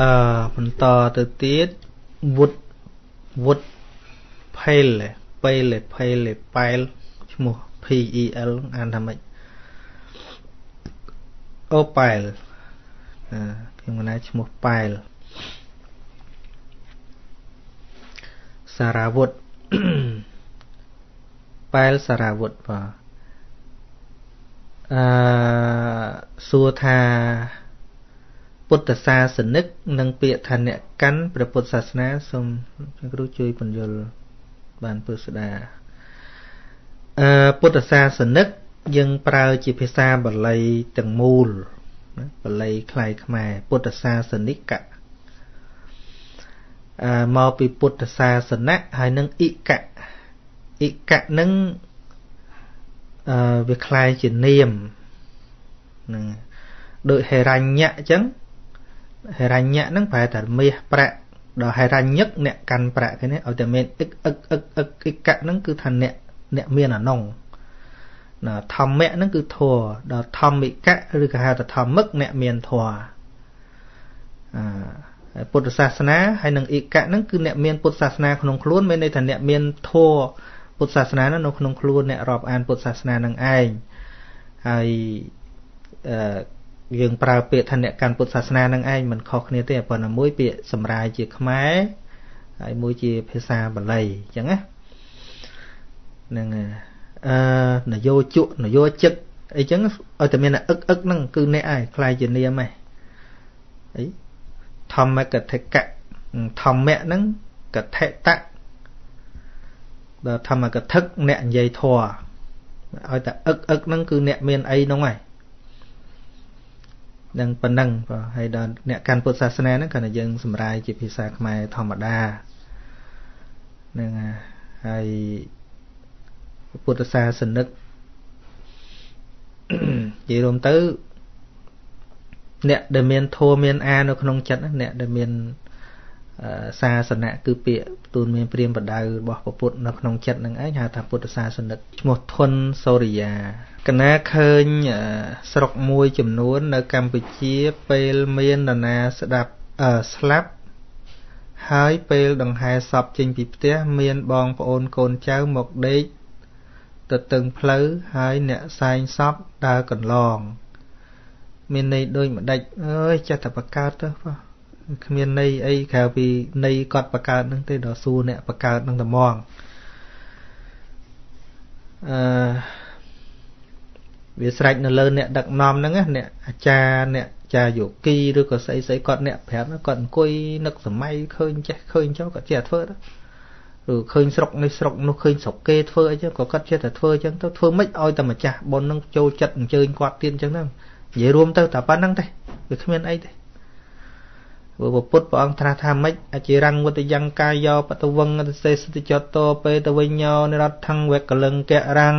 អឺបន្តទៅទៀតវុតវុតផេលពេលផេលប៉ែលឈ្មោះ P E L អានថាម៉េចអូប៉ែលអឺខ្ញុំណាឈ្មោះប៉ែលសារវុធប៉ែលសារវុធបាទអឺសួរថា ពុទ្ធសាសនិក និងពាក្យថាអ្នកកាន់ព្រះពុទ្ធសាសនាសូមគ្រូជួយបញ្យល់បានពឺស្ដាអឺពុទ្ធសាសនិកយើងប្រើជាភាសាបាលីទាំងមូលបាលីខ្លៃខ្មែរពុទ្ធសាសនិកៈអឺមកពីពុទ្ធសាសនៈហើយនឹងអិកៈអិកៈនឹងអឺវាคล้ายជានាមនឹងដូចហេរញ្ញៈអញ្ចឹង ហេរញ្ញៈហ្នឹងប្រែថាមាសប្រាក់ដល់ហេរញ្ញឹកអ្នកកាន់ប្រាក់គេនេះឲ្យតែមានអឹកអឹកអឹកអឹកអិកៈហ្នឹងគឺថាអ្នកអ្នកមានអានុងណាធម្មៈហ្នឹងគឺធัวដល់ធម្មិកៈឬក៏ហៅថាធម្មឹកអ្នកមានធัวអាពុទ្ធសាសនាហើយនឹងអិកៈហ្នឹងគឺអ្នកមានពុទ្ធសាសនាក្នុងខ្លួនមានន័យថាអ្នកមានធัวពុទ្ធសាសនានៅក្នុងខ្លួនអ្នករាប់អានពុទ្ធសាសនានឹងឯងហើយអឺ យើងប្រើពាក្យថាអ្នកកាន់ពុទ្ធសាសនានឹងឯងមិនខុសគ្នាទេប៉ុន្តែមួយពាក្យសម្រាយជាខ្មែរហើយមួយជាភាសាបាលីអញ្ចឹងណាហ្នឹងអឺនយោជកនយោជិកអីចឹងឲ្យតែមានអឹកអឹកហ្នឹងគឺអ្នកឯងខ្លាយជានាមឯងអីធម្មកថកៈធម្មៈហ្នឹងកថិតៈដល់ធម្មកថឹកអ្នកនិយាយធัวឲ្យតែអឹកអឹកហ្នឹងគឺអ្នកមានអីហ្នឹងឯង នឹងប៉ុណ្ណឹងបាទហើយដល់អ្នកកាន់ពុទ្ធសាសនាហ្នឹងគាត់តែយើងសម្រាយជាភាសាខ្មែរធម្មតានឹងហើយពុទ្ធសាសនិកនិយាយរួមទៅ អ្នកដែលមានធម៌មានអានៅក្នុងចិត្តអ្នកដែលមាន សាសនៈគឺពាក្យទូនមានព្រាមបដៅរបស់ពុទ្ធនៅក្នុងចិត្តនឹងឯងហៅថាពុទ្ធសាសនិកឈ្មោះធនសូរិយាកណាឃើញស្រុកមួយចំនួន នៅកម្ពុជាពេលមាននរណាស្ដាប់ស្លាប់ហើយពេលដង្ហែសពចេញពីផ្ទះមានបងប្អូនកូនចៅមកដេកទៅតឹងផ្លូវហើយអ្នកសែងសពដើរកន្លង មានន័យដូចម្ដេចអើយចេះតែបកើតទៅបង គ្មានន័យអីក្រៅពីន័យគាត់បកើតនឹងទេដល់សួរអ្នកបកើតនឹងតែមកអឺវាស្រេចនៅលើអ្នកដឹកនាំហ្នឹងអ្នកអាចារ្យអ្នកចាយោគីឬក៏ស្អីស្អីគាត់អ្នកប្រាប់គាត់អង្គុយនឹកសម័យឃើញចេះឃើញចុះគាត់ចេះធ្វើទៅឬឃើញស្រុកនេះស្រុកនោះឃើញស្រុកគេធ្វើអីចឹងក៏គាត់ចេះតែធ្វើអញ្ចឹងទៅធ្វើម៉េចឲ្យតែម្ចាស់ប៉ុននឹងចូលចិត្តអញ្ជើញគាត់ទៀតអញ្ចឹងទៅនិយាយរួមទៅតែប៉ុណ្្នឹងទេវាគ្មានអីទេ ព្រោះពុទ្ធព្រះអង្គត្រាស់ថាម៉េចអចិរੰវតយ៉ាងកាយោបតវងទសេសតិចតោពេតវិញ្ញោនិរដ្ឋੰវកលឹងករੰ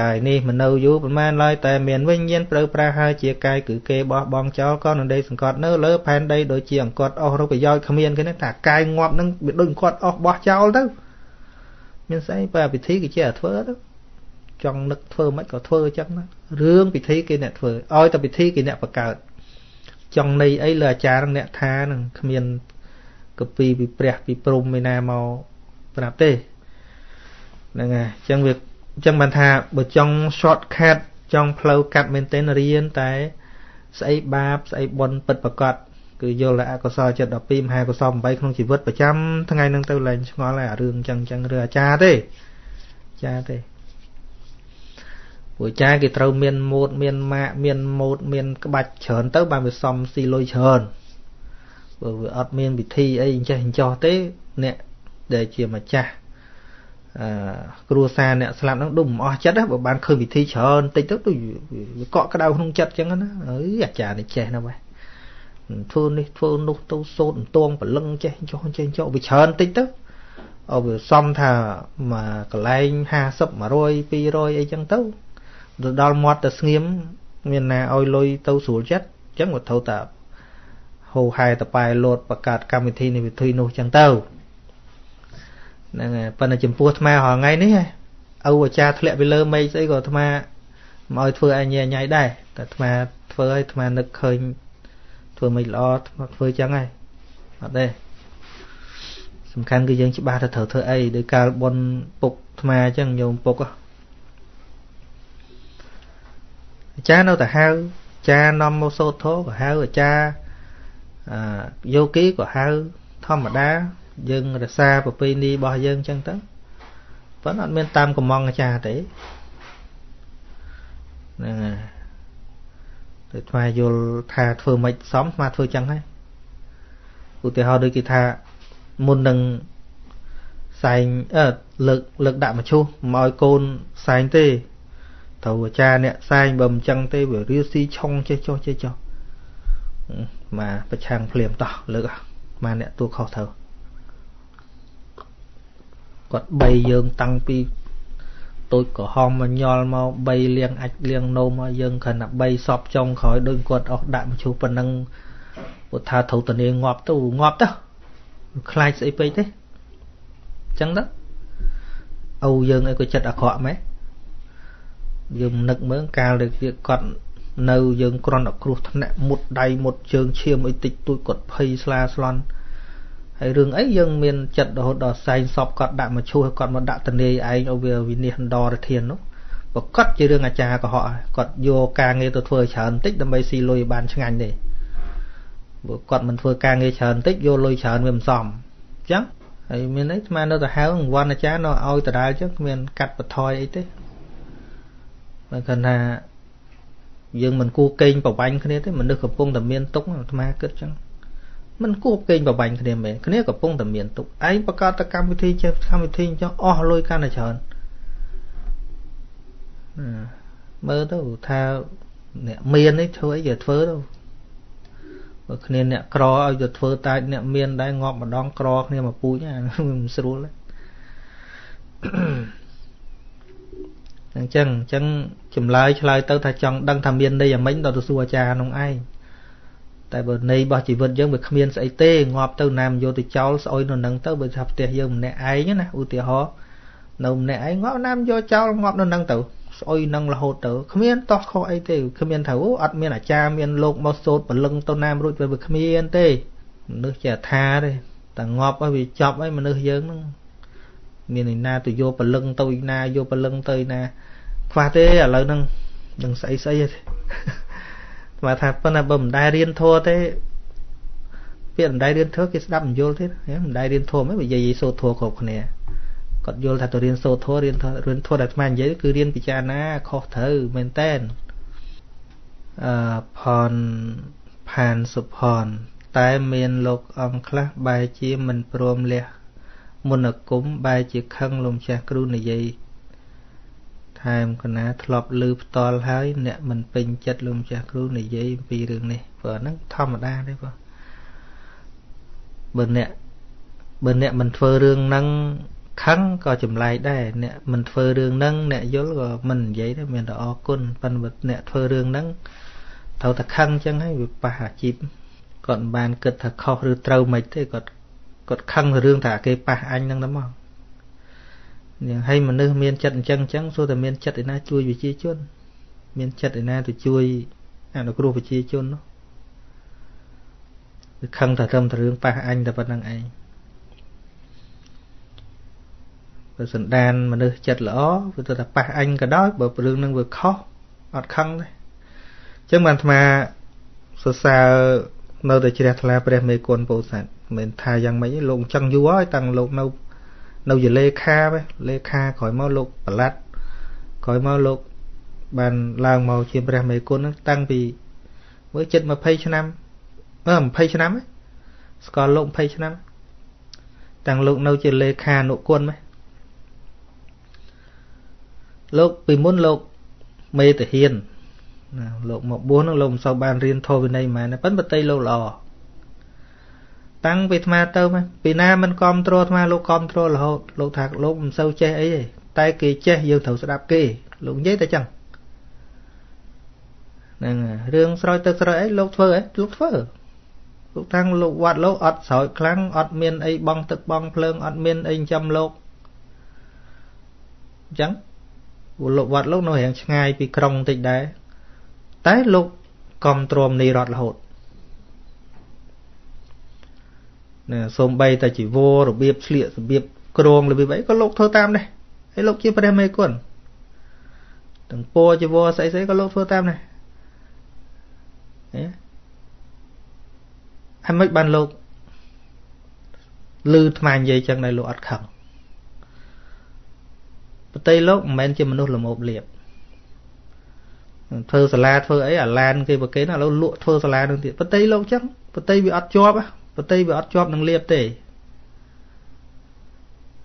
កាយនេះមិននៅយូរប្រមាណឡើយតែមានវិញ្ញាណប្រើប្រាស់ហើយជាកាយគឺគេបោះបង់ចោលក៏នឹងដេកសង្កត់នៅលើផែនដីដូចជាអង្កត់អស់រកប្រយោជន៍គ្មានគេថាកាយងាប់នឹងវាដូចអង្កត់អស់បោះចោលទៅមានស្អីបើពិធីគេជាធ្វើទៅចង់នឹកធ្វើមិនក៏ធ្វើអញ្ចឹងណារឿងពិធីគេអ្នកធ្វើឲ្យតែពិធីគេអ្នកបង្កើត ចង់ន័យអីលើអាចារ្យអ្នកថានឹងគ្មានកពីពីព្រះពីព្រំឯណាមកប្រាប់ទេហ្នឹងហើយអញ្ចឹងវាអញ្ចឹងបានថាបើចង់ short cut ចង់ផ្លូវកាត់មែនទែនរៀនតែ ស្អីបាបស្អីបុណ្យពិតប្រកបគឺយល់តែអកុសលចិត្ត12មហាកុសល8ក្នុងជីវិតប្រចាំថ្ងៃហ្នឹងទៅលែងឆ្ងល់ហើយអារឿងអញ្ចឹងអញ្ចឹងឬអាចារ្យទេអាចារ្យទេ ពួកចាគេត្រូវមានម៉ូតមានម៉ាកមានម៉ូតមានក្បាច់ច្រើនទៅបានវាសំស៊ីលុយច្រើនបើវាអត់មានវិធីអីអញ្ចេះអញ្ចោះទេអ្នកដែលជាម្ចាស់អឺគ្រួសារអ្នកស្លាប់ហ្នឹងដូចមិនអស់ចិត្តបើបានឃើញវិធីច្រើនតិចទៅដូចវាកក់ក្ដៅក្នុងចិត្តអញ្ចឹងណាអើយអាចារ្យនេះចេះណាស់បាទធ្វើនេះធ្វើនោះទៅសូត្រតួងព្រលឹងចេះចុះចេះចុះវាច្រើនតិចទៅអើវាសំថាមកកន្លែង50 100 200អីចឹងទៅ ទៅដល់មាត់ទៅស្ងៀមមានណាឲ្យលុយទៅស្រួលចិត្តអញ្ចឹងក៏ត្រូវតែហូហែតប៉ែលោតបង្កើតកម្មវិធីនៃវិធីនោះអញ្ចឹងទៅហ្នឹងហើយប៉ុន្តែចំពោះអាត្មារាល់ថ្ងៃនេះឪអាចារ្យធ្លាក់ពីលើមេឃស្អីក៏អាត្មាមកឲ្យធ្វើអញ្ញាញ៉ៃដែរតែអាត្មាធ្វើឲ្យអាត្មានឹកឃើញធ្វើមិនល្អធ្វើចឹងហើយអត់ទេសំខាន់គឺយើងច្បាស់ថាត្រូវធ្វើអីដោយកាលបុនពុកថ្មអញ្ចឹងញោមពុក អាចារ្យនៅតែហៅអាចារ្យនាំមកសូត្រធម៌ក៏ហៅអាចារ្យអឺយោគីក៏ហៅធម្មតាយើងរក្សាប្រពៃណីរបស់យើងអញ្ចឹងទៅប៉ុន្តែអត់មានតាមកំងអាចារ្យទេហ្នឹងហើយតែថ្មយល់ថាធ្វើមិនសមថ្មធ្វើចឹងហើយឧទាហរណ៍ដូចគេថាមុននឹងសែងអឺលើកលើកដាក់មឈូសមកឲ្យកូនសែងទេ ត្រូវអាចារ្យអ្នកសែងបើមិនចឹងទេវារាស៊ីឆុងចេះចុះចេះចុះមកប្រឆាំងភ្លាមតោះលើកមកអ្នកតួខុសត្រូវគាត់បីយើងតាំងពីតូចក្រហមមកញល់មកបីលៀងអាចលៀងនោមមកយើងគ្រាន់តែបីសពចុងក្រោយដូចគាត់អស់ដាក់មឈូសប៉ុណ្ណឹងពុទ្ធថាត្រូវតនីងាប់ទៅងាប់ទៅខ្លាចស្អីពេកទេអញ្ចឹងទៅអូយើងអីក៏ចិត្តអាក្រក់ម៉េច យើងនឹកមើលកាលដែលវាគាត់នៅយើងក្រន់តែគ្រោះថ្នាក់មុតដៃមុតជើងឈាមអីតិចតួចគាត់ភ័យស្លាស្លន់ហើយរឿងអីយើងមានចិត្តរហូតដល់សែងសពគាត់ដាក់មកឈូសគាត់មកដាក់តនីឯងឲ្យវាវិនិច្ឆ័យដរធាននោះប្រកាសជារឿងអាចារ្យកុហកគាត់យកការងារទៅធ្វើច្រើនតិចដើម្បីស៊ីលុយបានឆ្ងាញ់ទេព្រោះគាត់មិនធ្វើការងារច្រើនតិចយកលុយច្រើនវាមិនសមអញ្ចឹងហើយមានន័យស្មាននៅទៅហៅវណ្ណអាចារ្យនៅឲ្យដដែលអញ្ចឹងគ្មានកាត់បន្ថយអីទេ បើគាត់ថាយើងមិនគួរកេងប្រវាញ់គ្នាទេមនុស្សកំពុងតែមានទុកអាត្មាគិតអញ្ចឹងមិនគួរកេងប្រវាញ់គ្នាមែនគ្នាកំពុងតែមានទុកឯងបង្កើតតកម្មវិធីចេះកម្មវិធីអញ្ចឹងអស់លុយកាន់តែច្រើនមើលទៅថាអ្នកមាននេះធ្វើអីវាធ្វើទៅបើគ្នាអ្នកក្រឲ្យទៅធ្វើតែអ្នកមានដែរងាប់ម្ដងក្រគ្នាមកពូជអាមិនស្រួលទេ អញ្ចឹងអញ្ចឹងចម្លើយឆ្លើយទៅថាចង់ដឹងថាមានន័យយ៉ាងម៉េចដល់ទៅសួរអាចារ្យនោះឯងតែបើន័យរបស់ជីវិតយើងវាគ្មានស្អីទេងាប់ទៅណាមយកទៅចោលស្អុយនៅនឹងទៅបើថាផ្ទះយើងម្នាក់ឯងណាឧទាហរណ៍នៅម្នាក់ឯងងាប់ណាមយកចោលងាប់នៅនឹងទៅស្អុយនឹងរហូតទៅគ្មានតោះខុសអីទេគ្មានថាអូអត់មានអាចារ្យមានលោកមកសូត្របលឹងទៅណាមរួចវាគ្មានទេមនុស្សជាថាទេតែងាប់ហើយវាចប់ហើយមនុស្សយើងហ្នឹងមានឯណាទៅយកបលឹងទៅឯណាយកបលឹងទៅឯណា ខ្វះទេឥឡូវហ្នឹងនឹងស្អីស្អីទេស្មាថាប៉ុន្តែបើមិនដែលរៀនធัวទេពាក្យមិនដែលរៀនធัวគេស្ដាប់មិនយល់ទេមិនដែលរៀនធัวមិននិយាយសូត្រធัวគ្រប់គ្នាគាត់យល់ថាទៅរៀនសូត្រធម៌រៀនរៀនធម៌ដែលអាត្មានិយាយគឺរៀនពិចារណាខុសត្រូវមែនតែនអឺផនផានសុផនតែមានលោកអង្គខ្លះបែរជាមិនព្រមលះមុនគុំបែរជាខឹងលោកម្ចាស់គ្រូនិយាយ ថែមកណាធ្លាប់លឺផ្ទាល់ហើយអ្នកមិនពេញចិត្តលោកម្ចាស់គ្រូនិយាយពីរឿងនេះព្រោះហ្នឹងធម្មតាទេបងបើអ្នកបើអ្នកមិនធ្វើរឿងហ្នឹងខឹងក៏ចម្លែកដែរអ្នកមិនធ្វើរឿងហ្នឹងអ្នកយល់ក៏មិននិយាយដែរមានតែអរគុណប៉ុន្តែអ្នកធ្វើរឿងហ្នឹងត្រូវតែខឹងចឹងហើយវាប៉ះអាជីពគាត់មិនបានគិតថាខុសឬត្រូវមិនទេគាត់គាត់ខឹងរឿងថាគេប៉ះអញហ្នឹងទៅមកយ៉ាង ហើយមនុស្សមានចិត្តអញ្ចឹងអញ្ចឹងសួរតែមានចិត្តឯណាជួយប្រជាជន មានចិត្តឯណាទៅជួយអនុគ្រោះប្រជាជននោះគឺខឹងតែត្រឹមតែរឿងប៉ះអញតែប៉ុណ្្នឹងឯងបើសន្តានមនុស្សចិត្តល្អវាទៅតែប៉ះអញក៏ដោយបើរឿងនឹងវាខុសអត់ខឹងទេអញ្ចឹងបានអាត្មាសរសើរនៅតែជ្រះថ្លាព្រះមេគុណពោធិសត្វមិនថាយ៉ាងម៉េចលោកអញ្ចឹងយូរហើយតាំងលោកនៅ នៅជាលេខាပဲលេខាក្រោយមកលោកប្រឡាត់ក្រោយមកលោកបានឡើងមកជាព្រះមេគុណហ្នឹងតាំងពីមើលចិត្ត20ឆ្នាំអឺ20ឆ្នាំស្គាល់លោក20ឆ្នាំតាំងលោកនៅជាលេខានុគុណហ្មងលោកពីមុនលោកមេតាហ៊ានណាលោកមកបួសនឹងលោកមិនសូវបានរៀនធម៌វិន័យហ្មងប៉ុន្តែបតីលោកល្អ តាំងពីអាត្មាទៅមកពីណាមិនគ្រប់គ្រងអាត្មាលោកគ្រប់គ្រងរហូតលោកថាលោកមិនសូវចេះអីទេតែគេចេះយើងត្រូវស្ដាប់គេលោកនិយាយតែចឹងហ្នឹងរឿងស្រោចទឹកស្រោចអីលោកធ្វើអីលោកធ្វើលោកតាំងលោកវត្តលោកអត់ស្រោចខ្លាំងអត់មានអីបងទឹកបងភ្លើងអត់មានអីចាំលោកអញ្ចឹងលោកវត្តលោកនៅរៀងឆ្ងាយពីក្រុងបន្តិចដែរតែលោកកំទ្រាំនៃរដ្ឋរហូត ណាសូម្បីតែជីវររបៀបស្លៀករបៀបក្រងរបៀបអីក៏លោកធ្វើតាមដែរហើយលោកជាព្រះមេគុណទាំងពរជីវរស្អីស្អីក៏លោកធ្វើតាមដែរហ៎ហើយមិនបានលោកលឺថ្មនិយាយចឹងដែរលោកអត់ខឹងប្រតិលោកមិនមែនជាមនុស្សល្មោបលៀបធ្វើសាលាធ្វើអីអាឡានគេប្រគេនឥឡូវលក់ធ្វើសាលានឹងទៀតប្រតិលោកចឹងប្រតិវាអត់ជាប់ ប្រតិវាអត់ជាប់នឹងលៀបទេ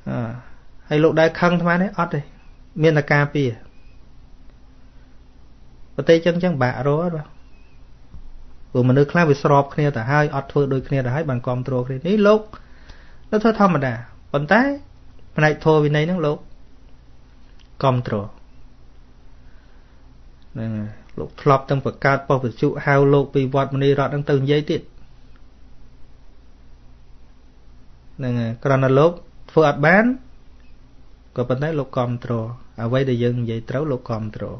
អឺហើយលោកដែរខឹងថ្មនេះអត់ទេមានតែការពារប្រតិចឹងចឹងបាក់រត់បាទព្រោះមនុស្សខ្លះវាស្របគ្នាទៅហើយអត់ធ្វើដូចគ្នាទៅហើយបានគ្រប់គ្រងគ្នានេះលោកនៅធ្វើធម្មតាប៉ុន្តែផ្នែកធម៌វិន័យហ្នឹងលោកគ្រប់គ្រងហ្នឹងលោកធ្លាប់ទាំងបង្កើតប៉ុស្តិ៍វិទ្យុហៅលោកពីវត្តមនីរតហ្នឹងទៅនិយាយទៀតហ្នឹងហើយគ្រាន់តែលោកធ្វើអត់បានក៏ប៉ុន្តែលោកគ្រប់គ្រងអ្វីដែលយើងនិយាយត្រូវលោកគ្រប់គ្រង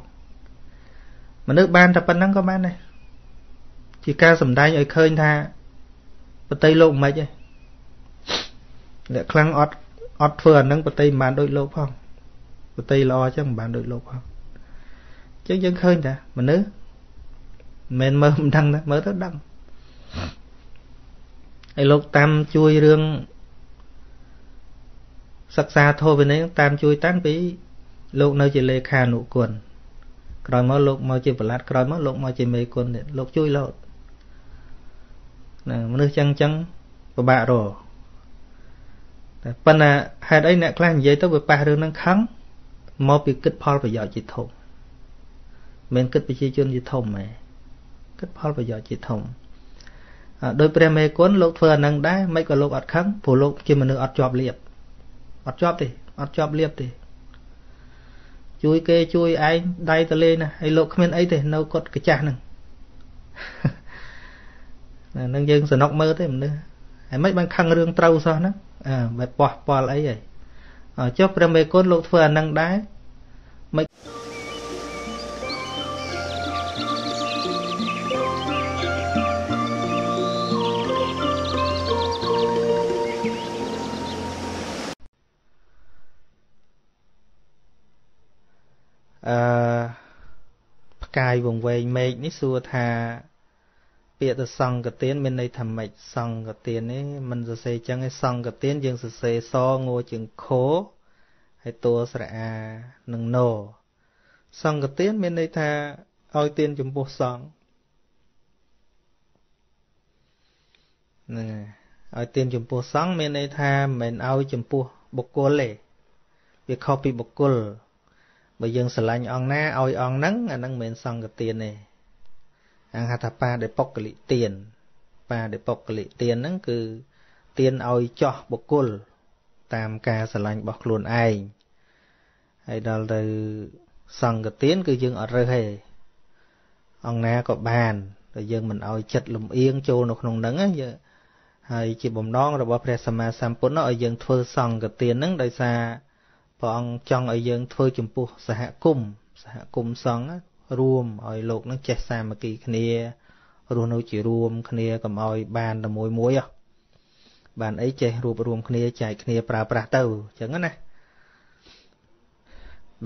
មនុស្សបានតែប៉ុណ្្នឹងក៏បានដែរជាការសម្ដែងឲ្យឃើញថាបតីលោកមិនខ្មិចទេអ្នកខ្លាំងអត់អត់ធ្វើអានឹងបតីមិនបានដូចលោកផងបតីល្អអញ្ចឹងមិនបានដូចលោកផងអញ្ចឹងយើងឃើញតាមនុស្សមិនមែនមើលមិនដឹងណាមើលទៅដឹងហើយលោកតាមជួយរឿង សិក្សាធម៌វិន័យតាមជួយតាំងពីលោកនៅជាលេខានុគុណក្រោយមកលោកមកជាប្រឡាត់ក្រោយមកលោកមកជាមេគុណទៀតលោកជួយលោកណាមនុស្សចឹងចឹងពិបាករតែប៉ុន្តែហេតុអីអ្នកខ្លះនិយាយទៅវាប៉ះរឿងហ្នឹងខឹងមកពីគិតផលប្រយោជន៍ជាធំមិនគិតប្រជាជនជាធំទេគិតផលប្រយោជន៍ជាធំដោយព្រះមេគុណលោកធ្វើអានឹងដែរមិនក៏លោកអត់ខឹងព្រោះលោកជាមនុស្សអត់ជាប់លៀប អត់ជាប់ទេអត់ជាប់លៀបទេ ជួយគេជួយឯងដៃតលេណាហើយលោកគ្មានអីទេនៅគាត់កាចាស់ហ្នឹងនឹងយើងសនុកមើលទេមនុស្សហើយមិនបានខឹងរឿងត្រូវសោះហ្នឹងអើបែបប៉ះពាល់អីហីចុះព្រះមេគុណលោកធ្វើអានឹងដែរមិន អឺផ្កាយវងវែងមេឃនេះសួរថាពាក្យទៅសង្កទានមានន័យថាម៉េចសង្កទាននេះមិនសរសេរចឹងឯសង្កទានយើងសរសេរសងួជាងខហើយតួស្រអានិងណសង្កទានមានន័យថាឲ្យទានចំពោះសង្ឃហ្នឹងហើយឲ្យទានចំពោះសង្ឃមានន័យថាមិនឲ្យចំពោះបុគ្គលទេវាខុសពីបុគ្គល បើយើងស្រឡាញ់អង្គណាឲ្យអង្គហ្នឹងអាហ្នឹងមិនមែនសង្កទានទេអង្គហៅថាបាដិបុគ្គលិទានបាដិបុគ្គលិទានហ្នឹងគឺទានឲ្យចោះបុគ្គល តាមការស្រឡាញ់របស់ខ្លួនឯងហើយដល់ទៅសង្កទានគឺយើងអត់រើសទេអង្គណាក៏បានតែយើងមិនឲ្យចិត្តលំអៀងចូលនៅក្នុងហ្នឹងយើងហើយជាបំណងរបស់ព្រះសម្មាសម្ពុទ្ធឲ្យយើងធ្វើសង្កទានហ្នឹងដោយសារ ព្រះអង្គចង់ឲ្យយើងធ្វើចំពោះសហគមន៍សហគមន៍សង្ឃរួមឲ្យលោកនឹងចេះសាមគ្គីគ្នារស់នៅជារួមគ្នាកុំឲ្យបានតែមួយមួយបានអីចេះរួបរួមគ្នាចែកគ្នាប្រើប្រាស់ទៅអញ្ចឹងណា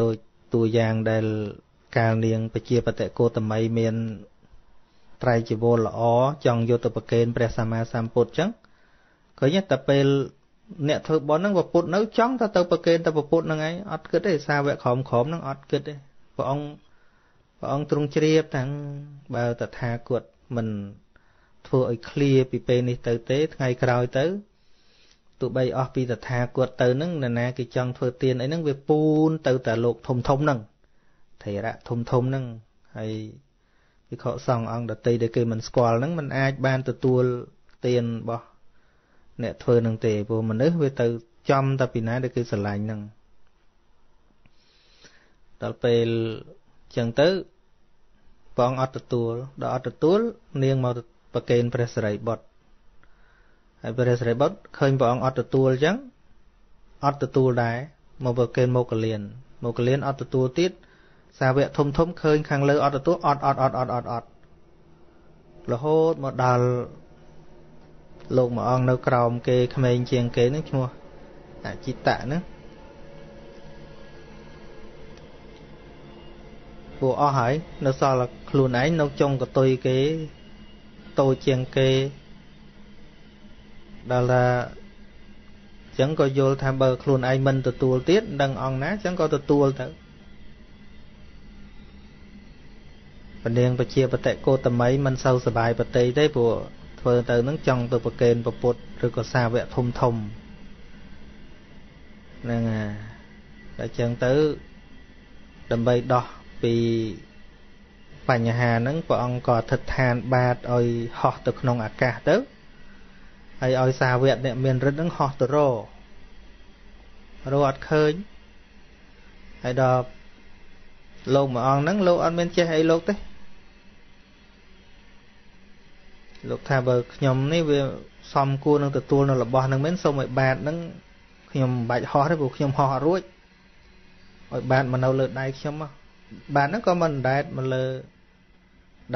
ដូចតួយ៉ាងដែលកាលនាងពជាបតិកោតមីមានត្រៃជីវរល្អចង់យកទៅប្រគេនព្រះសម្មាសម្ពុទ្ធអញ្ចឹងឃើញតែពេល អ្នកធ្វើបន់ហ្នឹងពុទ្ធនៅចង់តែទៅប្រគេនតែពុទ្ធហ្នឹងឯងអត់គិតទេសាវកក្រមក្រមហ្នឹងអត់គិតទេព្រះអង្គព្រះអង្គទ្រង់ជ្រាបទាំងបើតថាគតមិនធ្វើឲ្យឃ្លាពីពេលនេះទៅទេ ថ្ងៃក្រោយទៅទោះបីអស់ពីតថាគតទៅនឹងនរណាគេចង់ធ្វើទានអីហ្នឹងវាពូនទៅតែលោកធំធំហ្នឹងថេរៈធំធំហ្នឹងហើយវិខសង្ឃអង្គដតីដែលគេមិនស្គាល់ហ្នឹងมันអាចបានទទួលទានរបស់ អ្នកធ្វើនឹងទេព្រោះមនុស្សវាទៅចំតែពីណាដែលគឺស្រឡាញ់ហ្នឹងដល់ពេលចឹងទៅព្រះអង្គអត់ទទួលដល់អត់ទទួល នាងមកប្រកេនព្រះសិរីបុត្រហើយព្រះសិរីបុត្រឃើញព្រះអង្គអត់ទទួលចឹងអត់ទទួលដែរមកប្រកេនមកកលៀនមកកលៀនអត់ទទួលទៀតសាវកធំធំឃើញខាងលើអត់ទទួលអត់អត់អត់អត់អត់អត់រហូតមកដល់ លោកមួយអង្គនៅក្រោមគេក្មេងជាងគេនឹងឈ្មោះអចិតៈហ្នឹងពួកអស់ហើយនៅសល់ខ្លួនឯងនៅចុងកតុយគេតូចជាងគេដល់ថាអញ្ចឹងក៏យល់ថាបើខ្លួនឯងមិនទទួលទៀតដឹងអង្គណាអញ្ចឹងក៏ទទួលទៅពនាងពជាបតិកោតមីមិនសូវសបាយបតីទេព្រោះ ធ្វើទៅនឹងចង់ទៅប្រកេនពពុទ្ធឬក៏សាវកធំធំហ្នឹងហើយតែអញ្ចឹងទៅដើម្បីដោះពីបញ្ហាហ្នឹងព្រះអង្គក៏អធិដ្ឋានបាតឲ្យហោះទៅក្នុងអាកាសទៅហើយឲ្យសាវកអ្នកមានរិទ្ធហ្នឹងហោះទៅររអត់ឃើញហើយដល់លោកមួយអង្គហ្នឹងលោកអត់មានចេះអីលោកទេ លោកថាបើខ្ញុំនេះវាសំគួរនឹងទទួលនៅរបស់នឹងមែនសូមឲ្យបាតនឹងខ្ញុំមិនបាច់ហោះទេព្រោះខ្ញុំហោះអត់រួចឲ្យបាតមកនៅលើដៃខ្ញុំមកបាទហ្នឹងក៏មិនដែតមកលើ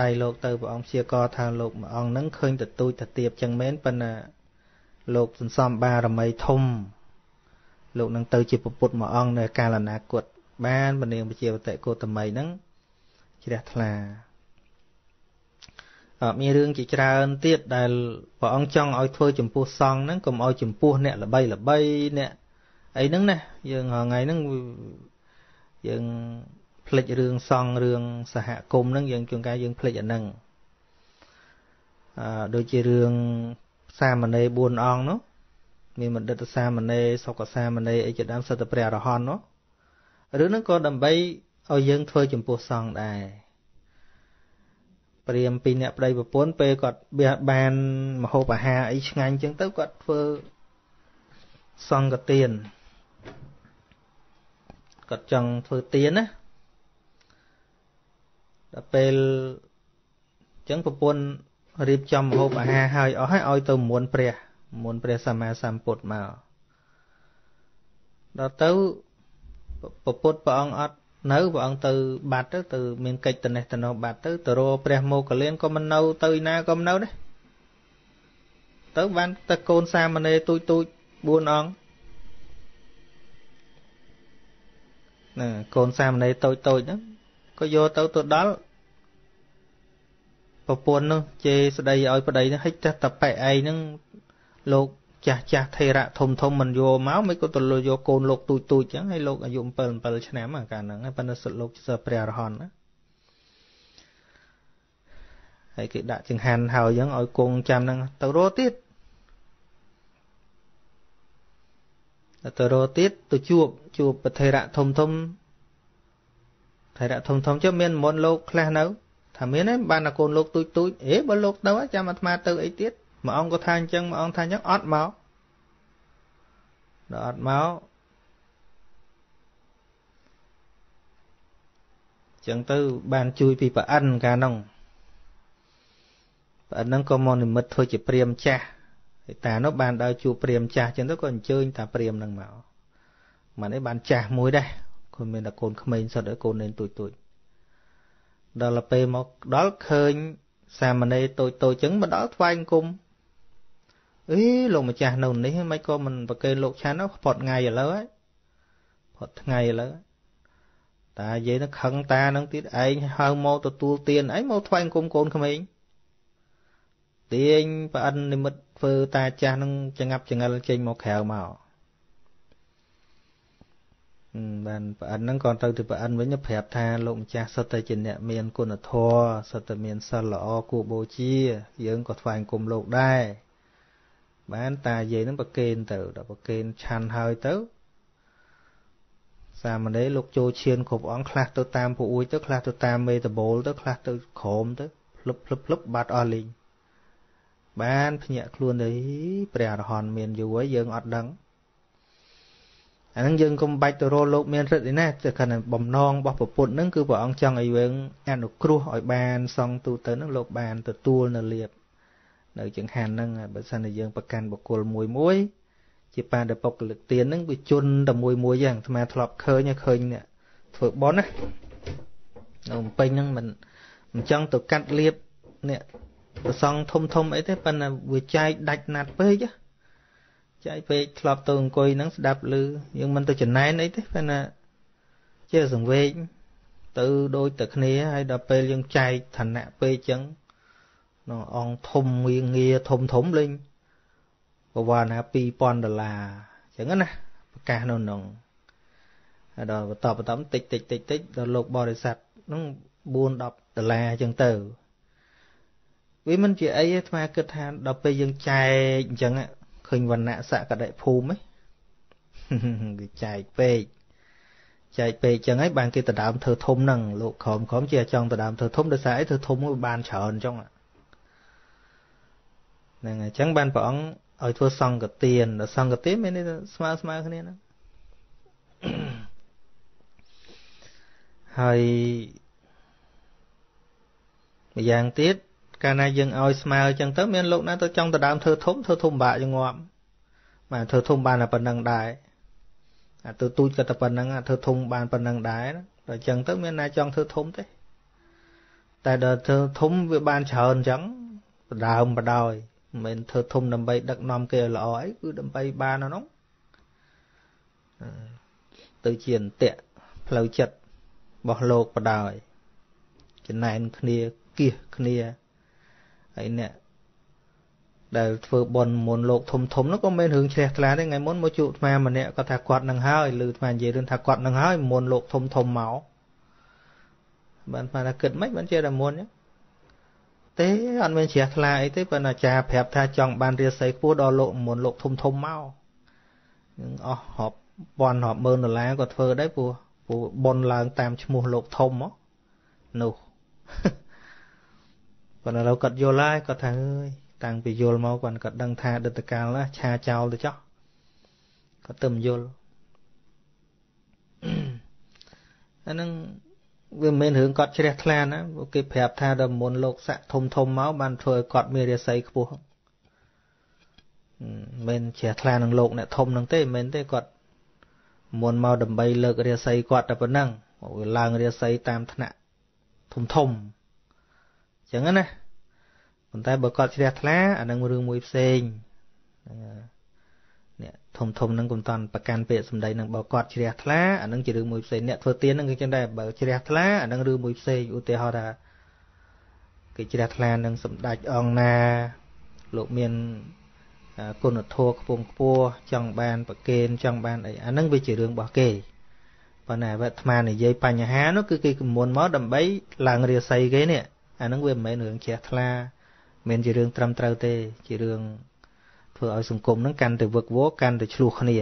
ដៃលោកទៅព្រះអង្គព្យាករថាលោកមួយអង្គហ្នឹងឃើញទទូចទៅទៀបចឹងមែនប៉ុន្តែលោកសន្សំបារមីធំ លោកនឹងទៅជាពុទ្ធមួយអង្គនៅកាលអនាគតបានពនាងពជាវតិកោតមីហ្នឹងជ្រះថ្លា មានរឿងជាច្រើនទៀតដែលព្រះអង្គចង់ឲ្យធ្វើចំពោះសង្ឃហ្នឹងកុំឲ្យចំពោះអ្នកល្បីល្បីអ្នកអីហ្នឹងណាយើងថ្ងៃហ្នឹងយើងភ្លេចរឿងសង្ឃរឿងសហគមន៍ហ្នឹងយើងជួនកាលយើងភ្លេចអាហ្នឹងអឺដូចជារឿងសាមណេរ4អង្គនោះមានបណ្ឌិតសាមណេរសុកសាមណេរអីជាដើមសិទ្ធិព្រះអរហន្តនោះរឿងហ្នឹងក៏ដើម្បីឲ្យយើងធ្វើចំពោះសង្ឃដែរ ព្រាមពីអ្នកប្តីប្រពន្ធពេលគាត់បានមហូបអាហារអីឆ្ងាញ់អញ្ចឹងទៅគាត់ធ្វើសង្កទានគាត់ចង់ធ្វើទានណាដល់ពេលអញ្ចឹងប្រពន្ធរៀបចំម្ហូបអាហារហើយអស់ហើយឲ្យទៅមុនព្រះមុនព្រះសម្មាសម្ពុទ្ធមកដល់ទៅប្រពុតព្រះអង្គអត់ នៅព្រះអង្គទៅបាត់ទៅទៅមានកិច្ចតំណេះតំណងបាត់ទៅទៅរកព្រះមោគលានក៏មិននៅទៅណាក៏មិននៅដែរទៅបានតែកូនសាមណេរទូចទូច4អង្គណាកូនសាមណេរតូចតូចហ្នឹងក៏យកទៅទៅដល់ប្រពន្ធនោះជេរស្ដីឲ្យប្តីហ្នឹងហិចតែតប៉ែឯងហ្នឹងលោក ចាស់ចាស់ថេរៈធំធំមិនយកមកមិនក៏ទៅយកកូនលោកទូចទូចចឹងហើយលោកអាយុ7 7ឆ្នាំកាលហ្នឹងប៉ុន្តែសិទ្ធលោកសិទ្ធព្រះអរហន្តណាហើយគេដាក់ចង្ហាន់ហើយចឹងឲ្យគង់ចាំហ្នឹងទៅរកទៀតទៅរកទៀតទៅជួបជួបប្រធេរៈធំធំថេរៈធំធំចុះមានមុនលោកខ្លះនៅថាមានទេបានតែកូនលោកទូចទូចអេបើលោកទៅចាំអាត្មាទៅអីទៀត មួយអង្គក៏ថាអញ្ចឹងមួយអង្គថាអញ្ចឹងអត់មកដល់អត់មកចឹងទៅបានជួយពីប្រអិនកាលនោះប្រអិនហ្នឹងក៏មកនិមិត្តធ្វើជាព្រាមចាស់ហើយតានោះបានដល់ជួបព្រាមចាស់ចឹងទៅក៏អញ្ជើញតាព្រាមហ្នឹងមកមិនអីបានចាស់មួយដែរគាត់មានតែកូនក្មេងសុទ្ធឲ្យកូននេនទូចទូចដល់ពេលមកដល់ឃើញសាមណេរតូចតូចចឹងមកដល់ថ្វាយអង្គម អេលោកម្ចាស់នៅនេះមិនក៏មិនប្រកេនលោកឆាន់ផុតថ្ងៃឥឡូវហើយផុតថ្ងៃឥឡូវតានិយាយទៅខឹងតានឹងទៀតឯងហៅមកទទួលទានឯងមកថ្វាយអង្គមកូនក្មេងទាញប្រអិននិមិត្តធ្វើតាចាស់នឹងចងាប់ចងិលចេញមកក្រៅមកបានប្រអិនហ្នឹងក៏ទៅទៅប្រអិនវិញប្រាប់ថាលោកម្ចាស់សុទ្ធតែជាអ្នកមានគុណធម៌សុទ្ធតែមានសិលល្អគួរបូជា យើងក៏ថ្វាយគុំលោកដែរ បានតាយាយហ្នឹងប្រកេនទៅដល់ប្រកេនឆាន់ហើយទៅ សាមណេរលោកចូលឈានគ្រប់អង្គខ្លះទៅតាមពួកអួយទៅខ្លះទៅតាមមេតបូលទៅខ្លះទៅក្រោមទៅភ្លឹបភ្លឹបភ្លឹបបាត់អស់លីងបានភ្ញាក់ខ្លួនទៅព្រះអរហន្តមានយូរហើយយើងអត់ដឹងអាហ្នឹងយើងកុំបាច់ទៅរកលោកមានរិទ្ធទេណាតែគ្រាន់តែបំណងរបស់ពុទ្ធហ្នឹងគឺព្រះអង្គចង់ឲ្យយើងអនុគ្រោះឲ្យបានសង់ទូទៅហ្នឹងលោកបានទទួលនៅលៀប នៅចង្ហាន់ហ្នឹងបើសិនជាយើងប្រកាន់បុគ្គលមួយមួយ ជាបានតែបុគ្គលិកទានហ្នឹងវាជន់តែមួយមួយយ៉ាងអាត្មាធ្លាប់ឃើញឃើញអ្នកធ្វើបន់ណានៅពេញហ្នឹងមិនមិនចង់ទៅកាត់លៀបអ្នកប្រសងធំធំអីទេប៉ុន្តែវាចែកដាច់ណាត់ពេកចែកពេកធ្លាប់ទៅអង្គុយហ្នឹងស្ដាប់ឮយើងមិនទៅចំណែនអីទេប៉ុន្តែជាសង្វេគទៅដូចតែគ្នាហើយដល់ពេលយើងចែកឋានៈពេកចឹង នោះអង្គធំងៀងងារធំធំលេងបវរណា2000ដុល្លារចឹងណាប្រកាសនៅក្នុងហើយដល់បន្តបន្តតិចតិចតិចតិចដល់លោកបរិស័ទនោះ4 10ដុល្លារចឹងទៅវាមិនជាអីទេអាត្មាគិតថាដល់ពេលយើងចែកអញ្ចឹងឃើញវណ្ណៈសក្តិភូមិវាចែកពេកចែកពេកចឹងហើយបានគេដដើមធ្វើធំហ្នឹងលោកក្រមក្រមជាចង់ដដើមធ្វើធំដោយសារអីធ្វើធំវាបានច្រើនចឹងហ្នឹងហើយចឹងបានព្រះអង្គឲ្យធ្វើសង្កទានដល់សង្កទានមានន័យថាស្មើស្មើគ្នាហ្នឹងហើយម្យ៉ាងទៀតកាលណាយើងឲ្យស្មើអញ្ចឹងទៅមានលោកណាទៅចង់ទៅដើមធ្វើធំធ្វើធំបាក់ជាងាប់បាទធ្វើធំបានតែប៉ុណ្្នឹងដែរអាទៅទូចក៏តែប៉ុណ្្នឹងធ្វើធំបានប៉ុណ្្នឹងដែរដល់អញ្ចឹងទៅមានណាចង់ធ្វើធំទេតែដល់ធ្វើធំវាបានច្រើនអញ្ចឹងបដើមបដោយ មិនមែនធ្វើធំដើម្បីដឹកនាំគេឲ្យល្អអីគឺដើម្បីបានអានោះទៅជាអន្ទាក់ផ្លូវចិត្តរបស់លោកបដោយចំណែនគ្នាគៀសគ្នាហើយអ្នកដែលធ្វើបន់មុនលោកធំធំនោះក៏មិនរឿងជ្រះថ្លាទេថ្ងៃមុនមកជួបអាត្មាម្នាក់គាត់ថាគាត់នឹងហើយឬអាត្មានិយាយរឿងថាគាត់នឹងហើយមុនលោកធំធំមកបានបានថាគិតមិនបានជាតែមុន ទេអត់មានជ្រះថ្លាអីទេប៉ុន្តែអាចារ្យប្រាប់ថាចង់បានរាសីខ្ពស់ដល់លោកមុនលោកធំធំមកនឹងអស់រាប់ពាន់រាប់ម៉ឺនដុល្លារក៏ធ្វើដែរព្រោះព្រោះបនឡើងតាមឈ្មោះលោកធំមកនោះប៉ុន្តែเราគាត់យល់ហើយគាត់ថាអើយតាំងពីយល់មកគាត់គាត់ដឹងថាដិតកាលណាឆាចោលទៅចោះគាត់ទៅមិនយល់អាហ្នឹង វាមិនមែនរឿងគាត់ជ្រះថ្លាណាគេប្រាប់ថាដល់មុនលោកស័កធំធំមកបានធ្វើឲ្យគាត់មានរាសីខ្ពស់មិនជ្រះថ្លានឹងលោកអ្នកធំនឹងទេមិនមែនទេគាត់មុនមកដើម្បីលើករាសីគាត់តែប៉ុណ្ណឹងវាឡើងរាសីតាមថ្នាក់ធំធំអញ្ចឹងណាប៉ុន្តែបើគាត់ជ្រះថ្លាអានឹងរឿងមួយផ្សេងនេះ ធំធំនឹងកុំតាន់ប្រកាន់ពាក្យសម្ដីនឹងបើគាត់ជ្រះថ្លាអានឹងជារឿងមួយផ្សេងអ្នកធ្វើទៀននឹងគឺចឹងដែរបើជ្រះថ្លាអានឹងរឿងមួយផ្សេងឧទាហរណ៍ថាគេជ្រះថ្លានឹងសម្ដេចអង្គណា លោកមានគុណធម៌ខ្ពង់ខ្ពស់ចង់បានប្រកេនចង់បានអីអានឹងវាជារឿងរបស់គេប៉ុន្តែវត្តអានិយាយបញ្ហានោះគឺគេគំមុនមកដើម្បីឡើងរាសីគេនេះអានឹងវាមិនមែនរឿងជ្រះថ្លាមិនជារឿងត្រឹមត្រូវទេជារឿង ធ្វើឲ្យសង្គមហ្នឹងកាន់តែវឹកវរកាន់តែឆ្លោះគ្នា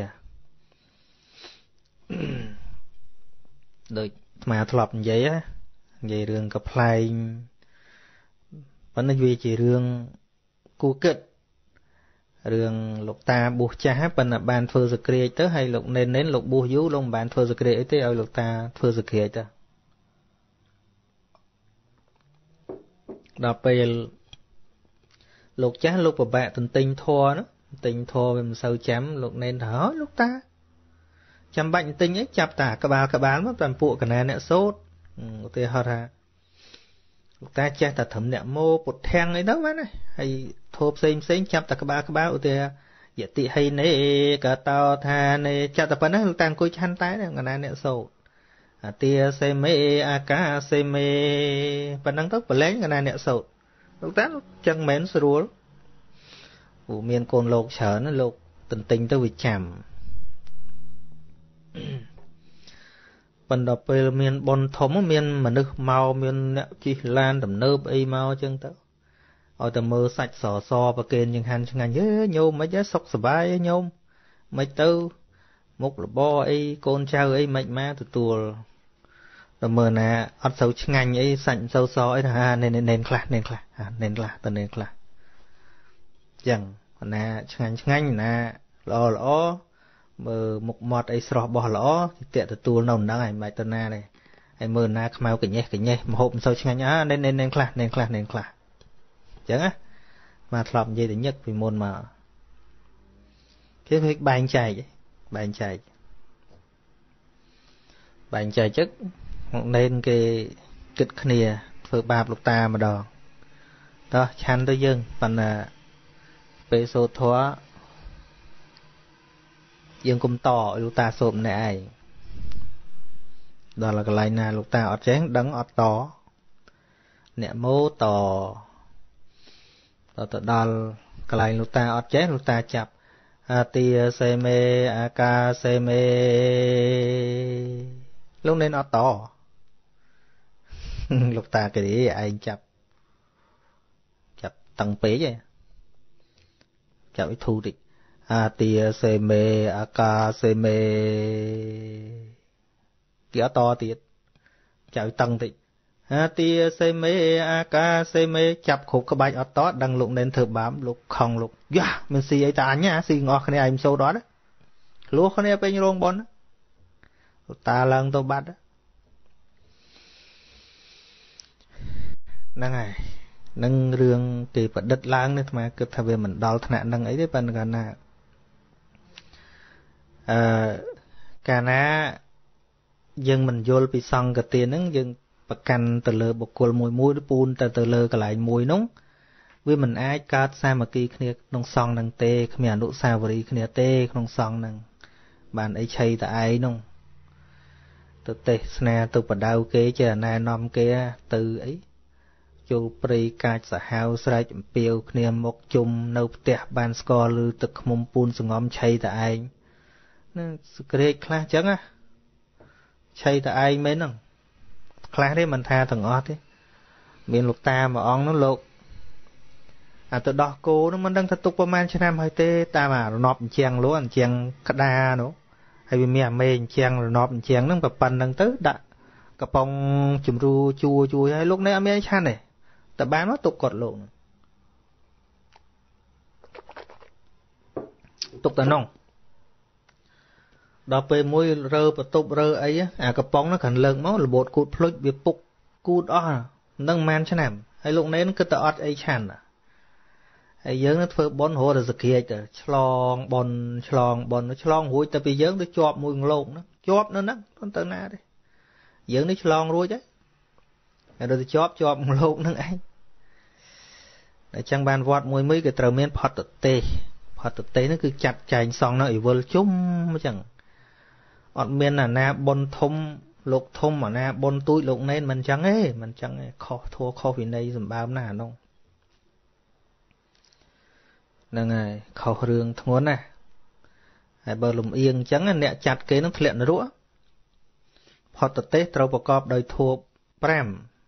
ដូចអាត្មាធ្លាប់និយាយណានិយាយរឿងកប្លែងប៉ុន្តែវាជារឿងគួរគិតរឿងលោកតាបួសចាស់ប៉ុន្តែបានធ្វើសក្រាចទៅហើយលោកណេនណេនលោកបួសយូរលោកមិនបានធ្វើសក្រាចអីទេឲ្យលោកតាធ្វើសក្រាចទៅដល់ពេល លោកចាស់លោកប្របាក់ទន្ទិញធေါ်ណាទិញធေါ်វាមិនសូវចាំលោកណែនថាហ៎លោកតាចាំបាច់ទិញអីចាប់តាក្បាលក្បាលមកតាមពួកកណែអ្នកសោតឧទាហរណ៍ថាលោកតាចេះតែត្រឹមអ្នកម៉ូពុទ្ធាំងអីទៅបានណាហើយធោផ្សេងផ្សេងចាប់តែក្បាលក្បាលឧទាហរណ៍យតិហិនេកតោថានេចាប់តែប៉ុណ្ណឹងលោកតាអង្គុយឆាន់តែកណែអ្នកសោតអាទាសេមេអាកាសេមេប៉ុណ្ណឹងទៅប្រឡែងកណែអ្នកសោត លោកតាចឹងមិនស្រួលព្រោះមានកូនលោកច្រើនលោកទន្ទិញទៅវាចាំប៉ុន្តែពេលមានប៉ុនធំមានមនុស្សមកមានអ្នកជិះឡានទំនើបអីមកចឹងទៅឲ្យតែមើលសាច់សសប្រគេនចង្ហាន់ឆ្ងាញ់ហេញោមមិនហ៎សុខសប្បាយញោមមិនទៅមុខរបរអីកូនចៅអីមិនមកទទួល ដល់មើលណាអត់សូវឆ្ងាញ់អីសាច់សូវសអីថានេននេនខ្លះនេនខ្លះនេនខ្លះតនេនខ្លះចឹងណាឆ្ងាញ់ឆ្ងាញ់ណាល្អល្អមើលមុខមាត់អីស្រស់បោះល្អតិតទទួលនៅមិនដឹងហើយមិនទៅណាទេហើយមើលណាខ្មៅកញេះកញេះមហូបមិនសូវឆ្ងាញ់អានេននេនខ្លះនេនខ្លះនេនខ្លះចឹងណាមកធ្លាប់និយាយទៅញឹកពីមុនមកគេគេបែងចែកបែងចែកបែងចែកចឹ កនេនគេគិតគ្នា ធ្វើបាបលោកតាម្ដងតោះឆាន់ទៅយើងប៉ុន្តែពេលសូត្រធម៌យើងគុំតឲ្យលោកតាសូត្រម្នាក់ឯងដល់កន្លែងណាលោកតាអត់ចេះដឹងអត់តអ្នកម៉ូតតទៅដល់កន្លែងលោកតាអត់ចេះលោកតាចាប់អាទាសេមេអាកាសេមេលោកនេនអត់ត លោកតាគេឯងចាប់ចាប់តឹងពេកឯងចាប់ឲ្យធូរតិចអាទាសេមេអាកាសេមេគេអត់តទៀតចាប់តឹងតិចអាទាសេមេអាកាសេមេចាប់គ្រប់ក្បាច់អត់តដឹងលោកនេនធ្វើបាបលោកខំលោកយ៉ាមិនស៊ីអីតាអញណាស៊ីងអស់គ្នាឯងសូត្រអត់លួសគ្នាពេញរោងប៉ុនលោកតាឡើងទៅបាត់ ហ្នឹងហើយនឹងរឿងគេប្រឌិតឡើងនេះអាត្មាគិតថាវាមិនដល់ថ្នាក់នឹងអីទេប៉ុន្តែកាលណាអឺកាលណាយើងមិនយល់ពីសង្កទានហ្នឹងយើងប្រកាន់ទៅលើបុគ្គលមួយមួយពូនទៅទៅលើកន្លែងមួយនោះវាមិនអាចកើតសាមគ្គីគ្នាក្នុងសង្ឃនឹងទេគ្មានអនុសាវរីយ៍គ្នាទេក្នុងសង្ឃនឹងបានអីឆៃតឯងនោះទៅទេសនាទៅបដៅគេចេះណែនាំគេទៅអី ចូលព្រៃកាចសាហាវស្រែកអំពាវគ្នាមកជុំនៅផ្ទះបានស្គាល់ឬទឹកខ្មុំពូនសងំឆៃតឯងនឹងសក្រេកខ្លះចឹងណាឆៃតឯងមែនហ្នឹងខ្លះទេមិនថាទាំងអស់ទេ មានលោកតាមួយអង្គនោះលោកអាទៅដោះគោនោះមិនដឹងថាទុកប្រហែលឆ្នាំហើយទេតាមអារណប់អញ្ចឹងលោកអញ្ចឹងក្តានោះហើយវាមានអាមេអញ្ចឹងរណប់អញ្ចឹងហ្នឹងប្រប៉ុណ្្នឹងទៅដាក់កំប៉ុងជំរូជួជួយហើយលោកនេះអត់មានឆាន់ទេ តែបានមកទុកគាត់លោកទុកតែនោះដល់ពេលមួយរើបន្ទប់រើអីអាកំប៉ុងហ្នឹងកាន់លើកមករបូតគូតភ្លុចវាពុកគូតអស់នឹងមិនឆ្នាំហើយលោកនេនគិតតែអត់អីឆាន់ហើយយើងនឹងធ្វើប៉ុនរត់ទៅសក្រាចទៅឆ្លងប៉ុនឆ្លងប៉ុនឆ្លងរួចទៅពីយើងទៅជាប់មួយលោកហ្នឹងជាប់នៅហ្នឹងមិនទៅណាទេយើងនេះឆ្លងរួចហើយហើយទៅជាប់ជាប់លោកហ្នឹងឯង តែចឹងបានវត្តមួយមួយក៏ត្រូវមានផតទេសផតទេសហ្នឹងគឺចាត់ចែងសង់នៅអីវលជុំអញ្ចឹងអត់មានអាណាបុនធំលោកធំអាណាបុនទូចលោកណេនមិនចឹងទេមិនចឹងទេខុសធัวខុសវិន័យសម្បើមណាអានោះហ្នឹងហើយខុសរឿងធ្ងន់ណាហើយបើលំអៀងអញ្ចឹងអ្នកចាត់គេនឹងធ្លាក់នរកផតទេសត្រូវប្រកបដោយធัว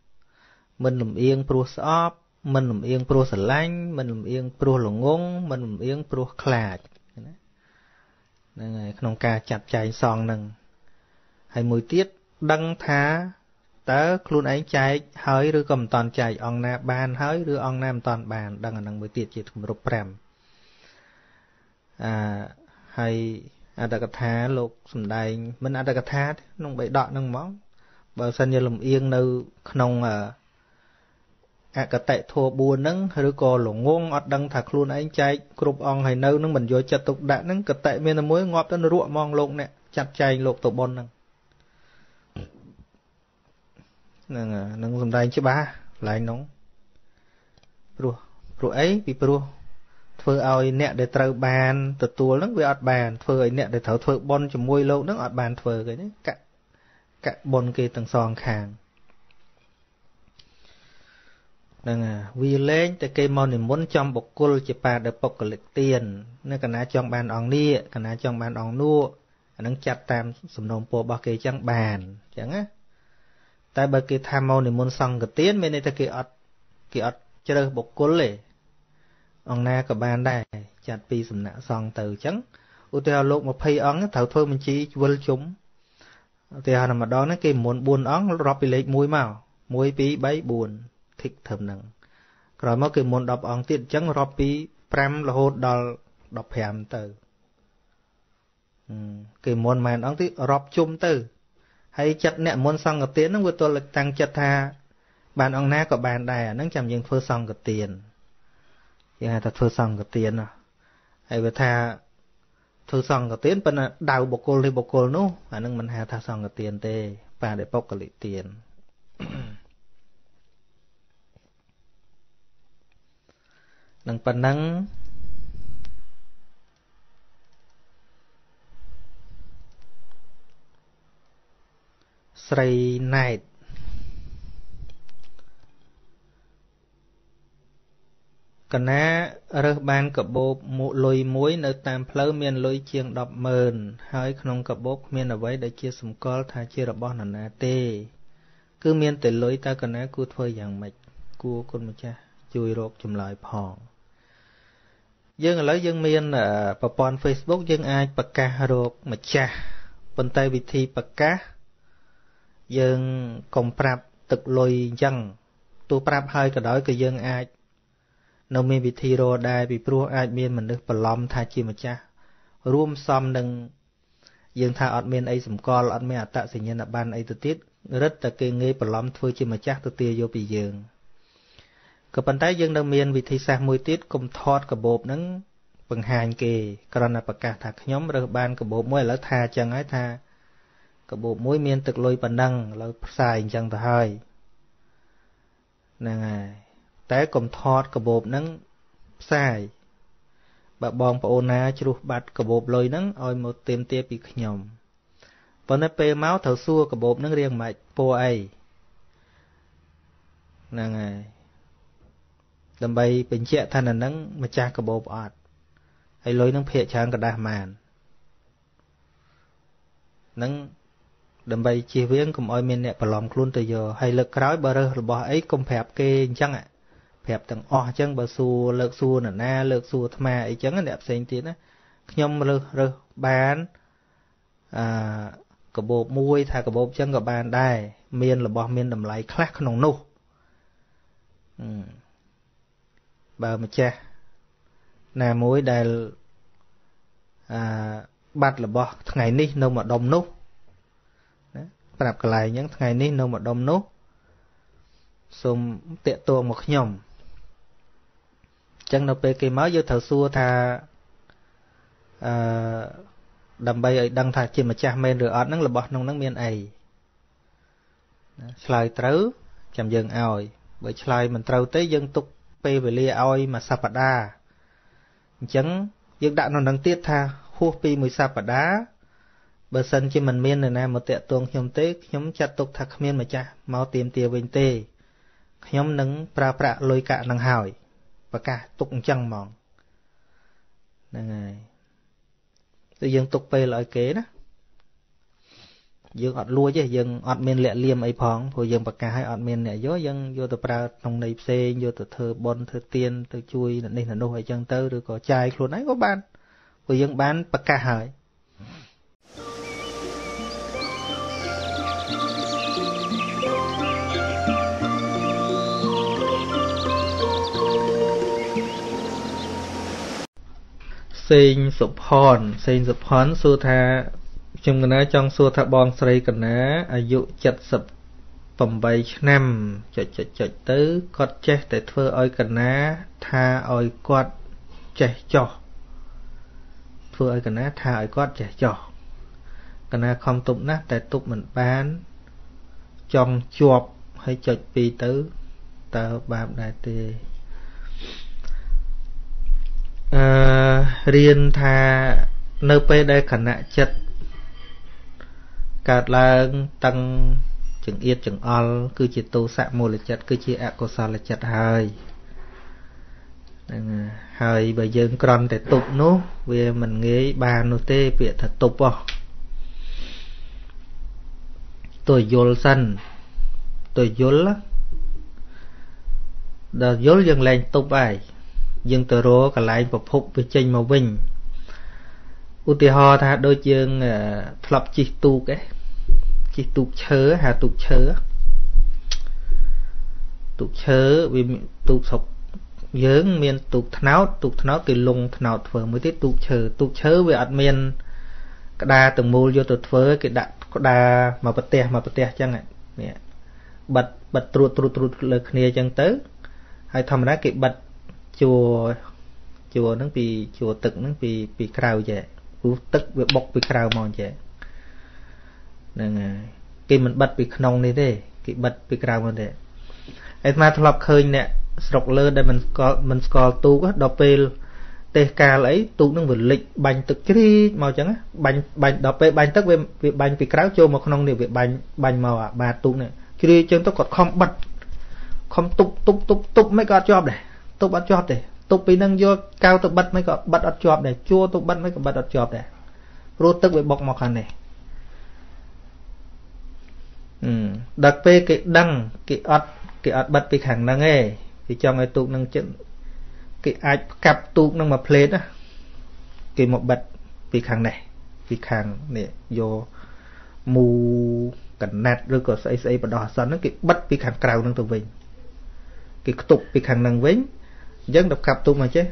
5មិនលំអៀងព្រោះស្អប់ មិនលំអៀងព្រោះស្រឡាញ់មិនលំអៀងព្រោះល្ងងមិនលំអៀងព្រោះខ្លាចណាហ្នឹងហើយក្នុងការចាត់ចែងសងហ្នឹងហើយមួយទៀតដឹងថាតើខ្លួនឯងចែកហើយឬក៏មិនតាន់ចែកអង្គណាបានហើយឬអង្គណាមិនតាន់បានដឹងអាហ្នឹងមួយទៀតជាគម្រប់5អាហើយអត្តកថាលោកសំដែង មិនអត្តកថាក្នុងបៃដកហ្នឹងហ្មងបើសិនជាលំអៀងនៅក្នុងអ កតេធัว4ហ្នឹងឬក៏ល្ងងអត់ដឹងថាខ្លួនឯងចែកគ្រប់អង្គហើយនៅនឹងមិនយកចិត្តទុកដាក់ហ្នឹងកតេមានតែមួយងាប់ទៅនរកហ្មងលោកអ្នកចាត់ចែងលោកទៅប៉ុនហ្នឹងហ្នឹងហ្នឹងសំដែងច្បាស់កន្លែងនោះព្រោះព្រោះអីពីព្រោះធ្វើឲ្យអ្នកដែលត្រូវបានទទួលហ្នឹងវាអត់បានធ្វើឲ្យអ្នកដែលត្រូវធ្វើប៉ុនជាមួយលោកហ្នឹងអត់បានធ្វើគេកាក់កាក់ប៉ុនគេទាំងសងខាង ហ្នឹងវាលែងតែគេមកនិមន្តចំបុគ្គលជាបាដបុគ្គលិកទៀននៅកណាចង់បានអង្គនេះកណាចង់បានអង្គនោះអានឹងចាត់តាមសំណូមពររបស់គេចឹងបានចឹងណាតែបើគេថាមកនិមន្តសង្ឃទានមានន័យថាគេអត់គេអត់ជ្រើសបុគ្គលទេអង្គណាក៏បានដែរចាត់ពីសំណាក់សង្ឃទៅចឹងឧទាហរណ៍លោក20អង្គត្រូវធ្វើបញ្ជីវិលជុំឧទាហរណ៍ម្ដងហ្នឹងគេមុន4អង្គរាប់ពីលេខ1មក1 2 3 4 ធិកធឹមហ្នឹងក្រោយមកគេមុន10អង្គទៀតអញ្ចឹងរាប់ពី5រហូតដល់15ទៅគេមុនម៉ែនអង្គទៀតរាប់ជុំទៅហើយចិត្តអ្នកមុនសង្កទានហ្នឹងវាទល់តាំងចិត្តថាបានអង្គណាក៏បានដែរអាហ្នឹងចាំយើងធ្វើសង្កទានយើងហៅថាធ្វើសង្កទានហើយវាថាធ្វើសង្កទានប៉ុន្តែដៅបុគ្គលនេះបុគ្គលនោះអាហ្នឹងមិនហៅថាសង្កទានទេបដិបុគ្គលិទាន នឹងប៉ុណ្ណឹងស្រីណែតកណារើសបានកបោបមួយលុយមួយនៅតាមផ្លូវមានលុយជាង100000ហើយក្នុងកបោបគ្មានអ្វីដែលជាសម្គាល់ថាជារបស់នរណាទេ គឺមានតែលុយតើកណាគួរធ្វើយ៉ាងម៉េចគួរគុណម្ចាស់ជួយរកចម្លើយផង យើងឥឡូវយើងមានប្រព័ន្ធ Facebook យើងអាចប្រកាសរកម្ចាស់ប៉ុន្តែវិធីប្រកាសយើងកុំប្រាប់ទឹកលុយអញ្ចឹងទោះប្រាប់ហើយក៏ដោយក៏យើងអាច នៅមានវិធីរកដែរពីព្រោះអាចមានមនុស្សបន្លំថាជាម្ចាស់រួមសំនឹងយើងថាអត់មានអីសម្គាល់អត់មានអត្តសញ្ញាណប័ណ្ណអីទៅទៀតរឹតតែគេងាយបន្លំធ្វើជាម្ចាស់ទៅទាយកពីយើង ក៏ប៉ុន្តែយើងនៅមានវិធីសាស្ត្រមួយទៀតកុំថតកាបូបហ្នឹងបង្ហាញគេគ្រាន់តែប្រកាសថាខ្ញុំរើសបានកាបូបមួយឥឡូវថាអញ្ចឹងហើយថាកាបូបមួយមានទឹកលុយប៉ុណ្ណឹងឥឡូវផ្សាយអញ្ចឹងទៅហើយហ្នឹងហើយតែកុំថតកាបូបហ្នឹងផ្សាយបើបងប្អូនណាជ្រុះបាត់កាបូបលុយហ្នឹងឲ្យមកទៀមទាពីខ្ញុំប៉ុន្តែពេលមកត្រូវសួរកាបូបហ្នឹងរៀងម៉េចពណ៌អីហ្នឹងហើយ ដើម្បីបញ្ជាក់ថានៅនឹងម្ចាស់កបោបអត់ហើយលុយនឹងភាកច្រើនក្រដាស់ម៉ាននឹងដើម្បីជៀសវាងកុំឲ្យមានអ្នកបន្លំខ្លួនទៅយកហើយលើកក្រោយបើរើសរបស់អីកុំប្រាប់គេអញ្ចឹងប្រាប់ទាំងអស់អញ្ចឹងបើសួរលើកសួរនរណាលើកសួរអាត្មាអីចឹងអ្នកផ្សេងទៀតណាខ្ញុំរើសរើសបានអឺកបោបមួយ ថាកបោបចឹងក៏បានដែរមានរបស់មានតម្លៃខ្លះក្នុងនោះអឺ បើម្ចាស់ណាមួយដែលអឺបាត់របស់ថ្ងៃនេះនៅម្ដុំនោះណាប្រាប់កន្លែងអញ្ចឹងថ្ងៃនេះនៅម្ដុំនោះសូមតាក់ទងមកខ្ញុំចឹងនៅពេលគេមកយើងត្រូវសួរថាអឺដើម្បីឲ្យដឹងថាជាម្ចាស់មែនឬអត់ហ្នឹងរបស់ក្នុងហ្នឹងមានអីឆ្លើយត្រូវចាំយើងឲ្យបើឆ្លើយមិនត្រូវទេយើងទុក ពេលវេលាឲ្យមួយសប្តាហ៍អញ្ចឹងយើងដាក់នៅនឹងទៀតថាហួសពីមួយសប្តាហ៍បើសិនជាមិនមាននរណាមកតាក់ទងខ្ញុំទេខ្ញុំចាត់ទុកថាគ្មានម្ចាស់មកទៀមទាវិញទេខ្ញុំនឹងប្រើប្រាក់លុយកាក់នឹងហើយប្រកាសទុកអញ្ចឹងហ្មងហ្នឹងហើយតែយើងទុកពេលឲ្យគេណា យើងអត់លួចទេយើងអត់មានលាក់លៀមអីផងព្រោះយើងប្រកាសឲ្យអត់មានអ្នកយកយើងយកទៅប្រើក្នុងន័យផ្សេងយកទៅធ្វើបន់ធ្វើទៀនទៅជួយនេះនោះអីចឹងទៅឬក៏ចាយខ្លួនឯងក៏បានព្រោះយើងបានប្រកាសហើយសេងសុផនសេងសុផនសួរថា ខ្ញុំកណាចង់សួរថាបងស្រីកណាអាយុ78ឆ្នាំចុចចុចចុចទៅគាត់ចេះតែធ្វើឲ្យកណាថាឲ្យគាត់ចេះចោះធ្វើឲ្យកណាថាឲ្យគាត់ចេះចោះកណាខំទប់ណាស់តែទប់មិនបានចង់ជាប់ហើយចុច2ទៅតើបាបដែរទេអឺរៀនថានៅពេលដែលខណៈចិត្ត កើតឡើងតឹងចង្អៀតចង្អល់គឺជាទោសៈមូលចិត្តគឺជាអកុសលចិត្តហើយហ្នឹងហើយបើយើងក្រន់តែទប់នោះ វាមិនងាយបាននោះទេ ពាក្យថាទប់ហ៎ទោះយល់សិនទោះយល់ដល់យល់យើងលែងទប់ហើយយើងទៅរកកន្លែងប្រភពវាចេញមកវិញឧទាហរណ៍ថាដូចយើងធ្លាប់ជិះទូកឯង ជិះទូកឈើហៅទូកឈើទូកឈើវាទូកស្រុកយើងមានទូកថ្នោតទូកថ្នោតគេលងថ្នោតធ្វើមួយទៀតទូកឈើទូកឈើវាអត់មាន ក្តារទាំងមូលយកទៅធ្វើគេដាក់ក្តារមកប្រទេសមកប្រទេសអញ្ចឹងនេះបិទបិទត្រួតត្រួតត្រួតលើគ្នាអញ្ចឹងទៅហើយធម្មតាគេបិទជួរជួរហ្នឹងពីជួរទឹកហ្នឹងពីពីក្រៅចេះព្រោះទឹកវាបុកពីក្រៅមកចេះ ហ្នឹងហើយគេមិនបិទពីក្នុងនេះទេគេបិទពីក្រៅមកទេអាត្មាធ្លាប់ឃើញអ្នកស្រុកលើដែលមិនស្គាល់មិនស្គាល់ទូកដល់ពេលទេសកាលអីទូកនឹងវាលិចបាញ់ទឹកជ្រីកមកចឹងបាញ់បាញ់ដល់ពេលបាញ់ទឹកវាវាបាញ់ពីក្រៅចូលមកក្នុងនេះវាបាញ់បាញ់មកអាបាតទូកនេះជ្រីកចឹងទៅគាត់ខំបិទខំទប់ទប់ទប់ទប់មិនក៏អត់ជាប់ដែរទប់អត់ជាប់ទេទប់ពីនឹងយកកៅទៅបិទមិនក៏បិទអត់ជាប់ដែរជួទៅបិទមិនក៏បិទអត់ជាប់ដែរព្រោះទឹកវាបុកមកខាងនេះអឺ ដល់ពេលគេដឹងគេអត់គេអត់បិទពីខាងហ្នឹងទេគេចង់ឲ្យទូកនឹងចិត្តគេអាចផ្កាប់ទូកនឹងមកផ្លេតណាគេមកបិទពីខាងនេះពីខាងនេះយកមូកណាត់ឬក៏ស្អីស្អីបដោះអាសន្នហ្នឹងគេបិទពីខាងក្រៅហ្នឹងទៅវិញគេខ្ទប់ពីខាងហ្នឹងវិញអញ្ចឹងដល់កាប់ទូកមកចេះ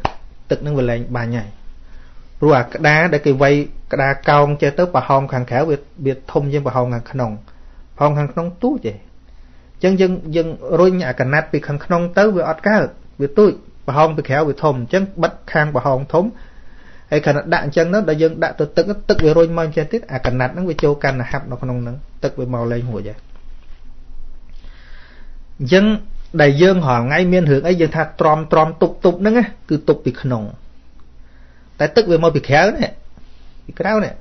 ទឹកនឹងវាលែងបាញ់ហើយព្រោះអាក្តារដែលគេវាយក្តារកោងចេះទៅប្រហោងខាងក្រៅវាវាធំជាងប្រហោងខាងក្នុង ប្រហោងខាងក្នុងទូចទេអញ្ចឹងយើងយើងរុញអាកណាត់ពីខាងក្នុងទៅវាអត់កើតវាទូចប្រហោងពីក្រៅវាធំអញ្ចឹងបិទខាងប្រហោងធំហើយខណៈដាក់អញ្ចឹងទៅដល់យើងដាក់ទៅទឹកទឹកវារុញមកអញ្ចឹងទៀតអាកណាត់ហ្នឹងវាចូលកាន់ហាប់នៅក្នុងហ្នឹងទឹកវាមកលេងរួចហើយអញ្ចឹងដែលយើងរាល់ថ្ងៃមានរឿងអីយើងថាទ្រាំទ្រាំទប់ទប់ហ្នឹងគឺទប់ពីក្នុង តែទឹកវាមកពីក្រៅនេះពីក្រៅនេះ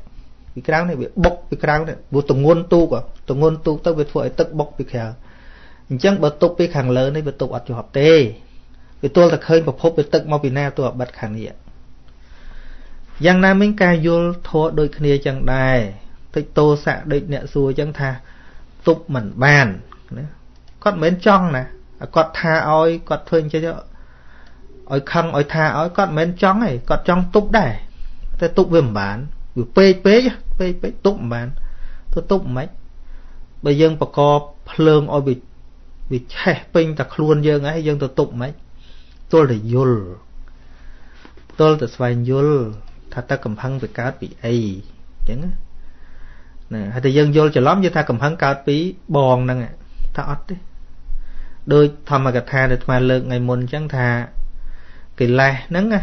ពីក្រៅនេះវាបុកពីក្រៅនេះព្រោះទងន់ទូកទងន់ទូកទៅវាធ្វើឲ្យទឹកបុកពីក្រៅអញ្ចឹងបើទប់ពីខាងលើនេះវាទប់អត់ជាប់ទេវាទល់តែឃើញប្រភពវាទឹកមកពីណាទល់អាបិទខាងនេះយ៉ាងណាមិញការយល់ធัวដូចគ្នាចឹងដែរតិចតោសៈដូចអ្នកសួរចឹងថាទប់មិនបានណាគាត់មិនមែនចង់ណាគាត់ថាឲ្យគាត់ធ្វើអញ្ចឹងឲ្យខឹងឲ្យថាឲ្យគាត់មិនមែនចង់ទេគាត់ចង់ទប់ដែរតែទប់វាមិនបានវាពេកពេក ពេកពេកទប់មិនបានទៅទប់មិនបើយើងប្រកបភ្លើងឲ្យវាវាឆេះពេញតែខ្លួនយើងហើយយើងទៅទប់មិនទល់តែយល់ទល់តែស្វែងយល់ថាតើកំផឹងវាកើតពីអីអញ្ចឹងណាហើយតែយើងយល់ច្រឡំយើងថាកំផឹងកើតពីបងហ្នឹងថាអត់ទេដោយធម្មកថាដែលអាត្មាលើកថ្ងៃមុនអញ្ចឹងថាកិលេសហ្នឹងណា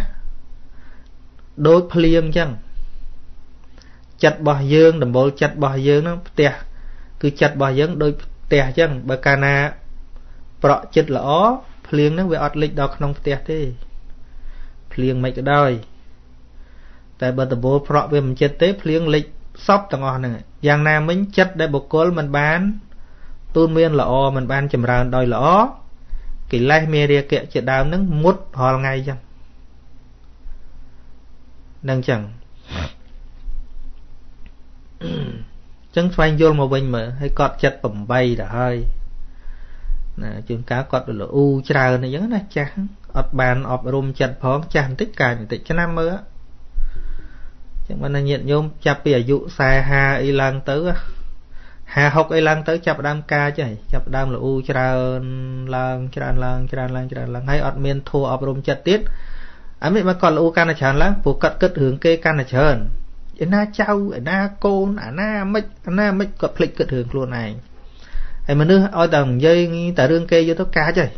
ដូចភ្លៀងអញ្ចឹង ចិត្តរបស់យើងដំបូលចិត្តរបស់យើងហ្នឹងផ្ទះគឺចិត្តរបស់យើងដូចផ្ទះអញ្ចឹងបើកាលណា ប្រក់ចិត្តល្អភ្លៀងហ្នឹងវាអត់លិចដល់ក្នុងផ្ទះទេភ្លៀងមិនក៏ដោយតែបើដំបូលប្រក់វាមិនចិត្តទេភ្លៀងលិចសពទាំងអស់ហ្នឹងយ៉ាងណាមិញចិត្តដែលបុគ្គលមិនបានទូនមានល្អមិនបានចម្រើនដោយល្អកិលេសមេរាគៈជាដើមនឹងមុតរាល់ថ្ងៃចឹងនឹងចឹង ចឹងស្វែងយល់មកវិញមើលហើយកត់ចិត្ត8ទៅហើយណាជួនកាលគាត់លអ៊ូច្រើនអញ្ចឹងណាចាស់អត់បានអប់រំចិត្តផងចាស់បន្តិចកាយបន្តិចឆ្នាំមើលចឹងបានញាតិញោមចាប់ពីអាយុ40 50អីឡើងទៅ50 60អីឡើងទៅចាប់ដើមកាចហើយចាប់ដើមលូច្រើនឡើងច្រើនឡើងច្រើនឡើងច្រើនឡើងហើយអត់មានធัวអប់រំចិត្តទៀតអាមិនមកគាត់លូកាន់តែច្រើនឡើងព្រោះគាត់គិតរឿងគេកាន់តែច្រើន ឯណាចៅឯណាកូនអាណាមិនអាណាមិនគាត់ភ្លេចគិតរឿងខ្លួនឯងហើយមនុស្សឲ្យតែនិយាយតែរឿងគេយកទៅកាចហើយ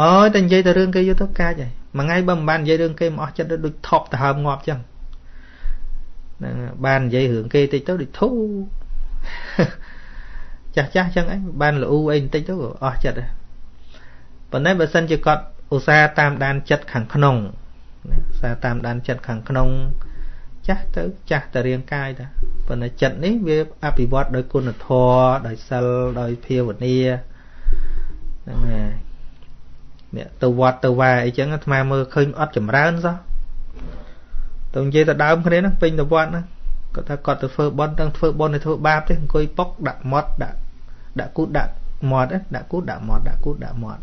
អើយតែនិយាយតែរឿងគេយកទៅកាចហើយមួយថ្ងៃបើមិនបាននិយាយរឿងគេមិនអស់ចិត្តដូចថប់ទៅហើមងាប់ចឹងហ្នឹងបាននិយាយរឿងគេតិចទៅដូចធូចាស់ចាស់ចឹងអីបានលូអីបន្តិចទៅអស់ចិត្តប៉ុន្តែបើសិនជាគាត់ឧស្សាហ៍តាមដានចិត្តខាងក្នុង ណាឧស្សាហ៍តាមដានចិត្តខាងក្នុង ចាស់ទៅចាស់តែរាងកាយតាប៉ុន្តែចិត្តនេះវាអភិវឌ្ឍដោយគុណធម៌ដោយសិលដោយភាវនាហ្នឹងហើយអ្នកទៅវត្តទៅវាអីចឹងអាត្មាមើលឃើញអត់ចម្រើនសោះទៅនិយាយទៅដើមគ្នាហ្នឹងពេញទៅវត្តហ្នឹងគាត់ថាគាត់ទៅធ្វើបន់ទាំងធ្វើបន់ទៅធ្វើបាបទេអង្គុយប៉ុកដាក់មាត់ដាក់ដាក់គូតដាក់មាត់ដាក់គូតដាក់មាត់ដាក់គូតដាក់មាត់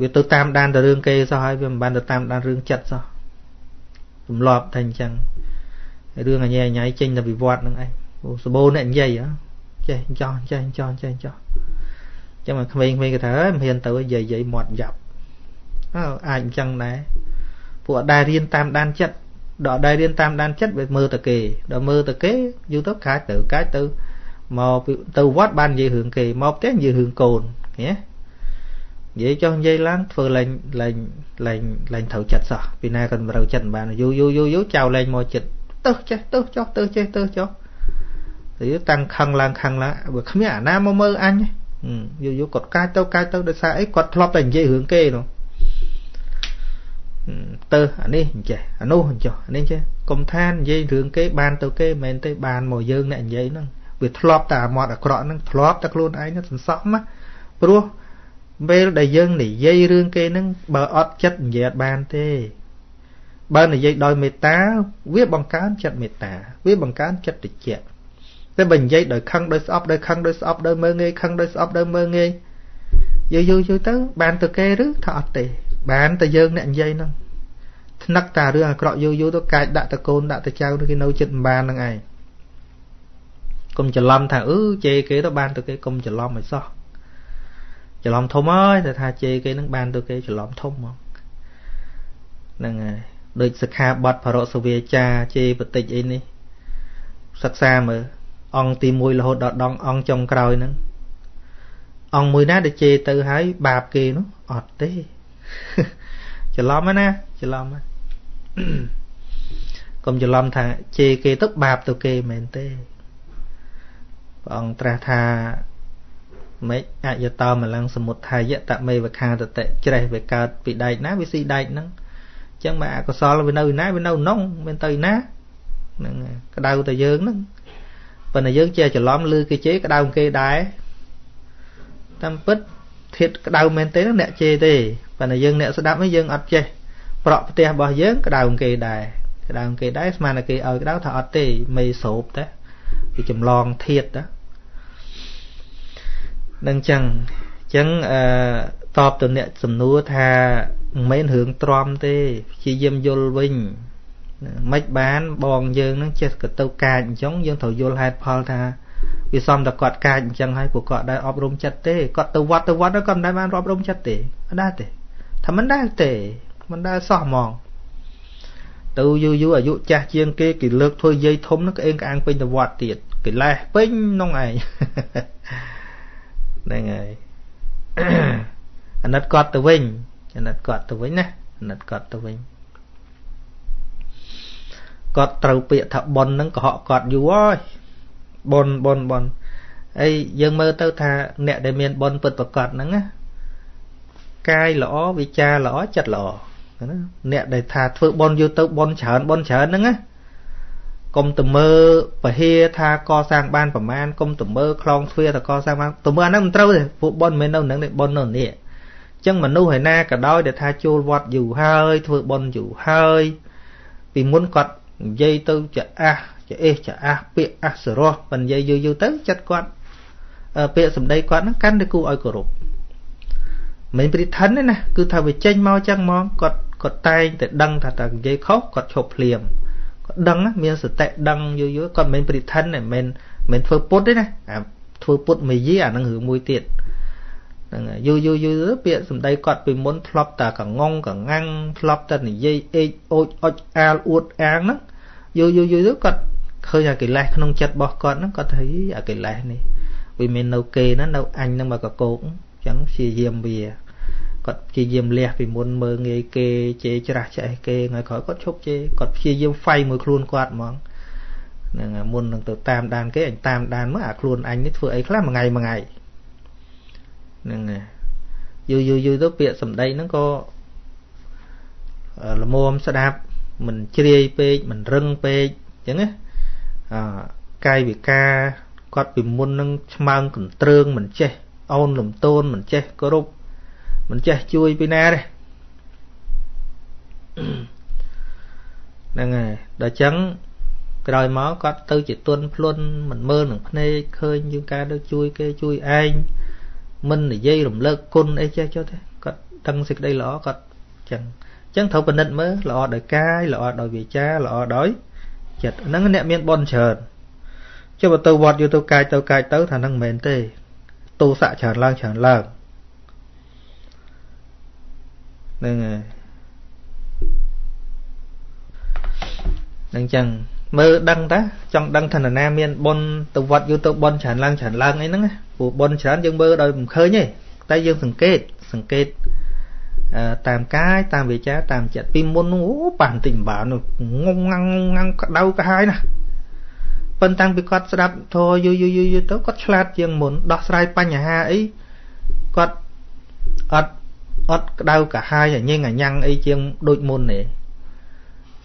វាទៅតាមដានតែរឿងគេសោះហើយវាមិនបានទៅតាមដានរឿងចិត្តសោះទម្លាប់តែអញ្ចឹងរឿងអញ្ញែអញ្ញៃចេញទៅវិវត្តហ្នឹងឯងសបោអ្នកនិយាយចេះចោះចេះចោះចេះចោះចឹងមកក្មេងៗគេថាអើយមិនហ៊ានទៅនិយាយនិយាយមាត់យ៉ាប់អើអាចអញ្ចឹងដែរពួកអត់ដែលរៀនតាមដានចិត្តដល់ដែលរៀនតាមដានចិត្តវាមើលតែគេដល់មើលតែគេយូរទៅកាចទៅកាចទៅមកទៅវត្តបាននិយាយរឿងគេមកផ្ទះនិយាយរឿងកូនហ៎ និយាយចុះនិយាយឡើងធ្វើឡើងឡើងឡើងឡើងត្រូវចិត្តសោះពីណាក៏មិនត្រូវចិត្តបានយូរយូរយូរយូរចៅលែងមកចិត្តទៅចេះទៅចុះទៅចេះទៅចុះទៅតាំងខឹងឡើងខឹងឡើងបើគ្មានអាណាមកមើលអញយូរយូរគាត់កាចទៅកាចទៅដោយសារអីគាត់ធ្លាប់តែនិយាយរឿងគេនោះទៅអានេះអញ្ចេះអានោះអញ្ចោះអានេះចេះកុំថានិយាយរឿងគេបានទៅគេមិនមែនទេបានមកយើងអ្នកនិយាយហ្នឹងវាធ្លាប់តែអាមាត់អាក្រក់ហ្នឹងធ្លាប់តែខ្លួនឯងហ្នឹងសន្សំណាព្រោះ ពេលដែលយើងនិយាយរឿងគេហ្នឹងបើអត់ចិត្តនិយាយអត់បានទេ បើនិយាយដោយមេត្តាវាបង្កើនចិត្តមេត្តា វាបង្កើនចិត្តតិចតែបើនិយាយដោយខឹងដោយស្អប់ដោយខឹងដោយស្អប់ដោយមើងងាយខឹងដោយស្អប់ដោយមើងងាយយូរយូរយូរទៅ បានទៅគេឬថាអត់ទេ បានតែយើងអ្នកនិយាយហ្នឹងថ្នឹកតារឿងអាក្រក់យូរយូរទៅកាចដាក់តកូនដាក់តចៅគេនៅចិត្តមិនបានហ្នឹងឯងកុំច្រឡំថាអឺជេរគេទៅបានទៅគេកុំច្រឡំឲ្យសោះ ច្រឡំធំហើយតែថាជេរគេនឹងបានទៅគេច្រឡំធំហ្មងហ្នឹងហើយដូចសិក្ខាបទបរសវាចាជេរបតិចអីនេះសិក្សាមើលអង្គទី1រហូតដល់ដងអង្គចុងក្រោយហ្នឹងអង្គមួយណាដែលជេរទៅហើយបាបគេនោះអត់ទេច្រឡំណាច្រឡំកុំច្រឡំថាជេរគេទៅបាបទៅគេមែនទេព្រះអង្គត្រាស់ថា មេឃអយតោមលੰសមុទ្ធាយតមេវខាតតិច្រេះវាកើតពីដែកណាវាស៊ីដែកហ្នឹងអញ្ចឹងមកអកុសលវានៅណាវានៅនងមិនទៅណាហ្នឹងក្តៅតែយើងហ្នឹងប៉ុន្តែយើងជាច្រឡំឮគេជេរក្តៅគេដែរតាមពិតធាតក្តៅមែនទេអ្នកជេរទេប៉ុន្តែយើងអ្នកស្ដាប់នេះយើងអត់ចេះប្រក់ផ្ទះរបស់យើងក្តៅគេដែរក្តៅគេដែរស្មានតែគេឲ្យក្តៅថាអត់ទេមេស្រូបតែវាចម្លងធាតណា នឹងចឹងចឹងអឺតបទៅអ្នកសំណួរថាមិនមែនរឿងទ្រាំទេព្យាយាមយល់វិញមិនបានបងយើងនឹងចេះក៏ទៅកាចអញ្ចឹងយើងត្រូវយល់ហេតុផលថាវាសំតែគាត់កាចអញ្ចឹងហើយពួកគាត់ដែរអប់រំចិត្តទេគាត់ទៅវត្តទៅវត្តគាត់មិនដែលបានអប់រំចិត្តទេអត់ដែរទេថាមិនដែរទេមិនដែរសោះហ្មងទៅយូរយូរអាយុចាស់ជាងគេគេលើកធ្វើយាយធំនឹងក្អេងក្អាងពេញទៅវត្តទៀតគេលេះពេញក្នុងឯង ហ្នឹងហើយអាណិតគាត់ទៅវិញអាណិតគាត់ទៅវិញណាអាណិតគាត់ទៅវិញគាត់ត្រូវពាក្យថាប៉ុនហ្នឹងកុហកគាត់យូរហើយប៉ុនប៉ុនប៉ុនហើយយើងមើលទៅថាអ្នកដែលមានប៉ុនពិតប្រកបហ្នឹងណាកាយល្អវិចារល្អចិត្តល្អណាអ្នកដែលថាធ្វើប៉ុនយូរទៅប៉ុនច្រើនប៉ុនច្រើនហ្នឹងណា កុំទៅមើលពហិថាកសាងបានប្រមាណកុំទៅមើលខ្លងទ្វារថាកសាងបានទៅមើលអាហ្នឹងមិនត្រូវទេពួកប៉ុនមិនមែននៅហ្នឹងទេប៉ុននៅនេះអញ្ចឹងមនុស្សឯណាក៏ដោយដែលថាចូលវត្តយូរហើយធ្វើប៉ុនយូរហើយពីមុនគាត់និយាយទៅចាអះចាអេះចាអះពាក្យអសរោះបើនិយាយយូរយូរទៅចិត្តគាត់ពាក្យសម្ដីគាត់ហ្នឹងកាន់តែគួរឲ្យគោរពមិនព្រិឋិនទេណាគឺថាវាចេញមកចឹងហ្មងគាត់គាត់តែងតែដឹងថាតើនិយាយខុសគាត់ឈប់ភ្លាមគាត់ ដឹងមានសតិដឹងយូរយូរគាត់មិនព្រិឋិនទេមិនមិនធ្វើពុតទេណាអាធ្វើពុតមួយយីអានឹងរឿងមួយទៀតហ្នឹងយូរយូរយូរពាក្យសម្ដីគាត់ពីមុនធ្លាប់តែកងងកងាំងធ្លាប់តែនិយាយអេកអូចអុចអាលអួតអាងហ្នឹងយូរយូរយូរគាត់ឃើញអាកិលេសក្នុងចិត្តរបស់គាត់ហ្នឹងគាត់ថាអាកិលេសនេះវាមាននៅគេណានៅអញហ្នឹងមកកកោកអញ្ចឹងព្យាយាមវា គាត់ព្យាយាមលះពីមុនមើងងាយគេជេរច្រាស់ឆ្អេះគេថ្ងៃក្រោយគាត់ឈប់ជេរគាត់ព្យាយាមហ្វៃមួយខ្លួនគាត់ហ្មងហ្នឹងមុននឹងទៅតាមដានគេអញតាមដានមើលអាខ្លួនអញនេះធ្វើអីខ្លះមួយថ្ងៃមួយថ្ងៃហ្នឹងយូរយូរយូរទៅពាក្យសម្ដីហ្នឹងក៏ល្មមស្ដាប់មិនជ្រាយពេកមិនរឹងពេកអញ្ចឹងណាអកាយវិការគាត់ពីមុននឹងឆ្មើងកន្ទ្រើងមិនចេះអូនលំទោនមិនចេះគោរព មិនចេះជួយពីណាទេហ្នឹងហើយដល់ចឹងក្រោយមកគាត់ទៅជាទុនភ្លុនមិនមើលនឹងភ្នែកឃើញយើងការទៅជួយគេជួយឯងមិននិយាយរំលើកគុណអីចេះចុះទេគាត់ដឹងសេចក្តីល្អគាត់ចឹងចឹងត្រូវពិនិត្យមើលល្អដោយកាយល្អដោយវាចាល្អដោយចិត្តហ្នឹងអ្នកមានបនច្រើនចុះបើទៅវត្តយកទៅកាយទៅកាយទៅថាហ្នឹងមិនមែនទេទោសៈច្រើនឡើងច្រើនឡើង ហ្នឹងហើយនឹងចឹងមើលដឹងតាចង់ដឹងថានរណាមានបុណ្យទៅវត្តយូរទៅបុណ្យច្រើនឡើងច្រើនឡើងអីហ្នឹងព្រោះបុណ្យច្រើនយើងមើលដោយមិនឃើញទេតែយើងសង្កេតសង្កេតតាមកាយតាមវាចាតាមចិត្តពីមុននោះអូប៉ះបន្តិចបានងងងាំងងាំងក្តៅក្រហាយណាប៉ុន្តែពីគាត់ស្ដាប់ធម៌យូរយូរយូរទៅគាត់ឆ្លាតជាងមុនដោះស្រាយបញ្ហាអីគាត់អត់ អត់ក្តៅកាហាយអញញអញ៉ាំងអីជាងដូចមុនទេ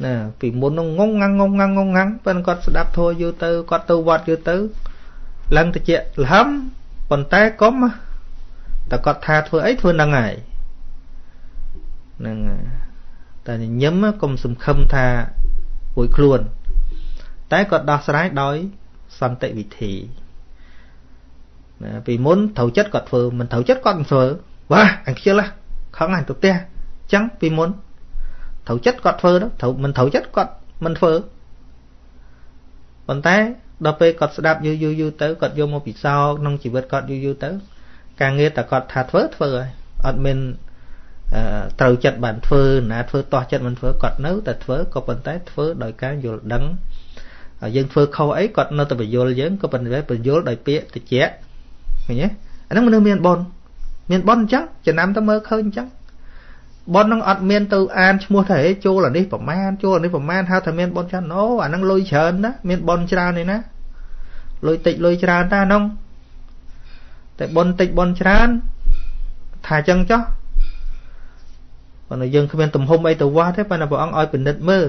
ណាពីមុននោះងងងាំងងងងាំងងងងាំងប៉ុន្តែគាត់ស្ដាប់ធម៌យូរទៅគាត់ទៅវត្តយូរទៅឡើងតិចលហំប៉ុន្តែកុំតែគាត់ថាធ្វើអីធ្វើនឹងហើយហ្នឹងតែញញឹមកុំសង្ឃឹមថាពួយខ្លួន តែគាត់ដោះស្រាយដោយសន្តិវិធីណាពីមុនត្រូវចិត្តគាត់ធ្វើមិនត្រូវចិត្តគាត់មិនធ្វើវ៉ាអញខ្ជិល ខឹងអញទៅផ្ទះអញ្ចឹងពីមុនត្រូវចិត្តគាត់ធ្វើទៅត្រូវមិនត្រូវចិត្តគាត់មិនធ្វើប៉ុន្តែដល់ពេលគាត់ស្ដាប់យូរយូរយូរទៅគាត់យកមកពិសោធន៍ក្នុងជីវិតគាត់យូរយូរទៅ ការងារតែគាត់ថាធ្វើធ្វើហើយអត់មានត្រូវចិត្តបានធ្វើណាធ្វើតោះចិត្តមិនធ្វើគាត់នៅតែធ្វើក៏ប៉ុន្តែធ្វើដោយការយល់ដឹងយើងធ្វើខុសអីគាត់នៅតែបញ្យល់យើងក៏ប៉ុន្តែបញ្យល់ដោយពាក្យតិចឃើញទេអាហ្នឹងមនុស្សមានបុណ្យ មានបុណ្យអញ្ចឹងចំណាំទៅមើលឃើញអញ្ចឹងបុណ្យនឹងអត់មានទៅអានឈ្មោះថាហេចូលអានេះប្រមាណចូលអានេះប្រមាណហៅថាមានបុណ្យច្រើនអូអាហ្នឹងលុយច្រើនណាមានបុណ្យច្រើននេះណាលុយតិចលុយច្រើនតាហ្នឹងតែបុណ្យតិចបុណ្យច្រើនថាអញ្ចឹងចុះប៉ុន្តែយើងគ្មានទំហំអីទៅវត្តទេប៉ុន្តែព្រះអង្គឲ្យពិនិត្យមើល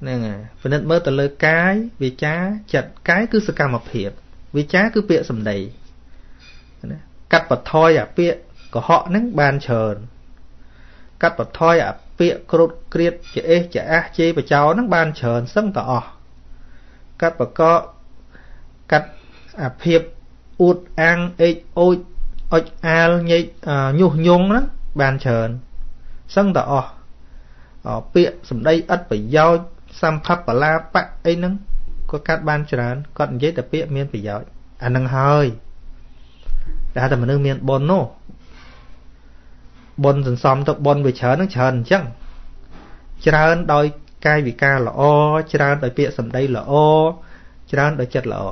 ហ្នឹងហើយពិនិត្យមើលទៅលើកាយវាចាចិត្តកាយគឺសកម្មភាពវាចាគឺពាក្យសម្ដីណា កាត់បន្ថយអាពាក្យកុហកហ្នឹងបានច្រើនកាត់បន្ថយអាពាក្យគ្រុតគ្រៀតជាអេសជាអាសជេរបចោហ្នឹងបានច្រើនសឹងតអស់កាត់បកកកាត់អាភាពអួតអាងអេចអូចអុចអាលញែកញុះញង់ហ្នឹងបានច្រើនសឹងតអស់ពាក្យសម្ដីឥតប្រយោជន៍សម្ភបលាបៈអីហ្នឹងក៏កាត់បានច្រើនគាត់និយាយតែពាក្យមានប្រយោជន៍អានឹងហើយ តែតែមនុស្សមានបុណ្យនោះបុណ្យសន្សំទៅបុណ្យវាច្រើននឹងច្រើនអញ្ចឹងច្រើនដោយកាយវិការល្អច្រើនដោយពាក្យសម្ដីល្អច្រើនដោយចិត្តល្អ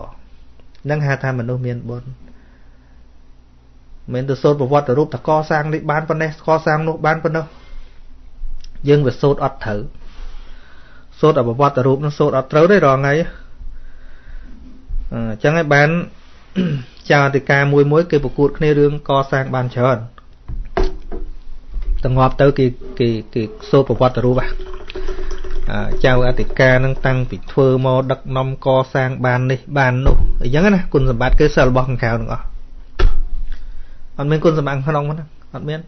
នឹងហៅថាមនុស្សមានបុណ្យមិនទៅសូត្រប្រវត្តិរូបតកសាងនេះបានប៉ុណ្ណេះកសាងនោះបានប៉ុណ្ណោះយើងវាសូត្រអត់ត្រូវសូត្រប្រវត្តិរូបនោះសូត្រអត់ត្រូវទេរាល់ថ្ងៃអញ្ចឹងហើយបាន ចាអធិការមួយមួយគេប្រកួតគ្នារឿងកសាងបានច្រើនតងាប់ទៅគេគេគេសូត្រប្រវត្តិរូបហ่ะចៅអធិការនឹងតាំងពីធ្វើមកដឹកនាំកសាងបាននេះបាននោះអញ្ចឹងណាគុណសម្បត្តិគឺសិលរបស់ខាងក្រៅទាំងអស់អត់មានគុណសម្បត្តិក្នុងហ្នឹងអត់មាន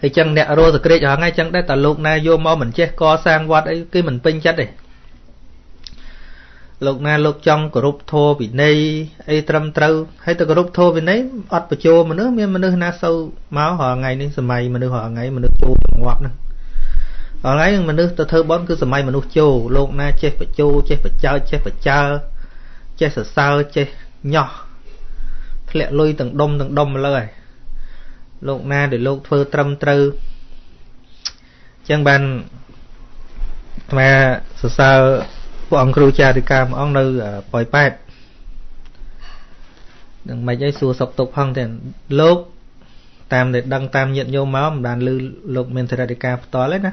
ហើយចឹងអ្នករស់សក្រិចរហងៃចឹងដែរតើលោកណាយកមកមិនចេះកសាងវត្តអីគេមិនពេញចិត្តទេ លោកណាលោកចង់គោរពធម៌វិន័យអីត្រឹមត្រូវហើយទៅគោរពធម៌វិន័យអត់បញ្ចូលមនុស្សមានមនុស្សណាសូវមករាល់ថ្ងៃនេះសម័យមនុស្សរាល់ថ្ងៃមនុស្សចូលងាប់ហ្នឹងរាល់ថ្ងៃមនុស្សទៅធ្វើបន់គឺសម័យមនុស្សចូលលោកណាចេះបញ្ចូលចេះបញ្ចើចេះបញ្ចើចេះសរសើរចេះញោះធ្លាក់លុយទាំងដុំទាំងដុំមកលើហើយលោកណាដែលលោកធ្វើត្រឹមត្រូវអញ្ចឹងបានអាសរសើរ ពួកអង្គគ្រូចារិកាមួយអង្គនៅប៉ោយប៉ែតនឹងមិនអីសួរសុកទុកផងទេលោកតាមដែលដឹងតាមញាតិញោមមកមិនបានឮលោកមានធរតិកាផ្ទាល់ទេណា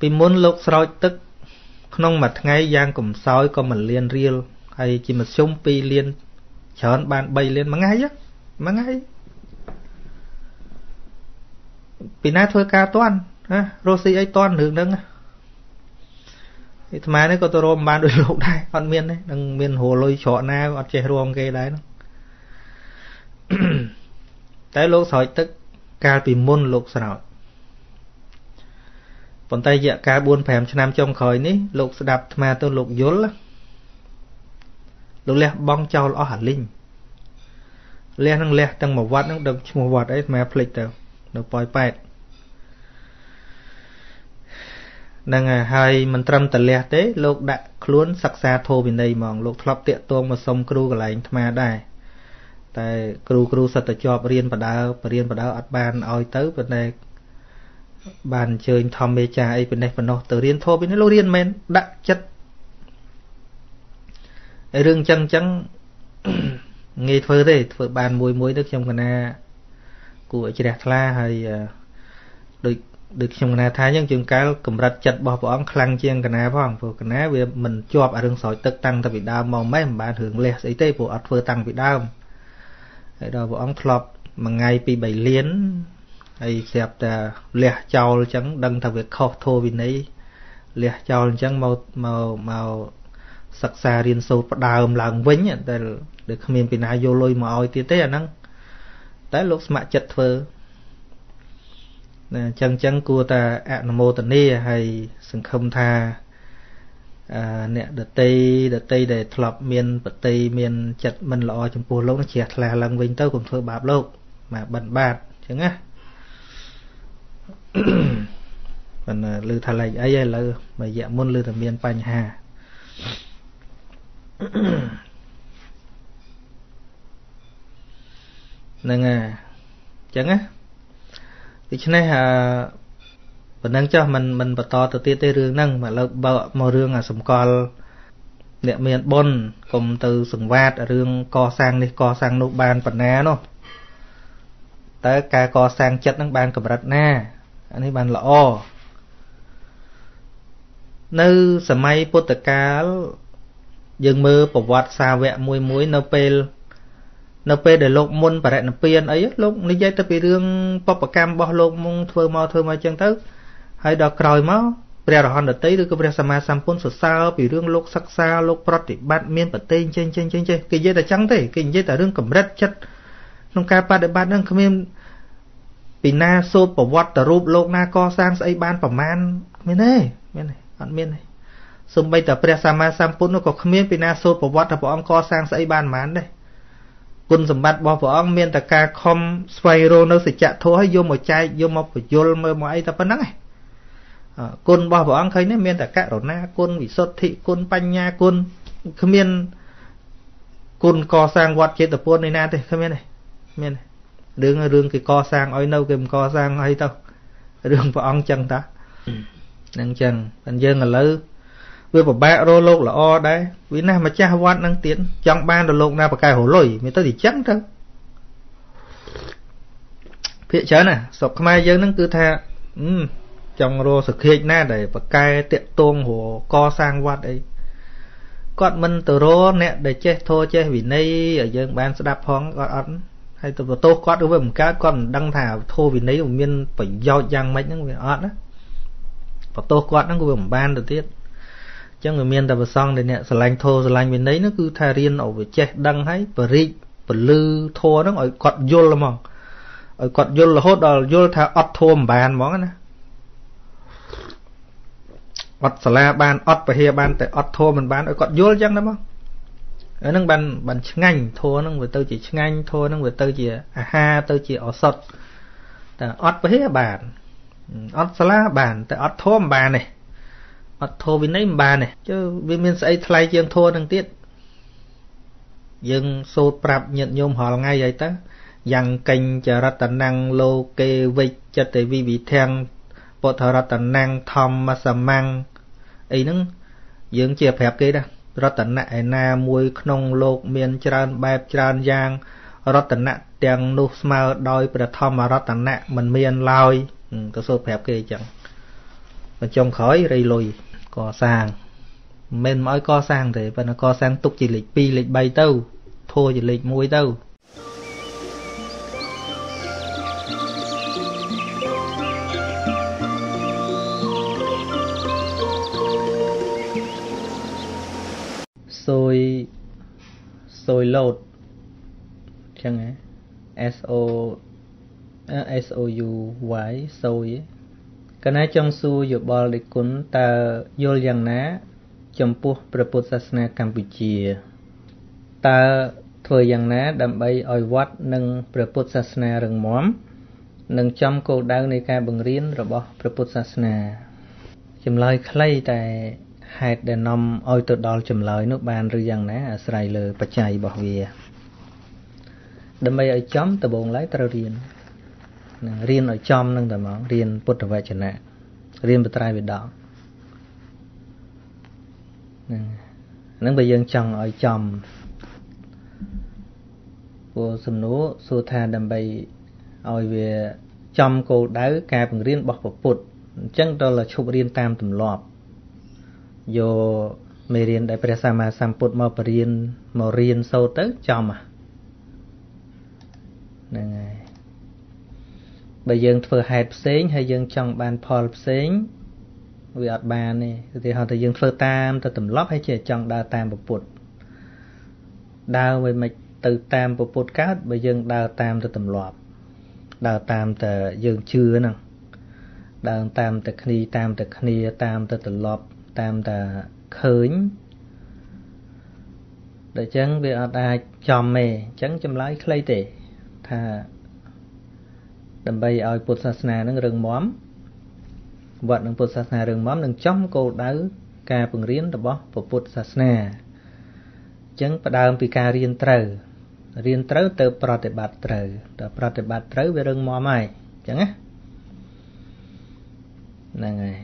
ពីមុនលោកស្រោចទឹក ក្នុងមួយថ្ងៃយ៉ាងកំសោយក៏មួយលានរៀលហើយជាមធ្យម2លានច្រើនបាន3លានមួយថ្ងៃមួយថ្ងៃពីណាធ្វើការតន់ណារស់ស៊ីអីតន់រឿងហ្នឹងណា អាត្មានេះក៏ទៅរួមបានដោយលោកដែរអត់មានទេនឹងមានរលុយច្រកណាអត់ចេះរួមគេដែរនោះតែលោកស្រោចទឹកកាលពីមុនលោកស្រោចប៉ុន្តែរយៈកាល4 5ឆ្នាំចុងក្រោយនេះលោកស្ដាប់អាត្មាទៅលោកយល់លោកលះបង់ចោលអស់អាលីងលះនឹងលះទាំងមួយវត្តនឹងដឹងឈ្មោះវត្តអីអាត្មាភ្លេចទៅនៅប៉ោយប៉ែត នឹងហើយមិនត្រឹមតលះទេលោកដាក់ខ្លួនសិក្សាធម៌វិន័យហ្មងលោកធ្លាប់តាកតងមកសុំគ្រូកន្លែងថ្មដែរតែគ្រូគ្រូសិតតែជាប់រៀនបដើបរៀនបដើអត់បានឲ្យទៅប៉ុន្តែបានអញ្ជើញធម្មមេចាអីប៉ុណ្ណេះប៉ុណ្ណោះទៅរៀនធម៌វិន័យលោករៀនមែនដាក់ចិត្តហើយរឿងចឹងចឹងងាយធ្វើទេធ្វើបានមួយមួយទៅខ្ញុំកណាគួរឲ្យជ្រះថ្លាហើយ ដូចដូចខ្ញុំកណាថាអញ្ចឹងជួនកាលកម្រិតចិត្តរបស់ព្រះអង្គខ្លាំងជាងកណាផងព្រោះកណាវាមិនជាប់អារឿងស្រោចទឹកតាំងតែពីដើមមកម៉េះមិនបានរឿងលះស្អីទេព្រោះអត់ធ្វើតាំងពីដើមហើយដល់ព្រះអង្គធ្លាប់មួយថ្ងៃពីរ3លានហើយស្រាប់តែលះចោលអញ្ចឹងដឹងថាវាខុសធម៌វិន័យលះចោលអញ្ចឹងមកមកមកសិក្សារៀនសូត្រផ្ដើមឡើងវិញតែដែលគ្មានពីណាយកលុយមកឲ្យទៀតទេអាហ្នឹងតែលោកស្ម័គ្រចិត្តធ្វើ ណាអញ្ចឹងអញ្ចឹងគួរតែអនុមោទនាហើយសង្ឃឹមថាអឺអ្នកដតីដតីដែលធ្លាប់មានបតីមានចិត្តមិនល្អចំពោះលោកជ្រះថ្លាឡើងវិញទៅកុំធ្វើបាបលោកមកបិណ្ឌបាតអញ្ចឹងណាប៉ុន្តែឮថាលេខអីឥឡូវមួយរយៈមុនឮថាមានបញ្ហាហ្នឹងហើយអញ្ចឹងណា ដូច្នេះអឺប៉ុណ្ណឹងចុះមិនមិនបន្តទៅទៀតទេរឿងហ្នឹងមកលើបើមករឿងអាសម្កល់អ្នកមានបុណ្យកុំទៅសង្វាតរឿងកសាងនេះកសាងនោះបានប៉ុណ្ណានោះតើការកសាងចិត្តនឹងបានកម្រិតណាអានេះបានល្អនៅសម័យពុទ្ធកាលយើងមើលប្រវត្តិសាវកមួយមួយនៅពេល នៅពេលដែលលោកមុនបរិណិព្វានអីលោកនិយាយទៅពីរឿងបពកម្មរបស់លោកមុងធ្វើមកធ្វើមកអញ្ចឹងទៅហើយដល់ក្រោយមកព្រះរហន្តតីឬក៏ព្រះសម្មាសម្ពុទ្ធសរសើរពីរឿងលោកសិក្សាលោកប្រតិបត្តិមានប្រទេសចេញចេញចេញចេះគេនិយាយតែចឹងទេគេនិយាយតែរឿងកម្រិតចិត្តក្នុងការបដិបត្តិហ្នឹងគ្មានពីណាសូត្រប្រវត្តិរូបលោកណាកសាងស្អីបានប្រមាណមានទេមានទេអត់មានទេសំបីតែព្រះសម្មាសម្ពុទ្ធនោះក៏គ្មានពីណាសូត្រប្រវត្តិថាព្រះអង្គកសាងស្អីបានប្រមាណដែរ គុណសម្បត្តិរបស់ព្រះអង្គមានតែការខំស្វែងរកនៅសច្ចធម៌ហើយយកមកចែកយកមកបញ្យលមើលមកអីតែប៉ុណ្្នឹងឯងគុណរបស់ព្រះអង្គឃើញនេះមានតែករុណាគុណវិសុទ្ធិគុណបញ្ញាគុណគ្មានគុណកសាងវត្តចេតពុននេះណាទេគ្មានទេមានរឿងរឿងគេកសាងឲ្យនៅគេមិនកសាងឲ្យទៅរឿងព្រះអង្គចឹងតានឹងចឹងតែយើងឥឡូវ វាពិបាករកលោកល្អដែរវាណាស់ម្ចាស់វត្តនឹងទៀតចង់បានទៅលោកណាប្រកែរលុយមានទៅទីចឹងទៅភាកច្រើនណាស្រុកខ្មែរយើងនឹងគឺថាចង់រកសក្តិណាដែលប្រកែតាក់តងរកសាងវត្តអីគាត់មិនទៅរកអ្នកដែលចេះធោចេះវិន័យឲ្យយើងបានស្ដាប់ផងគាត់អត់ហើយទៅបន្ទោសគាត់វាមិនកើតគាត់មិនដឹងថាធោវិន័យមានប្រយោជន៍យ៉ាងម៉េចហ្នឹងវាអត់ណាបន្ទោសគាត់ហ្នឹងក៏វាមិនបានទៅទៀត ចឹងវាមានតែប្រសងដែលអ្នកស្រឡាញ់ធោស្រឡាញ់វិន័យនោះគឺថារៀនឲ្យវាចេះដឹងហើយបរិជពលឺធោហ្នឹងឲ្យគាត់យល់ហ្មងឲ្យគាត់យល់រហូតដល់យល់ថាអត់ធោមិនបានហ្មងណាអត់សាលាបានអត់ពហិបានតែអត់ធោមិនបានឲ្យគាត់យល់ចឹងណាមកអាហ្នឹងបានបានឆ្ងាញ់ធោហ្នឹងវាទៅជាឆ្ងាញ់ធោហ្នឹងវាទៅជាអាហារទៅជាឱសថតែអត់ពហិបានអត់សាលាបានតែអត់ធោមិនបានទេ អត់ធោវិន័យមិនបានទេជើវាមានស្អីថ្លៃជាងធោនឹងទៀតយើងសូត្រប្រាប់ញាតិញោមរាល់ថ្ងៃអីទៅយ៉ាងកេញចរតនੰលោកេវិចិត្តវិវិធាំងពុទ្ធរតនੰធម្មសមੰអីហ្នឹងយើងជាប្រាប់គេដែររតនៈឯណាមួយក្នុងលោកមានច្រើនបែបច្រើនយ៉ាងរតនៈទាំងនោះស្មើដោយព្រះធម្មរតនៈមិនមានឡើយទៅសូត្រប្រាប់គេអញ្ចឹងបញ្ចុងក្រោយរៃលុយ កសាងមិនមែនមកឲ្យកសាងទេប៉ុន្តែកសាងទុកជាលេខ2លេខ3ទៅធួជាលេខ1ទៅសូយសូយឡូតចឹងហ៎ S O S O U Y សូយ កណាចង់សួរយោបល់ដឹកគុណតើយល់យ៉ាងណា ចំពោះព្រះពុទ្ធសាសនាកម្ពុជាតើធ្វើយ៉ាងណា ដើម្បីឲ្យវត្តនិងព្រះពុទ្ធសាសនារឹងមាំនិងចំគោលដៅនៃការបង្រៀនរបស់ព្រះពុទ្ធសាសនាចម្លើយខ្លីតែហេតុដែលនាំឲ្យទៅដល់ចម្លើយនោះបានឬយ៉ាងណាអាស្រ័យលើបច្ច័យរបស់វា ដើម្បីឲ្យចំដំបូងឡើយត្រូវរៀន នឹងរៀនឲ្យចំនឹងតែហ្មងរៀនពុទ្ធវចនៈរៀនបត្រៃវិដកហ្នឹងហ្នឹងបើយើងចង់ឲ្យចំព្រោះសំណួរសួរថាដើម្បីឲ្យវាចំគោលដៅការបង្រៀនរបស់ពុទ្ធអញ្ចឹងដល់ឈប់រៀនតាមទម្លាប់យកមេរៀនដែលព្រះសម្មាសម្ពុទ្ធមកបរៀនមករៀនសូត្រទៅចំហ្នឹងហើយ បើយើងធ្វើហេតុផ្សេងហើយយើងចង់បានផលផ្សេងវាអត់បានទេឧទាហរណ៍ថាយើងធ្វើតាមទៅទម្លាប់ហើយជាចង់ដើរតាមពុទ្ធដើរមិនមិនទៅតាមពុទ្ធកើតបើយើងដើរតាមទៅទម្លាប់ដើរតាមតែយើងជឿហ្នឹងដើរតាមតែគ្នាតាមតែគ្នាតាមតែទម្លាប់តាមតែឃើញដូច្នេះវាអត់អាចចំទេអញ្ចឹងចម្លើយខ្លីទេថា ដើម្បីឲ្យពុទ្ធសាសនានឹងរឹងមាំវត្តនឹងពុទ្ធសាសនារឹងមាំនឹងចំគោលដៅការបង្រៀនរបស់ពុទ្ធសាសនាអញ្ចឹងផ្ដើមពីការរៀនត្រូវរៀនត្រូវទៅប្រតិបត្តិត្រូវដល់ប្រតិបត្តិត្រូវវារឹងមាំហើយអញ្ចឹងណាហ្នឹងហើយ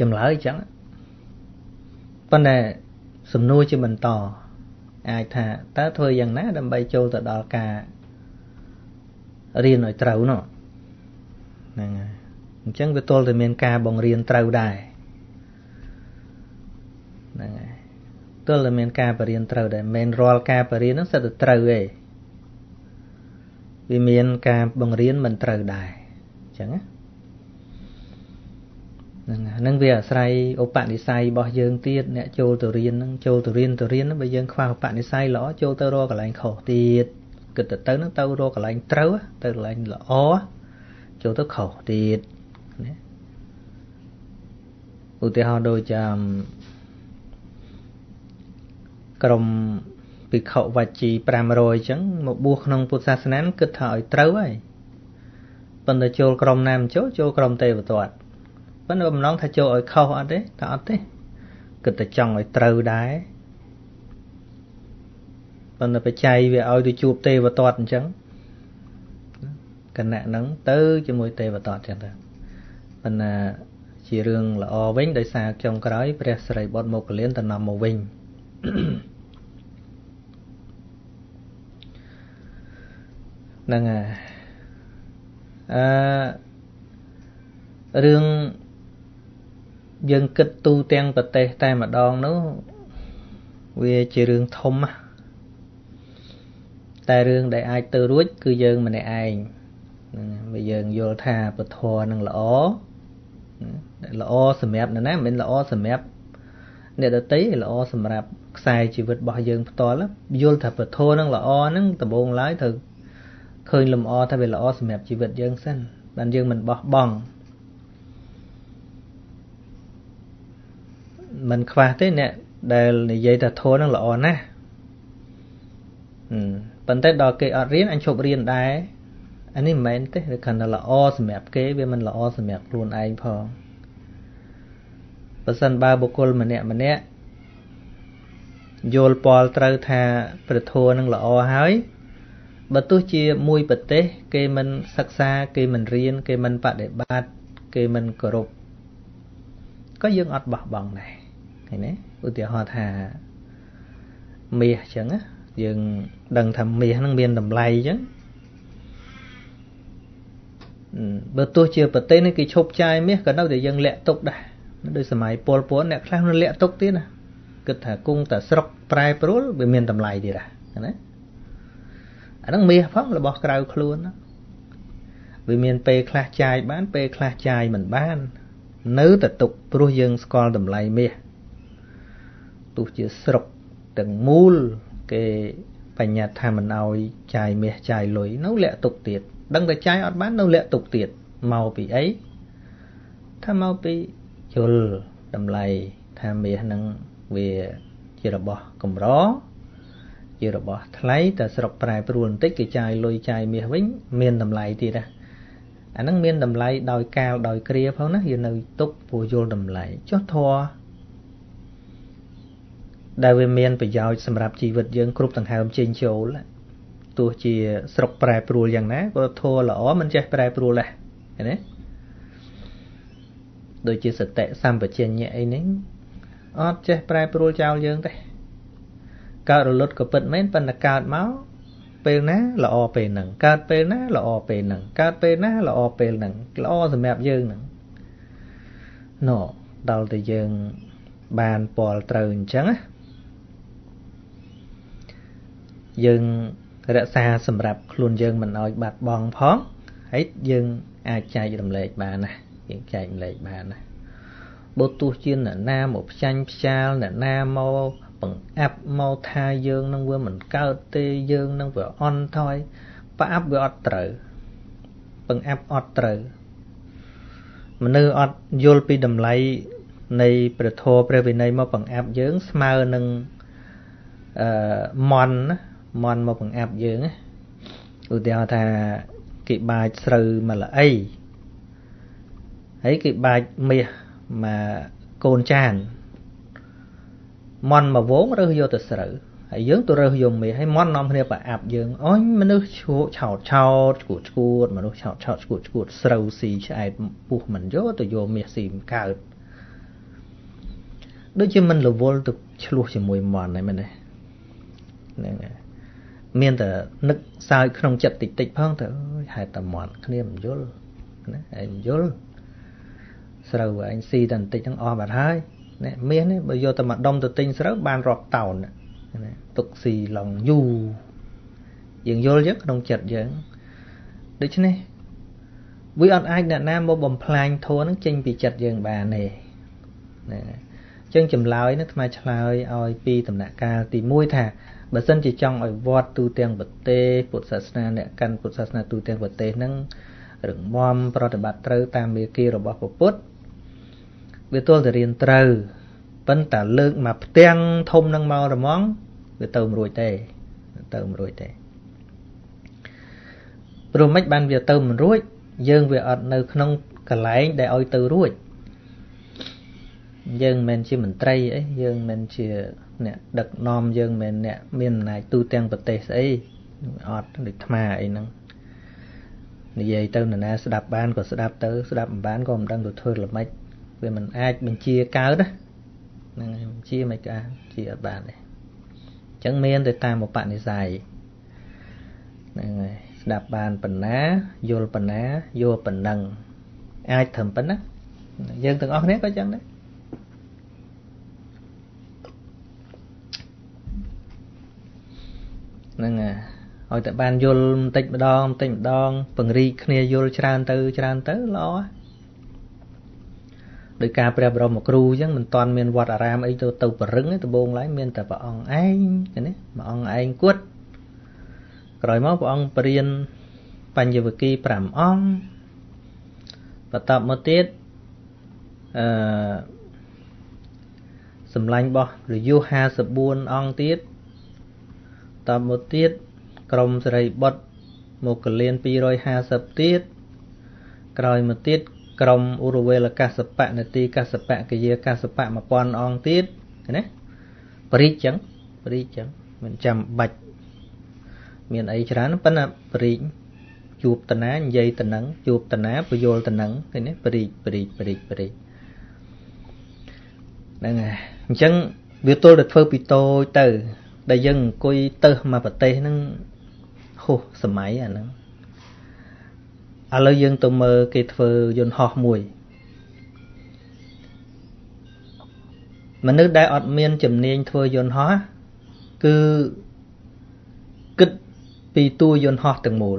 ចម្លើយអញ្ចឹងប៉ុន្តែសំណួរជាបន្តអាចថាតើធ្វើយ៉ាងណាដើម្បីចូលទៅដល់ការ រៀនឲ្យត្រូវនោះហ្នឹងហើយអញ្ចឹងវាទល់តែមានការបង្រៀនត្រូវដែរហ្នឹងហើយទល់តែមានការបរៀនត្រូវដែរមិនមែនរាល់ការបរៀនហ្នឹងសិតតែត្រូវទេវាមានការបង្រៀនមិនត្រូវដែរអញ្ចឹងណាហ្នឹងហ្នឹងវាអាស្រ័យឧបនិស្ស័យរបស់យើងទៀតអ្នកចូលទៅរៀនហ្នឹងចូលទៅរៀនទៅរៀនហ្នឹងបើយើងខ្វះឧបនិស្ស័យល្អចូលទៅរកកន្លែងខុសទៀត គិតទៅទៅហ្នឹងទៅរកកន្លែងត្រូវទៅកន្លែងល្អចូលទៅខុសទៀតណាឧទាហរណ៍ដូចចាំក្រុមភិក្ខុវជ្ជី500អញ្ចឹងមកបួសក្នុងពុទ្ធសាសនាគិតថាឲ្យត្រូវហើយប៉ុន្តែចូលក្រុមណាមិនចូលចូលក្រុមទេវទត្តប៉ុន្តែបំណងថាចូលឲ្យខុសអត់ទេថាអត់ទេគិតតែចង់ឲ្យត្រូវដែរ ប៉ុន្តែបច្ច័យវាឲ្យទៅជួបទេវទត្តអញ្ចឹងគណៈហ្នឹងទៅជាមួយទេវទត្តចឹងទៅប៉ុន្តែជារឿងល្អវិញដោយសារចុងក្រោយព្រះសិរីបុត្រមកកលៀនទៅនាំមកវិញហ្នឹងហើយអឺរឿងយើងគិតទូទាំងប្រទេសតែម្ដងនោះវាជារឿងធំ តែរឿងដែលអាចទៅរួច គឺយើងម្នាក់ឯងវាយើងយល់ថាពធនឹងល្អល្អសម្រាប់នរណាមិនមែនល្អសម្រាប់អ្នកដតីល្អសម្រាប់ខ្សែជីវិតរបស់យើងផ្ទាល់យល់ថាពធនឹងល្អហ្នឹងដំបូងឡើយត្រូវឃើញលំអថាវាល្អសម្រាប់ជីវិតយើងសិនបានយើងមិនបោះបង់មិនខ្វះទេអ្នកដែលនិយាយថាធម៌នឹងល្អណាស់ ប៉ុន្តែដល់គេអត់រៀនអញឈប់រៀនដែរអានេះមិនមែនទេវាគ្រាន់តែល្អសម្រាប់គេវាមិនល្អសម្រាប់ខ្លួនឯងផងបើសិនបើបុគ្គលម្នាក់ម្នាក់យល់ពល់ត្រូវថាព្រះធម៌នឹងល្អហើយបើទោះជាមួយប្រទេស គេមិនសិក្សាគេមិនរៀន គេមិនបដិបត្តិគេមិនគោរពក៏យើងអត់បោះបង់ដែរឃើញទេឧទាហរណ៍ថាមាសអញ្ចឹង យើងដឹងថាមាសហ្នឹងមានតម្លៃអញ្ចឹងបើទោះជាប្រទេសនេះគេឈប់ចាយមាសក៏នៅតែយើងលាក់ទុកដែរដោយសម័យពលពតអ្នកខ្លះនៅលាក់ទុកទៀតណាគិតថាគង់តែស្រុកប្រែប្រួលវាមានតម្លៃទៀតណាអាហ្នឹងមាសផងរបស់ក្រៅខ្លួនណាវាមានពេលខ្លះចាយបាន ពេលខ្លះចាយមិនបាន នៅតែទុកព្រោះយើងស្គាល់តម្លៃមាសទោះជាស្រុកទាំងមូល គេបញ្ញត្តិថាមិនអោយចាយមាសចាយលុយនៅលាក់ទុកទៀតដឹងតែចាយអត់បាននៅលាក់ទុកទៀតមកពីអីថាមកពីយល់តម្លៃថាមាសនឹងវាជារបស់កម្រជារបស់ថ្លៃតែស្រុកប្រែប្រួលបន្តិចគេចាយលុយចាយមាសវិញមានតម្លៃទៀតណាអាហ្នឹងមានតម្លៃដោយកាលដោយគ្រាផងណាយើងនៅទុកព្រោះយល់តម្លៃចុះធរ ដែលវាមានប្រយោជន៍សម្រាប់ជីវិតយើងគ្រប់ដង្ហើមចេញចូលទោះជាស្រុកប្រែប្រួលយ៉ាងណាក៏ធរល្អមិនចេះប្រែប្រួលដែរឃើញទេដូចជាសតិសម្បជញ្ញៈអីហ្នឹងអត់ចេះប្រែប្រួលចោលយើងទេកើតរលត់ក៏ពិតមែនប៉ុន្តែកើតមកពេលណាល្អពេលហ្នឹងកើតពេលណាល្អពេលហ្នឹងកើតពេលណាល្អពេលហ្នឹងល្អសម្រាប់យើងហ្នឹងណូដល់តែយើងបានពលត្រូវអញ្ចឹងណា យើងរក្សាសម្រាប់ខ្លួនយើងមិនឲ្យបាត់បង់ផងហើយយើងអាចចែករំលែកបានណាយើងចែករំលែកបានណាបើទោះជាអ្នកណាមកផ្ចាញ់ផ្ចាលអ្នកណាមកបង្អាប់មកថាយើងនឹងវាមិនកើតទេយើងនឹងវាអន់ថយប្រអាប់វាអត់ត្រូវបង្អាប់អត់ត្រូវមនុស្សអត់យល់ពីតម្លៃនៃព្រះធម៌ព្រះវិន័យមកបង្អាប់យើងស្មើនឹងអឺមន់ណា មន់មកបង្អាប់យើងណាឧទាហរណ៍ថាគេបាចស្រូវមួយល្អីហើយគេបាចមាសមកកូនចានមន់មកវងរើសយកទៅស្រូវហើយយើងទៅរើសយកមាសហើយមន់នាំគ្នាប្រអាប់យើងអញមនុស្សឈោឆោតឆោតឈួតឈួតមនុស្សឆោតឆោតឈួតឈួតស្រូវស៊ីឆ្អែតពុះមិនយកទៅយកមាសស៊ីមិនកើតដូចជាមិនរវល់ទៅឆ្លោះជាមួយមន់ហ្នឹងមែនទេហ្នឹងហើយ មានតែនឹកសើចក្នុងចិត្តតិចតិចផងទៅហេតុតែមន់គ្នាមិនយល់ណាឯងយល់ស្រូវឯងស៊ីតែបន្តិចហ្នឹងអស់បាត់ហើយណាមាសនេះបើយកតែមួយដុំទៅទិញស្រូវបានរាប់តោនណាទុកស៊ីឡងយូរយើងយល់ចឹងក្នុងចិត្តយើងដូច្នេះវាអត់អាចអ្នកណាមកបំផ្លាញធัวនឹងចេញពីចិត្តយើងបានទេណាអញ្ចឹងចម្លើយនោះថ្មឆ្លើយឲ្យពីដំណាក់កាលទី1ថា បើសិនជាចង់ឲ្យវត្តទូទាំងប្រទេសពុទ្ធសាសនាអ្នកកាន់ពុទ្ធសាសនាទូទាំងប្រទេសហ្នឹងរឹងមាំប្រតិបត្តិត្រូវតាមមេគារបស់ពុទ្ធវាទល់តែរៀនត្រូវប៉ុន្តែលើកមកផ្ទាំងធំនឹងមករមងវាទៅមិនរួចទេទៅមិនរួចទេព្រោះមិនបានវាទៅមិនរួច យើងវាអត់នៅក្នុងកន្លែងដែលឲ្យទៅរួចយើងមិនមែនជាមន្ត្រីអីយើងមិនមែនជា អ្នកដឹកនាំយើងមិនមែនអ្នកមានអំណាចទូទាំងប្រទេសស្អីអត់ដូចថ្មអីហ្នឹងនិយាយទៅនរណាស្ដាប់បានក៏ស្ដាប់ទៅស្ដាប់មិនបានក៏មិនដឹងទៅធ្វើល្មិចវាមិនអាចបញ្ជាកើតណាហ្នឹងហើយបញ្ជាមិនកើតជាអត់បានទេអញ្ចឹងមានទៅតាមឧបនិស្ស័យហ្នឹងហើយស្ដាប់បានប៉ុណ្ណាយល់ប៉ុណ្ណាយល់ប៉ុណ្ណឹងអាចត្រឹមប៉ុណ្ណាយើងទាំងអស់គ្នាក៏អញ្ចឹងដែរ ហ្នឹងឲ្យតែបានយល់បន្តិចម្ដងបន្តិចម្ដង ពង្រីកគ្នាយល់ច្រើនទៅច្រើនទៅល្អដោយការព្រះបរមគ្រូអញ្ចឹងមិនតាន់មានវត្តអារាមអីទៅទៅបរឹងទេដំបូងឡើយមានតែព្រះអង្គឯងណាព្រះអង្គឯងគត់ក្រោយមកព្រះអង្គបរៀនបញ្ញវគិ5អង្គបន្តមកទៀតអឺសម្លាញ់របស់រយុះ54អង្គទៀត តមកទៀតក្រមសេរីបុត្រមកលៀន250ទៀតក្រោយមកទៀតក្រមឧរវេលកសបៈនទីកសបៈកយាកសបៈ1000អង្គទៀតណាបរិជ្ចឹងបរិជ្ចឹងមិនចាំបាច់មានអីច្រើនប៉ុន្តែបរិជ្ជួបតណានិយាយតនឹងជួបតណាពយល់តនឹងឃើញទេបរិជ្បរិជ្បរិជ្បរិជ្ហ្នឹងហើយអញ្ចឹងវាទល់តែធ្វើពីតូចទៅ ដែលយើងអង្គុយទៅមកប្រទេសហ្នឹងហួសសម័យអាហ្នឹងឥឡូវយើងទៅមើលគេធ្វើយន្តហោះមួយមនុស្សដែលអត់មានជំនាញធ្វើយន្តហោះគឺគិតពីតួយន្តហោះទាំងមូល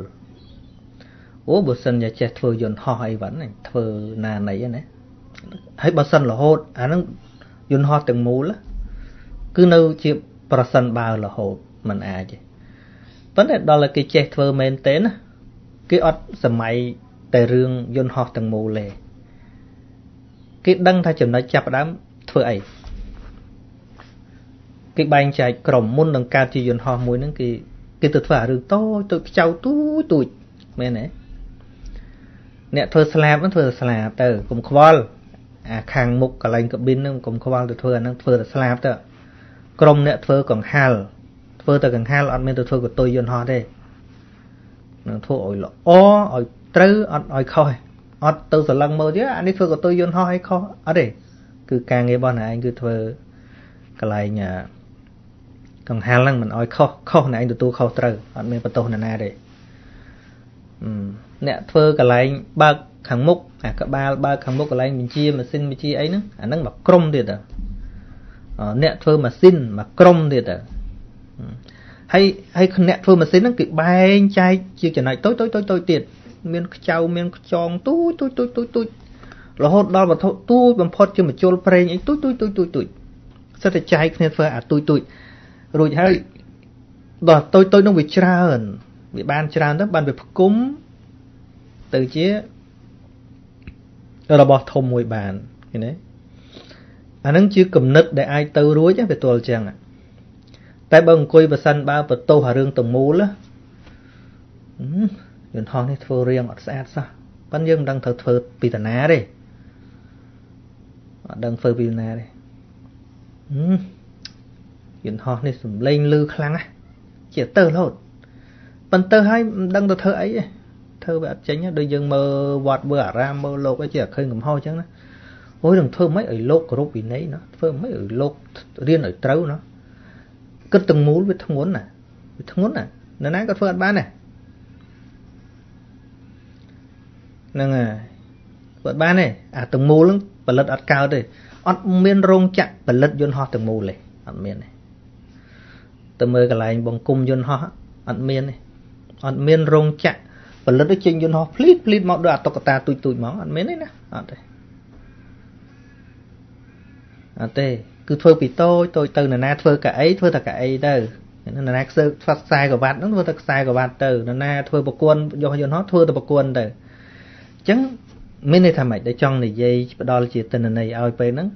អូបើសិនជាចេះធ្វើយន្តហោះអីវ៉ាន់ធ្វើណាណីណាហើយបើសិនរហូតអាហ្នឹងយន្តហោះទាំងមូលគឺនៅជា ប្រសិនបើរហូតมันអាចទេប៉ុន្តែដល់តែគេចេះធ្វើមែនទេណាគេអត់សម័យតែរឿងយន្តហោះទាំងមូលទេគេដឹងថាចំណុចចាប់ផ្ដើមធ្វើអីគេបែងចែកក្រុមមុននឹងកើតជាយន្តហោះមួយហ្នឹងគេគេទៅធ្វើអារឿងតូចតូចខ្ចៅទូចទូចមែនទេអ្នកធ្វើស្លាបហ្នឹងធ្វើស្លាបទៅកុំខ្វល់អាខាងមុខកន្លែងកាប៊ីនហ្នឹងកុំខ្វល់ទៅធ្វើអាហ្នឹងធ្វើតែស្លាបទៅ ក្រុមអ្នកធ្វើកង្ហាល់ធ្វើតែកង្ហាល់អត់មានទៅធ្វើកតុយយន្តហោះទេនឹងធ្វើឲ្យល្អឲ្យត្រូវអត់ឲ្យខុសអត់ទៅសឡឹងមើលទៀតអានេះធ្វើកតុយយន្តហោះឲ្យខុសអត់ទេគឺការងាររបស់អ្នកឯងគឺធ្វើកន្លែងកង្ហាល់ហ្នឹងមិនអោយខុសខុសអ្នកឯងទទួលខុសត្រូវអត់មានបន្ទោសណាណាទេអ្នកធ្វើកន្លែងបើកខាងមុខអាក្បាលបើកខាងមុខកន្លែងបញ្ជាម៉ាស៊ីនបញ្ជាអីហ្នឹងអាហ្នឹងមកក្រុមទៀតទៅ អ្នកធ្វើម៉ាស៊ីនមកក្រុមទៀតទៅហើយហើយអ្នកធ្វើម៉ាស៊ីនហ្នឹងគឺបែងចែកជាចំណុចតូចតូចតូចតូចទៀតមានខ្ចៅមានខ្ចងទូចទូចទូចទូចទូចរហូតដល់វត្ថុទូចបំផុតជាមជុលប្រេងអីទូចទូចទូចទូចទូចសិតតែចែកគ្នាធ្វើអាទូចទូចរួចហើយដល់តូចតូចនោះវាច្រើនវាបានច្រើនទៅបានវាផ្គុំទៅជារបស់ធំមួយបានឃើញទេ អានឹងជាគំនិតដែលអាចទៅរួចវាទល់ចឹងតែបើអង្គុយប្រសិនបើបន្ទោសអារឿងតមូលយន្តហោះនេះធ្វើរៀងអត់ស្អាតសោះប៉ិនយើងមិនដឹងត្រូវធ្វើពីតាណាទេអត់ដឹងធ្វើពីតាណាទេយន្តហោះនេះសំឡេងលឺខ្លាំងណាស់ជាទៅរហូតប៉ុន្តែហើយមិនដឹងទៅធ្វើអីទេធ្វើវាអត់ចេញដូចយើងមើលវត្តមើលអារាមមើលលោកអីជាឃើញកំហុសអញ្ចឹងណា អូយនឹងធ្វើម៉េចឲ្យលោកគោរពវិន័យណាធ្វើម៉េចឲ្យលោករៀនឲ្យត្រូវណាគិតទាំងមូលវាធ្ងន់ណាវាធ្ងន់ណានរណាក៏ធ្វើអត់បានដែរហ្នឹងហើយគាត់បានទេអាទាំងមូលហ្នឹងផលិតអត់កើតទេអត់មានរោងចក្រផលិតយន្តហោះទាំងមូលទេអត់មានទេទៅមើលកន្លែងបង្គំយន្តហោះអត់មានទេអត់មានរោងចក្រផលិតទៅចេញយន្តហោះភ្លីតភ្លីតមកដូចអាតុកតាទូចទូចមកអត់មានទេណាអត់ទេ អត់ទេ គឺធ្វើពីតូចតូចទៅនរណាធ្វើកៅអីធ្វើតែកៅអីទៅនរណាខ្សើខ្សខ្សែក្រវ៉ាត់ហ្នឹងធ្វើតែខ្សែក្រវ៉ាត់ទៅនរណាធ្វើប្រគួនយកយន្តហោះធ្វើតែប្រគួនទៅអញ្ចឹងមានន័យថាម៉េចដែលចង់និយាយផ្ដល់ជាទិន្នន័យឲ្យពេលហ្នឹង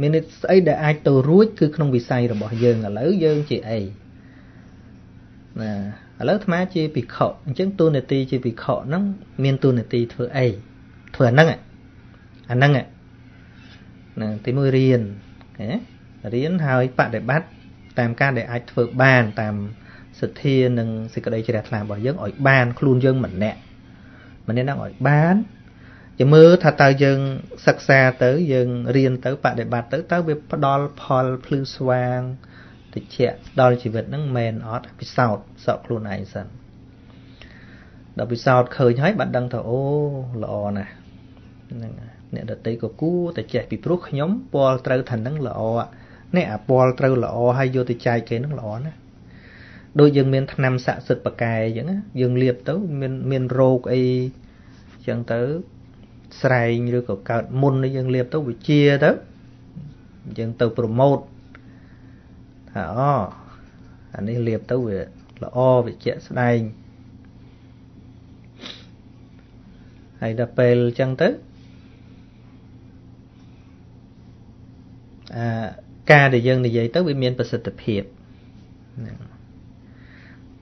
មានន័យស្អីដែលអាចទៅរួចគឺក្នុងវិស័យរបស់យើងឥឡូវយើងជាអីណាឥឡូវអាត្មាជាភិក្ខុអញ្ចឹងទូនាទីជាភិក្ខុហ្នឹងមានទូនាទីធ្វើអីធ្វើអាហ្នឹងអាហ្នឹងហ្នឹងទីមួយរៀនរៀនហើយបដិបត្តិតាមការដែលអាចធ្វើបានតាមសទ្ធានិងសេចក្តីជ្រះថ្លារបស់យើងឲ្យបានខ្លួនយើងម្នាក់ម្នាក់ហ្នឹងឲ្យបានជាមើលថាតើយើងសិក្សាទៅយើងរៀនទៅបដិបត្តិទៅតើវាផ្ដល់ផលភ្លឺស្វាងតិចដល់ជីវិតហ្នឹងមែនអត់ពិសោធន៍សក់ខ្លួនឯងសិនដល់ពិសោធន៍ឃើញហើយបាត់ដឹងថាអូល្អណាស់ហ្នឹង អ្នកដតីក៏គួរតែចេះពីព្រោះខ្ញុំពាល់ត្រូវថាហ្នឹងល្អនេះអាពាល់ត្រូវល្អហើយយកទៅចែកគេហ្នឹងល្អណាស់ដូចយើងមានថ្នាំស័ក្តិសិទ្ធិបកាយអញ្ចឹងយើងលាបទៅមានមានរោគអីអញ្ចឹងទៅស្រែងឬក៏កើតមុននេះយើងលាបទៅវិជាទៅយើងទៅប្រម៉ូតថាអូអានេះលាបទៅវាល្អវាជាក់ស្ដែងហើយដល់ពេលអញ្ចឹងទៅ ការដែលយើងនិយាយទៅវាមានប្រសិទ្ធភាពហ្នឹង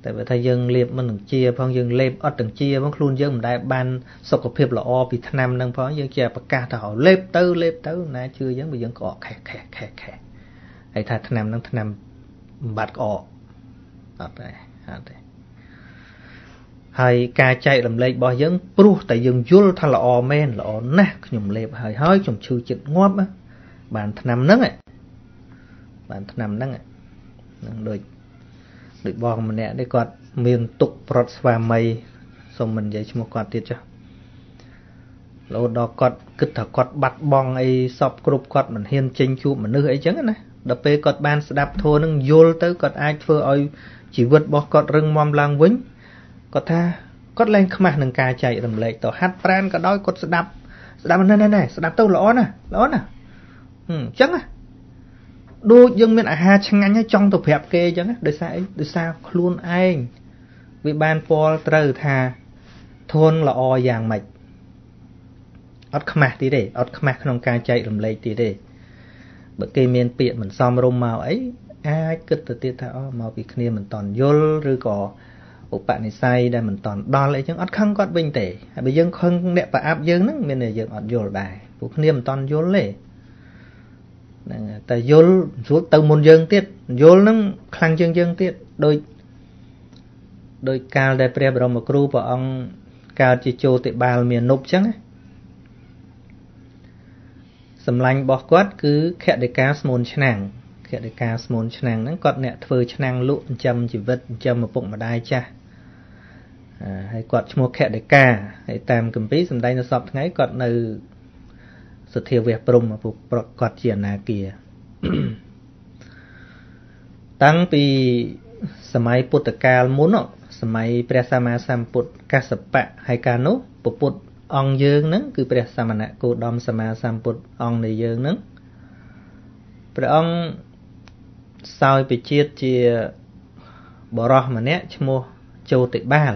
តែបើថាយើងលេបមិននឹងជាផងយើងលេបអត់ទាំងជាផងខ្លួនយើងមិនដែលបានសុខភាពល្អពីឆ្នាំហ្នឹងផងយើងជាប្រកាសថាលេបទៅលេបទៅណាជឿយើងបើយើងក្អកខេះខេះខេះខេះហើយថាឆ្នាំហ្នឹងឆ្នាំបំបត្តិក្អកអត់ទេអត់ទេហើយការចែករំលែករបស់យើងព្រោះតែយើងយល់ថាល្អមែនល្អណាស់ខ្ញុំលេបហើយហើយខ្ញុំឈឺចិត្តងាប់ បានឆ្នាំហ្នឹងបានឆ្នាំហ្នឹងនឹងដូចដូចបងម្នាក់នេះគាត់មានទុកប្រត់ស្វាមីសូមមិននិយាយឈ្មោះគាត់ទៀតចាស់រហូតដល់គាត់គិតថាគាត់បាត់បង់អីសពគ្រប់គាត់មិនហ៊ានចេញជួបមនុស្សអីចឹងណាដល់ពេលគាត់បានស្ដាប់ធម៌នឹងយល់ទៅគាត់អាចធ្វើឲ្យជីវិតរបស់គាត់រឹងមាំឡើងវិញគាត់ថាគាត់លែងខ្មាស់នឹងការចែករំលែកទៅហាត់ប្រានក៏ដោយគាត់ស្ដាប់ស្ដាប់ណែណែស្ដាប់ទៅល្អណាស់ល្អណាស់ អញ្ចឹងណាដូចយើងមានអាហារឆ្ងាញ់ហើយចង់ទៅប្រាប់គេអញ្ចឹងដោយសារអីដោយសារខ្លួនឯងវាបានពាល់ត្រូវថាធនល្អយ៉ាងម៉េចអត់ខ្មាស់ទីទេអត់ខ្មាស់ក្នុងការចែករំលែកទីទេបើគេមានពាក្យមិនសមរម្យមកអីអាចគិតទៅទៀតថាអូមកពីគ្នាមិនតន់យល់ឬក៏ឧបនិស្ស័យដែលមិនតន់ដល់អីចឹងអត់ខឹងគាត់វិញទេហើយបើយើងខឹងអ្នកប្រអាប់យើងហ្នឹងមានតែយើងអត់យល់ដែរពួកគ្នាមិនតន់យល់ទេ ហ្នឹងតែយល់ស្រួលទៅមុនយើងទៀតយល់ហ្នឹងខ្លាំងជាងយើងទៀតដូចដោយកាលដែលព្រះបរមគ្រូព្រះអង្គកើតជាចូលតិបាលមាននុបចឹងណាសម្លាញ់របស់គាត់គឺខតិកាស្មូនឆ្នាំងខខតិកាស្មូនឆ្នាំងហ្នឹងគាត់អ្នកធ្វើឆ្នាំងលក់ចិញ្ចឹមជីវិតចិញ្ចឹមឪពុកម្ដាយចាស់ហើយគាត់ឈ្មោះខតិកាហើយតាមគម្ពីរសំដែងនៅសពថ្ងៃគាត់នៅ សទ្ធាវះព្រំពួកគាត់ជាអនាគាតាំងពីសម័យពុទ្ធកាលមុនសម័យព្រះសម្មាសម្ពុទ្ធកសបៈហើយកាលនោះពុទ្ធអង្គយើងហ្នឹងគឺព្រះសមណគោដមសម្មាសម្ពុទ្ធអង្គនៃយើងហ្នឹងព្រះអង្គសោយពជាតិជាបរោះម្នាក់ឈ្មោះជោតិបាល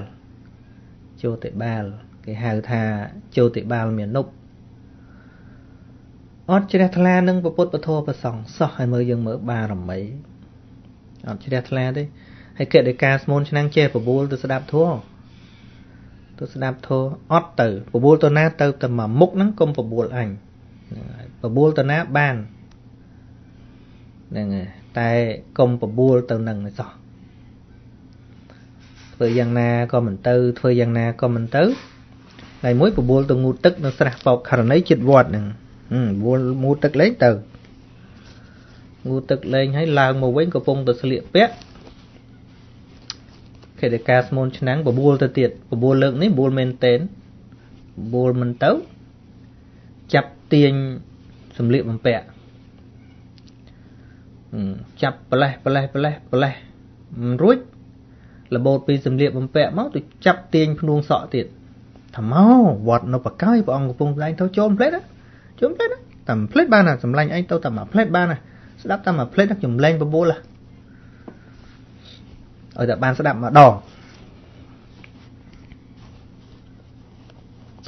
ជោតិបាល គេហៅថាជោតិបាលមានុប អត់ជ្រះថ្លានឹងពុទ្ធពធប្រសងសោះឲ្យមើលយើងមើលបារមីអត់ជ្រះថ្លាទេហើយកតិកាស្មូនឆ្នាំងចេះបបួលទៅស្ដាប់ធัวទៅស្ដាប់ធัวអត់ទៅបបួលទៅណាទៅតែមួយមុខហ្នឹងកុំបបួលអញបបួលទៅណាបានហ្នឹងហើយតែកុំបបួលទៅនឹងឯសោះធ្វើយ៉ាងណាក៏មិនទៅធ្វើយ៉ាងណាក៏មិនទៅហើយមួយបបួលទៅងូតទឹកនៅស្រះបោកករណីចិត្តវត្តហ្នឹង បបួលងូតទឹកលេងទៅងូតទឹកលេងហើយឡើងមកវិញកំពុងទៅស្លៀកពាក់ខេតការស្មូនឆ្នាំងបបួលទៅទៀតបបួលលើកនេះបបួលមែនតេនបបួលមិនទៅចាប់ទាញសម្លៀកបំពាក់ចាប់ប្រលេះប្រលេះប្រលេះប្រលេះមិនរួចរបូតពីសម្លៀកបំពាក់មកទៅចាប់ទាញភ្នួងសក់ទៀតថាមកវត្តនៅបកាយព្រះអង្គកំពុងផ្លែងទៅចូលផ្លេត ចូលផ្លេតតែផ្លេតបានណាសម្លាញ់ឯងទៅតែមួយផ្លេតបានណាស្ដាប់តែមួយផ្លេតខ្ញុំលែងបបួលឲ្យតែបានស្ដាប់ម្ដង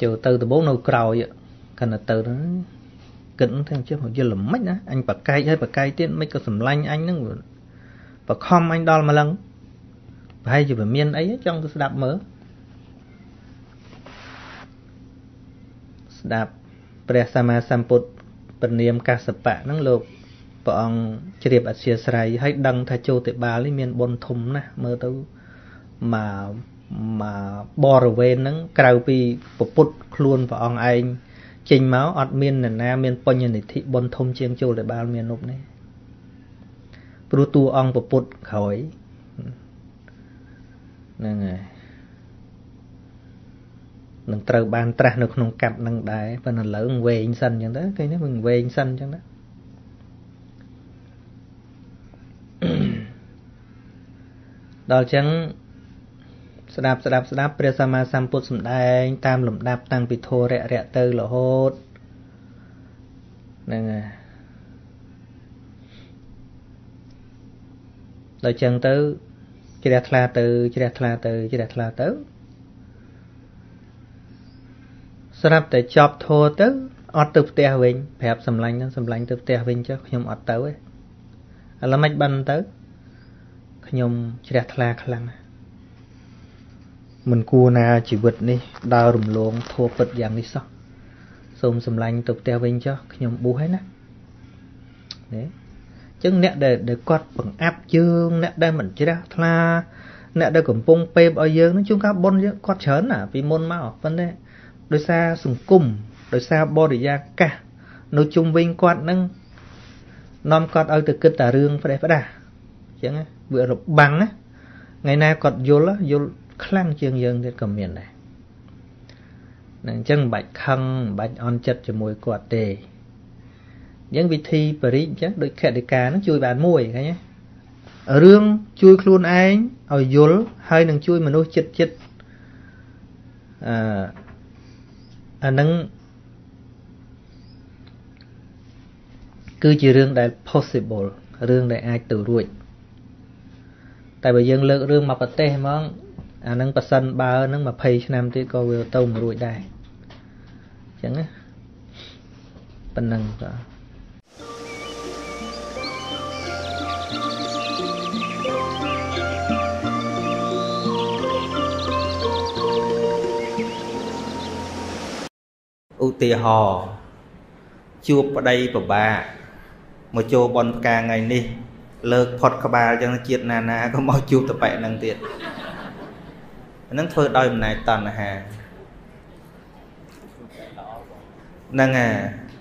ចូលទៅដំបងនៅក្រោយកាន់តែទៅគិតថាចេះមកយល់ល្មិចណាអញបកែកហើយបកែកទៀតមិនក៏សម្លាញ់អញហ្នឹងបខំអញដល់ម្លឹងប្រហែលជាវាមានអីចង់ទៅស្ដាប់មើលស្ដាប់ ព្រះសម្មាសម្ពុទ្ធព្រះនាមកសបៈហ្នឹងលោកព្រះអង្គជ្រាបអធិស្ស្រ័យហើយដឹងថាចូលតិបាលនេះមានបុណ្យធំណាស់មើលទៅមកមកបរិវេណហ្នឹងក្រៅពីពុទ្ធខ្លួនព្រះអង្គឯងចេញមកអត់មាននរណាមានបញ្ញនិធិបុណ្យធំជាងចូលតិបាលមាននុបនេះព្រោះតួអង្គពុទ្ធក្រោយហ្នឹងហើយ នឹងត្រូវបានត្រាស់នៅក្នុងកាប់នឹងដែរប៉ុន្តែឥឡូវវែងសិនអញ្ចឹងទៅគេនេះមិនវែងសិនអញ្ចឹងណាដល់អញ្ចឹងស្ដាប់ស្ដាប់ស្ដាប់ព្រះសម្មាសម្ពុទ្ធសម្ដែង តាមលំដាប់តាំងពីធរៈរៈទៅរហូតហ្នឹងហើយដល់ចឹងទៅជ្រះថ្លាទៅជ្រះថ្លាទៅជ្រះថ្លាទៅ ស្រាប់តែចប់ធរទៅអត់ទៅផ្ទះវិញប្រាប់សម្លាញ់ហ្នឹងសម្លាញ់ទៅផ្ទះវិញចុះខ្ញុំអត់ទៅទេឥឡូវមិនបានទៅខ្ញុំជ្រះថ្លាខ្លាំងណាស់មិនគួរណាជីវិតនេះដើររំលងធัวពិតយ៉ាងនេះសោះសូមសម្លាញ់ទៅផ្ទះវិញចុះខ្ញុំប៊ូហើយណានេះចឹងអ្នកដែលដែលគាត់បង្អាប់យើងអ្នកដែលមិនជ្រះថ្លាអ្នកដែលកំពុងពេបឲ្យយើងនឹងជួនកាលប៉ុនយើងគាត់ច្រើនណាពីមុនមកប៉ុន្តែ ដោយសារសង្គមដោយសារបរិយាកាសនៅជុំវិញគាត់នឹងនាំគាត់ឲ្យទៅគិតតែរឿងផ្ដេសផ្ដាសអញ្ចឹងវារបាំងណាថ្ងៃណាគាត់យល់យល់ខ្លាំងជាងយើងទៀតក៏មានដែរនឹងអញ្ចឹងមិនបាច់ខឹងមិនបាច់អន់ចិត្តជាមួយគាត់ទេអញ្ចឹងវិធីបរិយអញ្ចឹងដូចខតិកានឹងជួយបានមួយឃើញទេរឿងជួយខ្លួនឯងឲ្យយល់ហើយនឹងជួយមនុស្សចិត្តចិត្តអឺ អានឹងគឺជារឿងដែល possible រឿងដែលអាចទៅរួចតែបើយើងលើករឿងមកប្រទេសហ្មងអានឹងប៉ះសិនបើនឹង20ឆ្នាំទៀតក៏វាទៅមិនរួចដែរអញ្ចឹងណាប៉ុណ្ណឹងបាទ ឧទាហរណ៍ជួបប្តីពិបាកមកចូលបនផ្កាថ្ងៃនេះ លើកផុតក្បាលចឹងជាតិណានាក៏មកជួបតប៉ែនឹងទៀតហ្នឹងធ្វើដោយអំណាចតណ្ហាហ្នឹងហើយ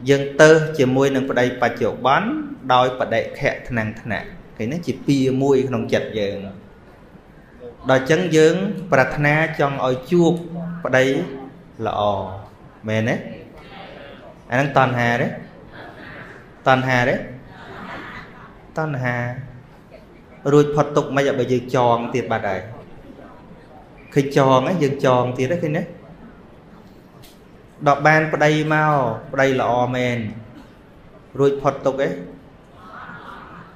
យើងទៅជាមួយនឹងប្តីបច្ចុប្បន្នដោយបដិខៈថ្នាំងថ្នាក់គេនេះជាពាមួយក្នុងចិត្តយើងដល់អញ្ចឹងយើង ប្រាថ្នាចង់ឲ្យជួបប្តីល្អ មែនទេអាហ្នឹងតណ្ហាទេតណ្ហាទេតណ្ហារួចផុតទុកមិនឲ្យបើយើងចងទៀតបាត់ហើយឃើញចងហ្នឹងយើងចងទៀតឃើញទេដល់បានប្តីមកប្តីល្អមែនរួចផុតទុកឯង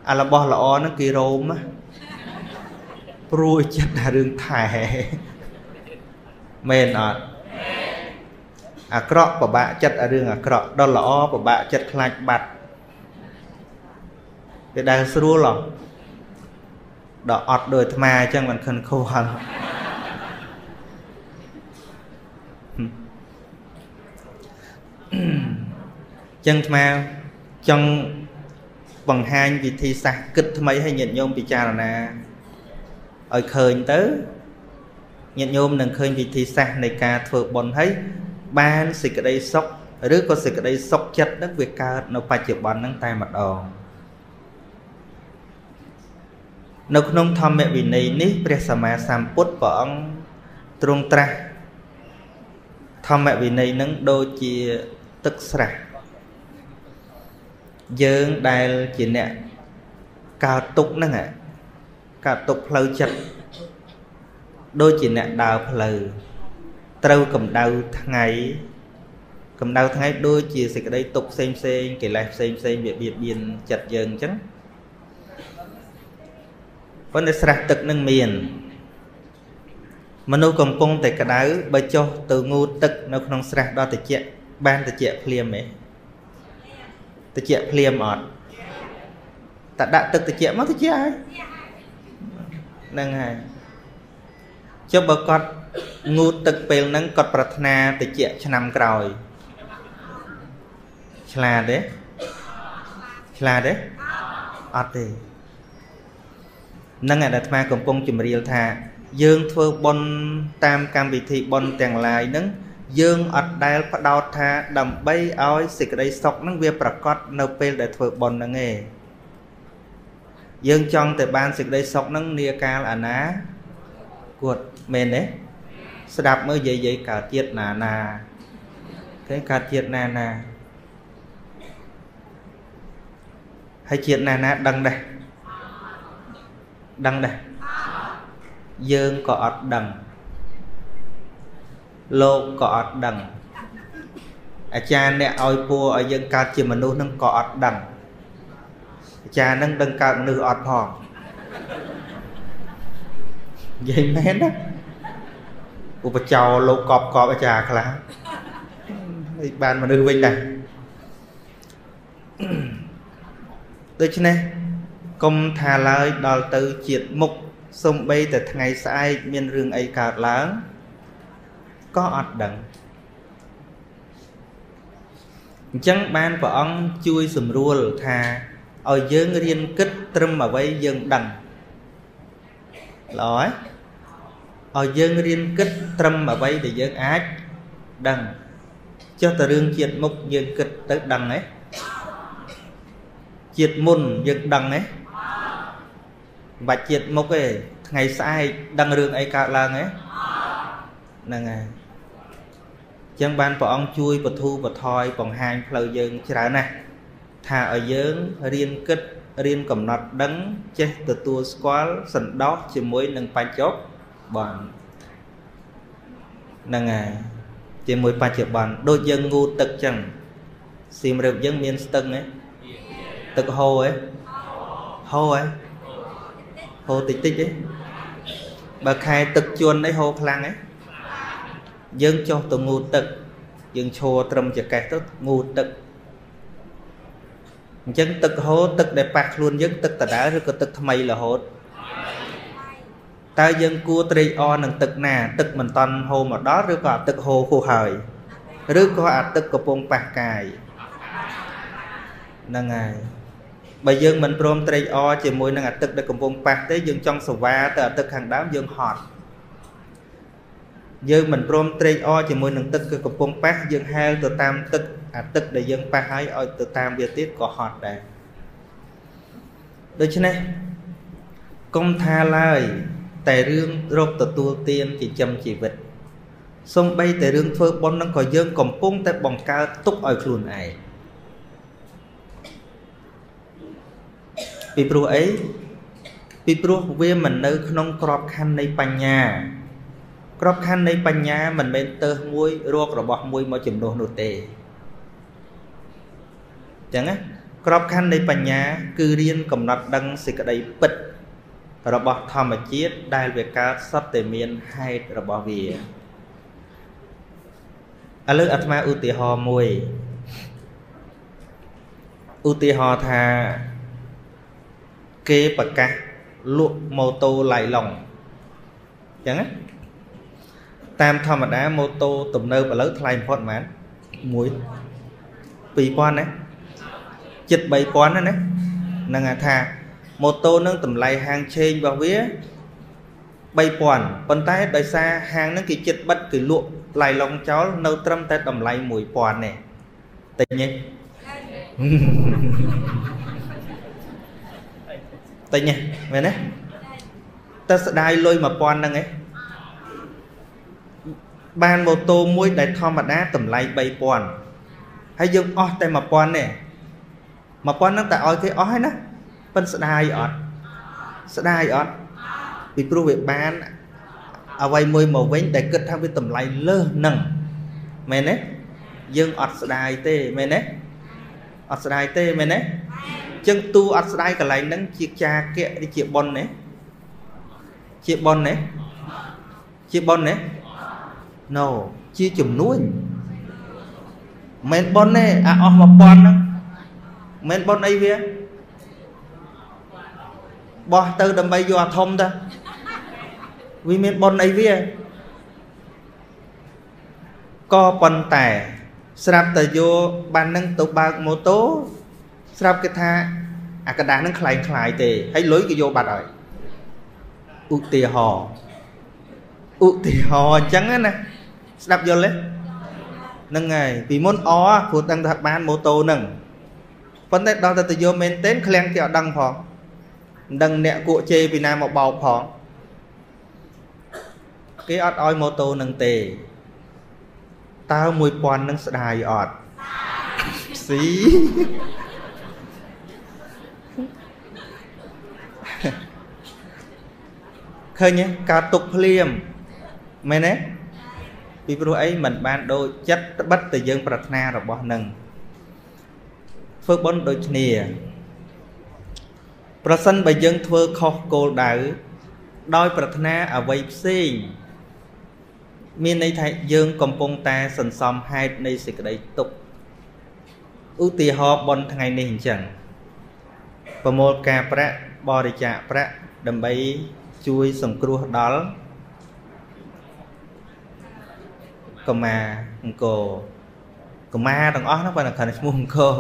អារបស់ល្អហ្នឹងគេរោមព្រួយចិត្តតែរឿងថែមែនអត់ អាក្រក់ពិបាកចិត្តអារឿងអាក្រក់ដល់ល្អពិបាកចិត្តខ្លាចបាត់វាដែលស្រួលហ៎ដល់អត់ដោយអាត្មាអញ្ចឹងមិនខិនខួរចឹងអាត្មាចង់បង្ហាញវិធីសាស្ត្រគិតថ្មីឲ្យញាតិញោមពិចារណាឲ្យឃើញទៅញាតិញោមនឹងឃើញវិធីសាស្ត្រនៃការធ្វើបុណ្យហើយ បានសេចក្តីសុខឬក៏សេចក្តីសុខចិត្តនឹងវាកើតនៅបច្ចុប្បន្នហ្នឹងតែម្ដងនៅក្នុងធម្មវិន័យនេះព្រះសម្មាសម្ពុទ្ធព្រះអង្គទ្រង់ត្រាស់ធម្មវិន័យនឹងដូចជាទឹកស្រះយើងដែលជាអ្នកកើតទុកហ្នឹងកើតទុកផ្លូវចិត្តដូចជាអ្នកដើរផ្លូវ ត្រូវកម្ដៅថ្ងៃកម្ដៅថ្ងៃដូចជាសេចក្តីទុកផ្សេងផ្សេងកិលេសផ្សេងផ្សេងវាបៀតបៀនចិត្តយើងអញ្ចឹងប៉ុន្តែស្រះទឹកនឹងមានមនុស្សកំពុងតែក្តៅបើចុះទៅងូតទឹកនៅក្នុងស្រះដល់ត្រជាក់បានត្រជាក់ភ្លាមទេត្រជាក់ភ្លាមអត់តែដាក់ទឹកត្រជាក់មកត្រជាក់ហើយហ្នឹងហើយចុះបើគាត់ ងូតទឹកពេលហ្នឹងគាត់ប្រាថ្នាតិចឆ្នាំក្រោយឆ្លាតទេឆ្លាតទេអត់ទេនឹងអាត្មាកំពុងជម្រាបថា យើងធ្វើបុណ្យតាមកម្មវិធីបុណ្យទាំងឡាយហ្នឹងយើងអត់ដែលផ្ដោតថាដើម្បីឲ្យសេចក្តីសុខហ្នឹងវាប្រកបនៅពេលដែលធ្វើបុណ្យហ្នឹងឯងយើងចង់តែបានសេចក្តីសុខហ្នឹងនាកាលអាណាគាត់មែនទេ ស្ដាប់មើលយាយយាយកើតជាតិណាណាគេកើតជាតិណាណាហើយជាតិណាណាដឹងដែរដឹងដែរយើងក៏អត់ដឹងលោកក៏អត់ដឹងអាចារ្យអ្នកឲ្យពួរឲ្យយើងកើតជាមនុស្សនឹងក៏អត់ដឹងអាចារ្យនឹងដឹងកើតមនុស្សអត់ផងនិយាយមែនណា ឧបចោលោកកប់កប់អាចារ្យខ្លះហើយបានមនុស្សវិញដែរដូច្នេះកុំថាឡើយដល់ទៅជាតិមុខសំបីតែថ្ងៃស្អែកមានរឿងអីកើតឡើងក៏អត់ដឹងអញ្ចឹងបានព្រះអង្គជួយសម្រួលថាឲ្យយើងរៀនគិតត្រឹមអ្វីយើងដឹងល្អហើយ ឲ្យយើងរៀនគិតត្រឹមអ្វីដែលយើងអាចដឹងចុះតែរឿងជាតិមុខយើងគិតទៅដឹងហ៎ជាតិមុនយើងដឹងហ៎មិនបាច់ជាតិមុខទេថ្ងៃស្អែកដឹងរឿងអីកើតឡើងហ៎ហ្នឹងហើយចឹងបានព្រះអង្គជួយបធូរបថយបង្ហាញផ្លូវយើងច្រើនណាស់ថាឲ្យយើងរៀនគិតរៀនកំណត់ដឹងចេះទទួលស្គាល់សន្តោសជាមួយនឹងបច្ចុប្បន្នហ្នឹងហើយជាមួយបច្ចុប្បន្នដូចយើងងូតទឹកចឹងសៀមរាបយើងមានស្ទឹងទេទឹកហូរទេហូរទេហូរតិចតិចទេបើខែទឹកជន់អីហូរខ្លាំងទេយើងចុះទៅងូតទឹក យើងឈរត្រឹមចកេះទៅងូតទឹកអញ្ចឹងទឹកហូរទឹកដែលប៉ះខ្លួនយើងទឹកដដែលឬក៏ទឹកថ្មីរហូត តើយើងគួរត្រេកអរនឹងទឹកណា ទឹកមិនតន់ហូរមកដល់ឬក៏ទឹកហូរហួសហើយឬក៏អាទឹកកំពុងប៉ះកាយហ្នឹងហើយបើយើងមិនព្រមត្រេកអរជាមួយនឹងអាទឹកដែលកំពុងប៉ះទេយើងចង់សវ៉ាទៅអាទឹកខាងដើមយើងហត់យើងមិនព្រមត្រេកអរជាមួយនឹងទឹកគឺកំពុងប៉ះយើងហែលទៅតាមទឹកអាទឹកដែលយើងប៉ះហើយឲ្យទៅតាមវាទៀតក៏ហត់ដែរដូច្នេះកុំថាឡើយ តែរឿងរកទទួលទានចិញ្ចឹមជីវិតសំបីតែរឿងធ្វើបុណ្យនឹងក៏យើងកំពុងតែបង្កើតទុកឲ្យខ្លួនឯងពីព្រោះអីពីព្រោះវាមិននៅ ក្នុងក្របខ័ណ្ឌនៃបញ្ញាក្របខ័ណ្ឌនៃបញ្ញាមិនមែនទៅមួយរករបស់មួយមកចំនួននោះទេចឹងណាក្របខ័ណ្ឌនៃបញ្ញា គឺរៀនកំណត់ដឹងសេចក្តីពិត របស់ធម្មជាតិដែលវាកើតសត្វតែមានហេតុរបស់វាឥឡូវអាត្មាឧទាហរណ៍មួយឧទាហរណ៍ថាគេប្រកាសលក់ម៉ូតូឡៃឡុងអញ្ចឹងណាតាមធម្មតាម៉ូតូទំនើបឥឡូវថ្លៃបំផុតប៉ុន្មាន1 2000ណាជិត3000ណាណាហ្នឹងថា ម៉ូតូនឹងតម្លៃហាងឆេងរបស់វា3000ប៉ុន្តែដោយសារហាងហ្នឹងគេចិត្តបិទគេលក់ឡៃឡុងចោលនៅត្រឹមតែតម្លៃ1000ទេតែញេទិញមែនទេតែស្ដាយលុយ1000ហ្នឹងឯងបានម៉ូតូមួយដែលធម្មតាតម្លៃ3000ហើយយើងអស់តែ1000ទេ1000ហ្នឹងតែឲ្យគេអស់ហើយណា ប៉ិនស្ដាយអត់ស្ដាយអត់ពីព្រោះវាបានអ្វីមួយមកវិញដែលគិតថាវាតម្លៃលើសនឹងមែនទេយើងអត់ស្ដាយទេមែនទេអត់ស្ដាយទេមែនទេចឹងទូអត់ស្ដាយកន្លែងហ្នឹងជាចាគៈឬជាប៉ុនទេជាប៉ុនទេជាប៉ុនទេ No ជាចំនួនមិនប៉ុនទេអាអស់1000ហ្នឹងមិនប៉ុនអីវា បោះទៅដើម្បីយកអាធំតាវាមានប៉ុនអីវាក៏ប៉ុន្តែ ស្រាប់តែយកបាននឹងទៅបើកម៉ូតូស្រាប់គេថាអាกระดาษហ្នឹងคล้ายคล้ายទេហើយលុយគេយកបាត់ហើយឧទាហរណ៍ឧទាហរណ៍អញ្ចឹងណាស្ដាប់យល់ទេហ្នឹងហើយពីមុនអព្រោះដឹងថាបានម៉ូតូហ្នឹងប៉ុន្តែដល់តែទៅយកមែនទេឃ្លាំងគេអត់ដឹងផង មិនដឹងអ្នកគក់ជេរពីណាមកបោកផងគេអត់ឲ្យម៉ូតូនឹងទេតើ1000នឹងស្ដាយអត់ស៊ីឃើញទេការទុកភ្លាមមែនទេពីព្រោះអីមិនបានដូចចិត្តបិទតែយើងប្រាថ្នារបស់នឹងធ្វើបុណ្យដូចគ្នា ប្រសិនបើយើងធ្វើខុសគោលដៅដោយប្រាថ្នាអ្វីផ្សេងមានន័យថាយើងកំពុងតែសន្សំហេតុនៃសេចក្តីទុក្ខឧទាហរណ៍បុណ្យថ្ងៃនេះអញ្ចឹងប្រមូលការប្រាក់បរិច្ចាគប្រាក់ដើម្បីជួយសង្គ្រោះដល់កមាអង្គរកមាទាំងអស់ហ្នឹងបើនៅខាងឈ្មោះអង្គរ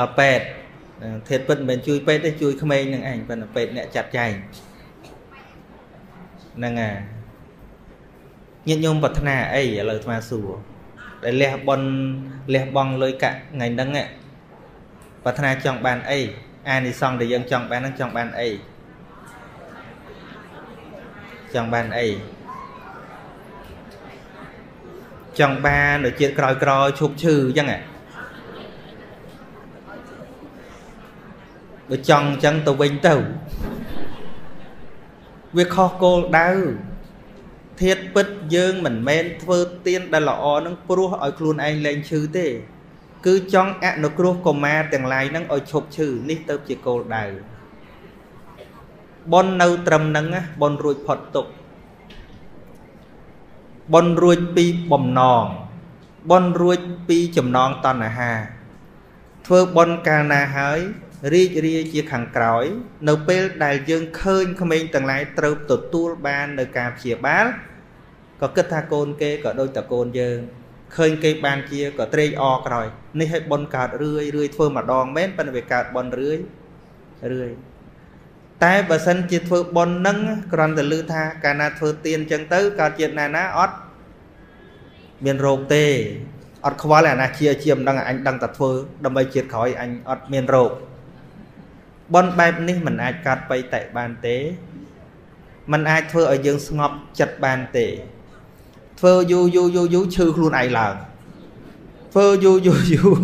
ដល់ពេទ្យ ធាតពិតមិនមែនជួយពេទ្យទេជួយក្មេងនឹងឯងប៉ុន្តែពេទ្យអ្នកចាត់ចែងហ្នឹងហើយញាតិញោមប្រាថ្នាអីឥឡូវអាត្មាសួរដែលលះបនលះបងលុយកាក់ថ្ងៃហ្នឹងប្រាថ្នាចង់បានអីអានិសង្ឃដែលយើងចង់បានហ្នឹងចង់បានអីចង់បានអីចង់បានដូចជាតិក្រោយក្រោយឈប់ឈឺអញ្ចឹង បើចង់អញ្ចឹងទៅវិញទៅវាខុសគោលដៅធៀបពិតយើងមិនមែនធ្វើទៀនដែលល្អនឹងព្រោះឲ្យខ្លួនឯងលែងឈឺទេ គឺចង់អនុគ្រោះកុមារទាំងឡាយនឹងឲ្យឈប់ឈឺនេះទៅជាគោលដៅប៉ុននៅត្រឹមហ្នឹងប៉ុនរួចផុតទុកប៉ុនរួចពីបំណងប៉ុនរួចពីចំណងតណ្ហាធ្វើប៉ុនកាលណាហើយ រីករាយជាខាងក្រោយ នៅពេលដែលយើងឃើញក្មេងទាំងឡាយត្រូវទទួលបាននៅការព្យាបាលក៏គិតថាកូនគេក៏ដូចតកូនយើងឃើញគេបានជាក៏ត្រេកអរក្រោយនេះឲ្យប៉ុនកើតរឿយរឿយធ្វើម្ដងមែនប៉ុន្តែវាកើតប៉ុនរឿយរឿយតែបើសិនជាធ្វើបុណ្យនឹងគ្រាន់តែឮថាកាលណាធ្វើទានអញ្ចឹងទៅកើតជាតិណាណាអត់មានរោគទេអត់ខ្វល់អាណាជាជាមិនដឹងអញដឹងតែធ្វើដើម្បីជាតិក្រោយអញអត់មានរោគ បនបែបនេះมันអាចកាត់បៃតៈបានទេมันអាចធ្វើឲ្យយើងស្ងប់ចិត្តបានទេធ្វើយូរយូរយូរយូរឈឺខ្លួនឯងឡើងធ្វើយូរយូរយូរ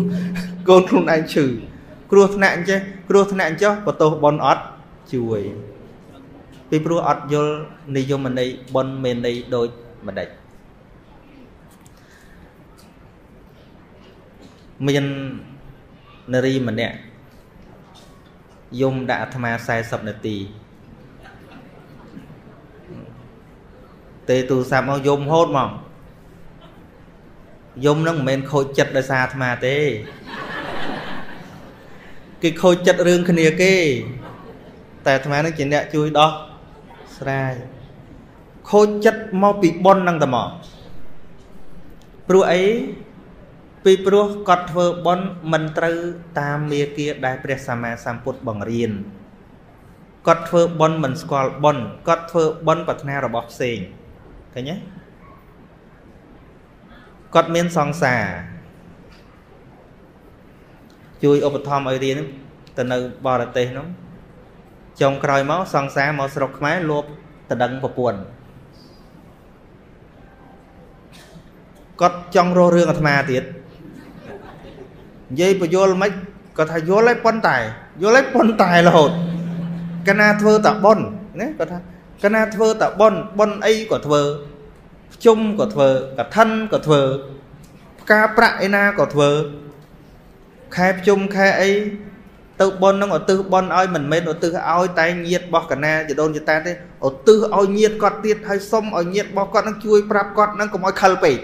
កូនខ្លួនឯងឈឺគ្រោះថ្នាក់អញ្ចេះគ្រោះថ្នាក់អញ្ចោះបន្ទោសបនអត់ជួយពីព្រោះអត់យល់និយមន័យបនមេន័យដូចម្ដេចមាននារីម្នាក់ យំដាក់អាត្មា40នាទីទេទូរស័ព្ទមកយំហូតមកយំនឹងមិនមែនខូចចិត្តដោយសារអាត្មាទេគេខូចចិត្តរឿងគ្នាគេ តែអាត្មានឹងជាអ្នកជួយដោះស្រាយខូចចិត្តមកពីប៉ុននឹងតែមកព្រោះអី ពីព្រោះគាត់ធ្វើប៉ុនមិនត្រូវតាមមាគាដែលព្រះសម្មាសម្ពុទ្ធបង្រៀនគាត់ធ្វើប៉ុនមិនស្គាល់ប៉ុនគាត់ធ្វើប៉ុនប្រាថ្នារបស់ផ្សេងឃើញទេគាត់មានសង្សារជួយឧបត្ថម្ភឲ្យរៀនទៅនៅបរទេសនោះចុងក្រោយមកសង្សារមកស្រុកខ្មែរលួបតដឹងប្រពន្ធគាត់ចង់រស់រឿងអាត្មាទៀត និយាយបញ្យល់មិនគាត់ថាយល់ហើយប៉ុន្តែយល់ហើយប៉ុន្តែរហូតកណាធ្វើតាប៉ុនណាគាត់ថាកណាធ្វើតាប៉ុនប៉ុនអីក៏ធ្វើភ្ជុំក៏ធ្វើកឋិនក៏ធ្វើផ្កាប្រាក់ឯណាក៏ធ្វើខែភ្ជុំខែអីទៅប៉ុននឹងឧទ្ទិសប៉ុនឲ្យមិនមែនឧទ្ទិសឲ្យតែញាតរបស់កណាចដូនចតាទេឧទ្ទិសឲ្យញាតគាត់ទៀតហើយសុំឲ្យញាតរបស់គាត់នឹងជួយប្រាប់គាត់នឹងកុំឲ្យខិលពេក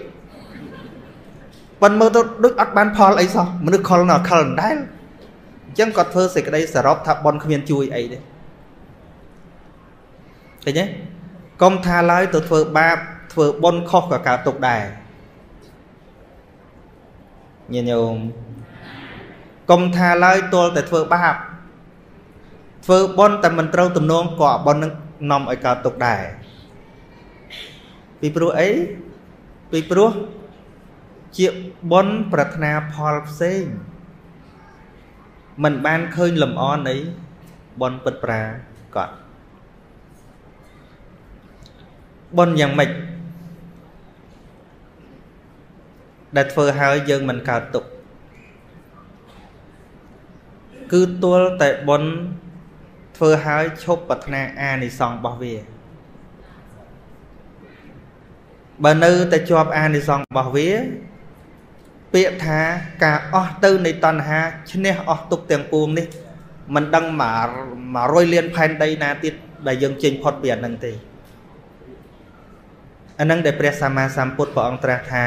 ប៉ុនមើលទៅដូចអត់បានផលអីសោះមនុស្សខលណាខលដែរអញ្ចឹងគាត់ធ្វើសេចក្តីសរុបថាប៉ុនគ្មានជួយអីទេឃើញទេកុំថាឡើយទៅធ្វើបាបធ្វើបុណ្យខុសក៏កើតទុកដែរញាតិញោមកុំថាឡើយទល់តែធ្វើបាបធ្វើបុណ្យតែមិនត្រូវទំនងក៏បុណ្យនឹងនាំឲ្យកើតទុកដែរពីព្រោះអីពីព្រោះ ជាបុណ្យប្រាថ្នាផលផ្សេងมันបានឃើញលំអនៃបុណ្យពិតប្រាកដបុណ្យយ៉ាងម៉េចដែលធ្វើហើយយើងមិនកើតទុកគឺទល់តែបុណ្យធ្វើហើយឈប់ប្រាថ្នាអានិសង្សរបស់វាបើនៅតែជាប់អានិសង្សរបស់វា ពាក្យថាការអស់ទៅនៃតណ្ហាឈ្នះអស់ទុកទាំងពួងនេះមិនដឹង100លានផែនដីណាទៀតដែលយើងចេញផុតពីអានឹងទេអានឹងដែលព្រះសម្មាសម្ពុទ្ធព្រះអង្គត្រាស់ថា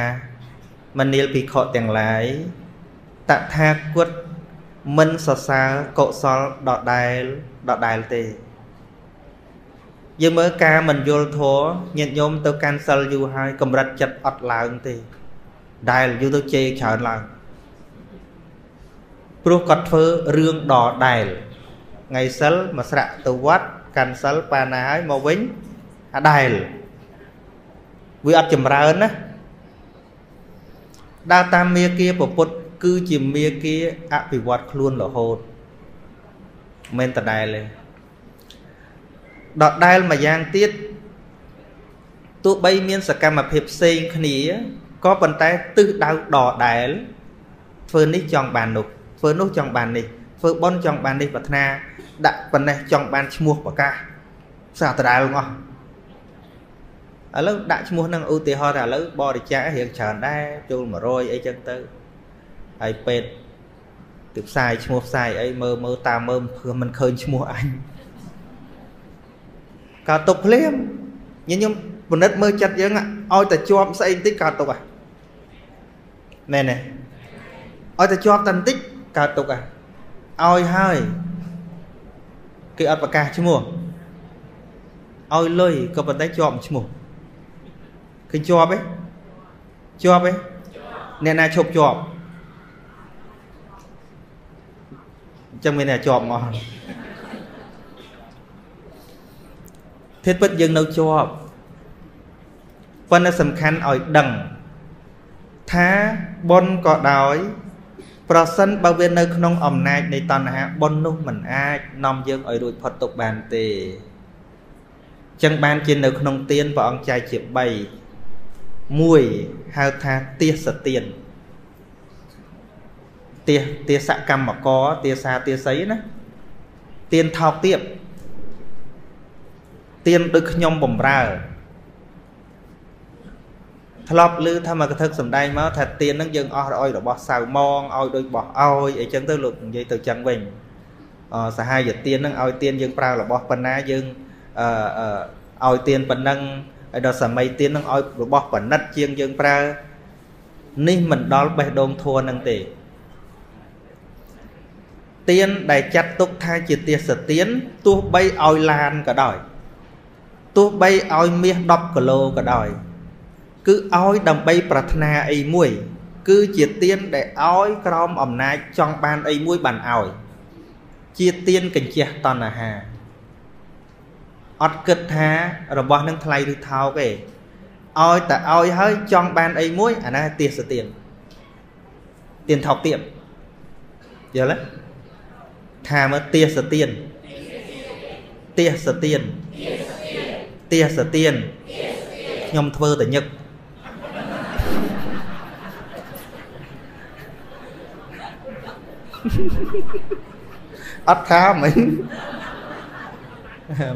មនាលភិក្ខុទាំងឡាយតថាគតមិនសរសើរកុសលដដែលដដែលទេយើងមើលការមិនយល់ធัวញាតិញោមទៅកាន់សិលយូរហើយកម្រិតចិត្តអត់ឡើងទេ ដែលយូរទៅជេរច្រើនឡើងព្រោះគាត់ធ្វើរឿងដដែលថ្ងៃសិលមកស្រាក់ទៅវត្តកាន់សិលប៉ាណាហើយមកវិញអាដែលវាអត់ចម្រើនណាដើរតាមមាគាពុទ្ធគឺជាមាគាអភិវឌ្ឍខ្លួនរហូតមិនដដែលទេដដែលមួយយ៉ាងទៀតទោះបីមានសកម្មភាពផ្សេងគ្នា ក៏ប៉ុន្តែទិសដៅដដែលធ្វើនេះចង់បាននោះធ្វើនោះចង់បាននេះធ្វើប៉ុនចង់បាននេះប្រាថ្នាដាក់ប៉ុណ្ណេះចង់បានឈ្មោះប្រកាសសាដដែលងអស់ឥឡូវដាក់ឈ្មោះនឹងឧទាហរណ៍ថាឥឡូវបរិច្ចាគរៀងច្រើនដែរចូល100អីចឹងទៅហើយពេទ្យទៅផ្សាយឈ្មោះផ្សាយអីមើលមើលតាមមើលព្រោះមិនឃើញឈ្មោះអញកើតទុកភ្លាមញញឹមពិនិត្យមើលចិត្តយើងឲ្យតែជាប់ស្អីបន្តិចកើតទុកហ่ะ មែនទេឲ្យតែជាប់តែបន្តិចកើតទុកហ่ะឲ្យហើយគេអត់ប្រកាសឈ្មោះឲ្យលុយក៏ប៉ុន្តែជាប់ឈ្មោះឃើញជាប់ទេជាប់ទេអ្នកណាឈប់ជាប់អញ្ចឹងមានតែជាប់មកធិតពិតយើងនៅជាប់ប៉ុន្តែសំខាន់ឲ្យដឹង ថាប៉ុនក៏ដោយ ប្រសិនបើវានៅក្នុងអំណាចនៃតណ្ហាបុណ្យនោះមិនអាចនាំយើងឲ្យរួចផុតទុក្ខបានទេចឹងបានជានៅក្នុងទានព្រះអង្គចែកជា3មួយហៅថាទាសទានទាសទាសកម្មកទាសាទាសីណាទានថោកទាបទានដូចខ្ញុំបំរើ ធ្លាប់ឮថាមកកថាសំដែងមកថាទៀនហ្នឹងយើងអស់រអុយរបស់សៅមងឲ្យដូចបោះអោយអីចឹងទៅលោកនិយាយទៅចឹងវិញអសហាយទៀនហ្នឹងឲ្យទៀនយើងប្រើរបស់ប៉ុណ្ណាយើងអឺឲ្យទៀនប៉ុណ្ណឹងហើយដល់សម័យទៀនហ្នឹងឲ្យរបស់ប៉និតជាងយើងប្រើនេះមិនដល់បេះដូងធัวនឹងទេទៀនដែលចាត់ទុកថាជាទាសទៀនទោះបីឲ្យឡានក៏ដោយទោះបីឲ្យមាស10គីឡូក៏ដោយ គឺឲ្យដើម្បីប្រាថ្នាអីមួយ គឺជាទៀនដែលឲ្យក្រោមអំណាចចង់បានអីមួយបានឲ្យជាទៀនកញ្ជះតណ្ហាអត់គិតថារបស់នឹងថ្លៃឬថោកទេឲ្យតែឲ្យហើយចង់បានអីមួយអាណាទាសទៀនទៀនថោកទៀតយល់ទេថាមើលទាសទៀនទាសទៀនទាសទៀនខ្ញុំធ្វើតែញឹក អត់ថាមិញ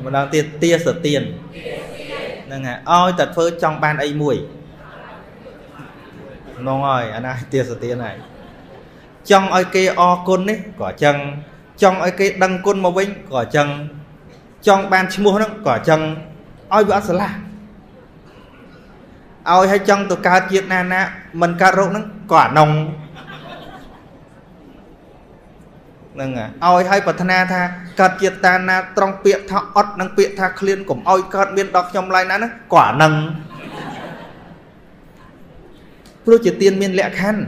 ម្ដងទៀតទាសទៀនហ្នឹងហើយឲ្យតែធ្វើចង់បានអីមួយនងហើយអាណាទាសទៀនហើយចង់ឲ្យគេអរគុណនេះក៏អញ្ចឹងចង់ឲ្យគេដឹងគុណមកវិញក៏អញ្ចឹងចង់បានឈ្មោះហ្នឹងក៏អញ្ចឹងឲ្យវាអត់ស្រឡះឲ្យឲ្យចង់ទៅកើតជាតិណាណាមិនកើតរោគហ្នឹងក៏អានុង ហ្នឹងឲ្យឲ្យប្រាថ្នាថាកើតជាតិតាណាត្រង់ពាក្យថាអត់និងពាក្យថាឃ្លានកុំឲ្យកើតមានដល់ខ្ញុំឡើយណាហ្នឹងក៏អានឹងព្រោះជាទៀនមានលក្ខខណ្ឌ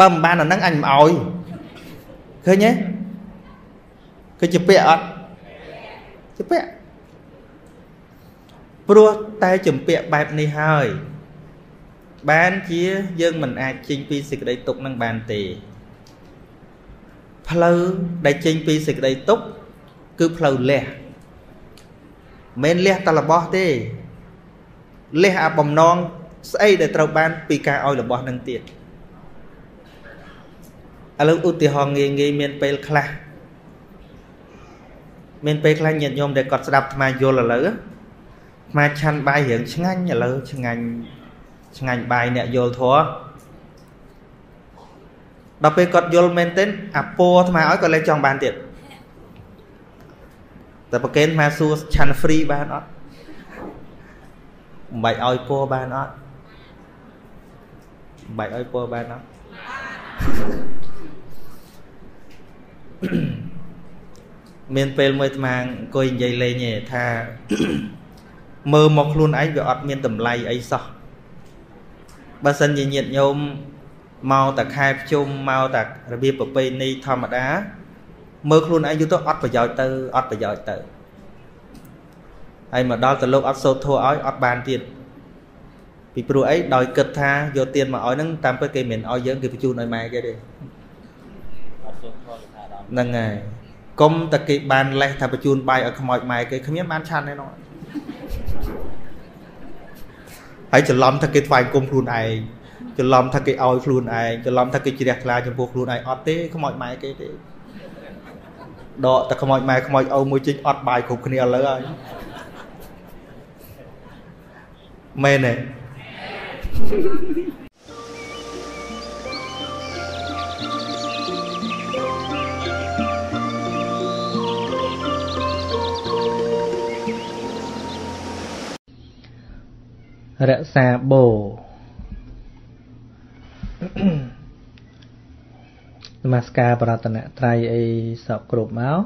បើមិនបានអាហ្នឹងអញមិនឲ្យឃើញទេគឺជាពាក្យអត់ជាពាក្យព្រោះតែចម្ពាក់បែបនេះហើយបានជាយើងមិនអាចចេញពីសេចក្តីទុកនឹងបានទេ ផ្លូវដែលចេញពីសេចក្តីទុកគឺផ្លូវលះមិនលះតែរបស់ទេលះអាបំណងស្អីដែលត្រូវបានពីការឲ្យរបស់នឹងទៀតឥឡូវឧទាហរណ៍ងាយងាយមានពេលខ្លះមានពេលខ្លះញាតិញោមដែលគាត់ស្ដាប់អាត្មាយល់ឥឡូវអាត្មាឆាន់បាយរៀងឆ្ងាញ់ឥឡូវឆ្ងាញ់ឆ្ងាញ់បាយអ្នកយល់ធัว ដល់ពេលគាត់យល់មែនទែនអាពណ៌ថ្មឲ្យគាត់លែងចង់បានទៀតតែប្រកេនថ្មសួរឆាន់ free បានអត់មិនបាច់ឲ្យពណ៌បានអត់មិនបាច់ឲ្យពណ៌បានអត់មានពេលមួយអាត្មាអង្គុយនិយាយលេងឯថាមើលមកខ្លួនឯងវាអត់មានតម្លៃអីសោះបើសិនជាញាតញោម មកតែខែភ្ជុំមកតែរបៀបប្រពៃណីធម្មតា មើលខ្លួនឯងយូរទៅអត់ប្រយោជន៍ទៅអត់ប្រយោជន៍ទៅហើយមកដល់ទៅលោកអត់សូត្រធัวឲ្យអត់បានទៀតពីព្រោះអីដោយគិតថាយកទៀនមកឲ្យហ្នឹងតាមពិតគេមិនឲ្យយើងគេបញ្ជូនឲ្យម៉ែគេទេអត់សូត្រធัวគេថាដល់ហ្នឹងហើយកុំតែគេបានលេះថាបញ្ជូនបាយឲ្យខ្មោចម៉ែគេគ្មានបានឆាន់ទេនោះហើយច្រឡំថាគេថ្វាយគុំខ្លួនឯង ច្រឡំថាគេឲ្យខ្លួនឯងច្រឡំថាគេជ្រះថ្លាចំពោះខ្លួនឯងអត់ទេខ្មោចម៉ែគេទេដកតែខ្មោចម៉ែខ្មោចឪមួយជិញអត់បាយគ្រប់គ្នាឥឡូវហើយមែនទេរក្សាបោ នមស្ការបរតនត្រ័យអីសពគ្រប់មក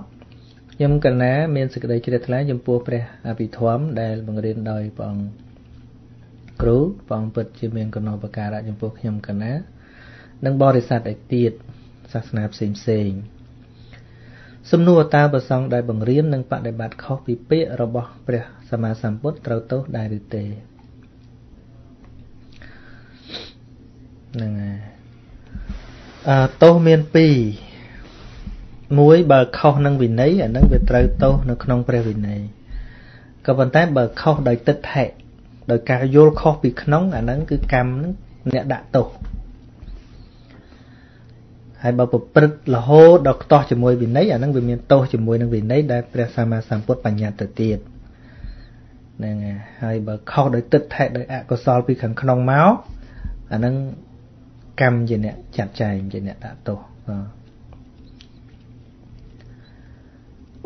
ខ្ញុំកណាមានសេចក្តីជ្រះថ្លាចំពោះព្រះអភិធម្មដែលបង្រៀនដោយព្រះអង្គគ្រូព្រះអង្គពិតជាមានគុណូបការៈចំពោះខ្ញុំកណានិងបរិស័ទឯទៀតសាសនាផ្សេងផ្សេងសំណួរតើប្រសងដែលបង្រៀននិងបដិបត្តិខុសពីពាក្យរបស់ព្រះសម្មាសម្ពុទ្ធត្រូវទោសដែរឬទេ ហ្នឹងហើយអឺទោសមាន2មួយបើខុសនឹងវិន័យអានឹងវាត្រូវទោសនៅក្នុងព្រះវិន័យក៏ប៉ុន្តែបើខុសដោយទឹកថេដោយការយល់ខុសពីក្នុងអានឹងគឺកម្មនឹងអ្នកដាក់ទោសហើយបើប្រព្រឹត្តរហូតដល់ខ្ទាស់ជាមួយវិន័យអានឹងវាមានទោសជាមួយនឹងវិន័យដែលព្រះសម្មាសម្ពុទ្ធបញ្ញត្តិទៅទៀតហ្នឹងហើយបើខុសដោយទឹកថេដោយអកុសលពីខាងក្នុងមកអានឹង កម្មជាអ្នកចាត់ចែងជាអ្នកដាក់ទោស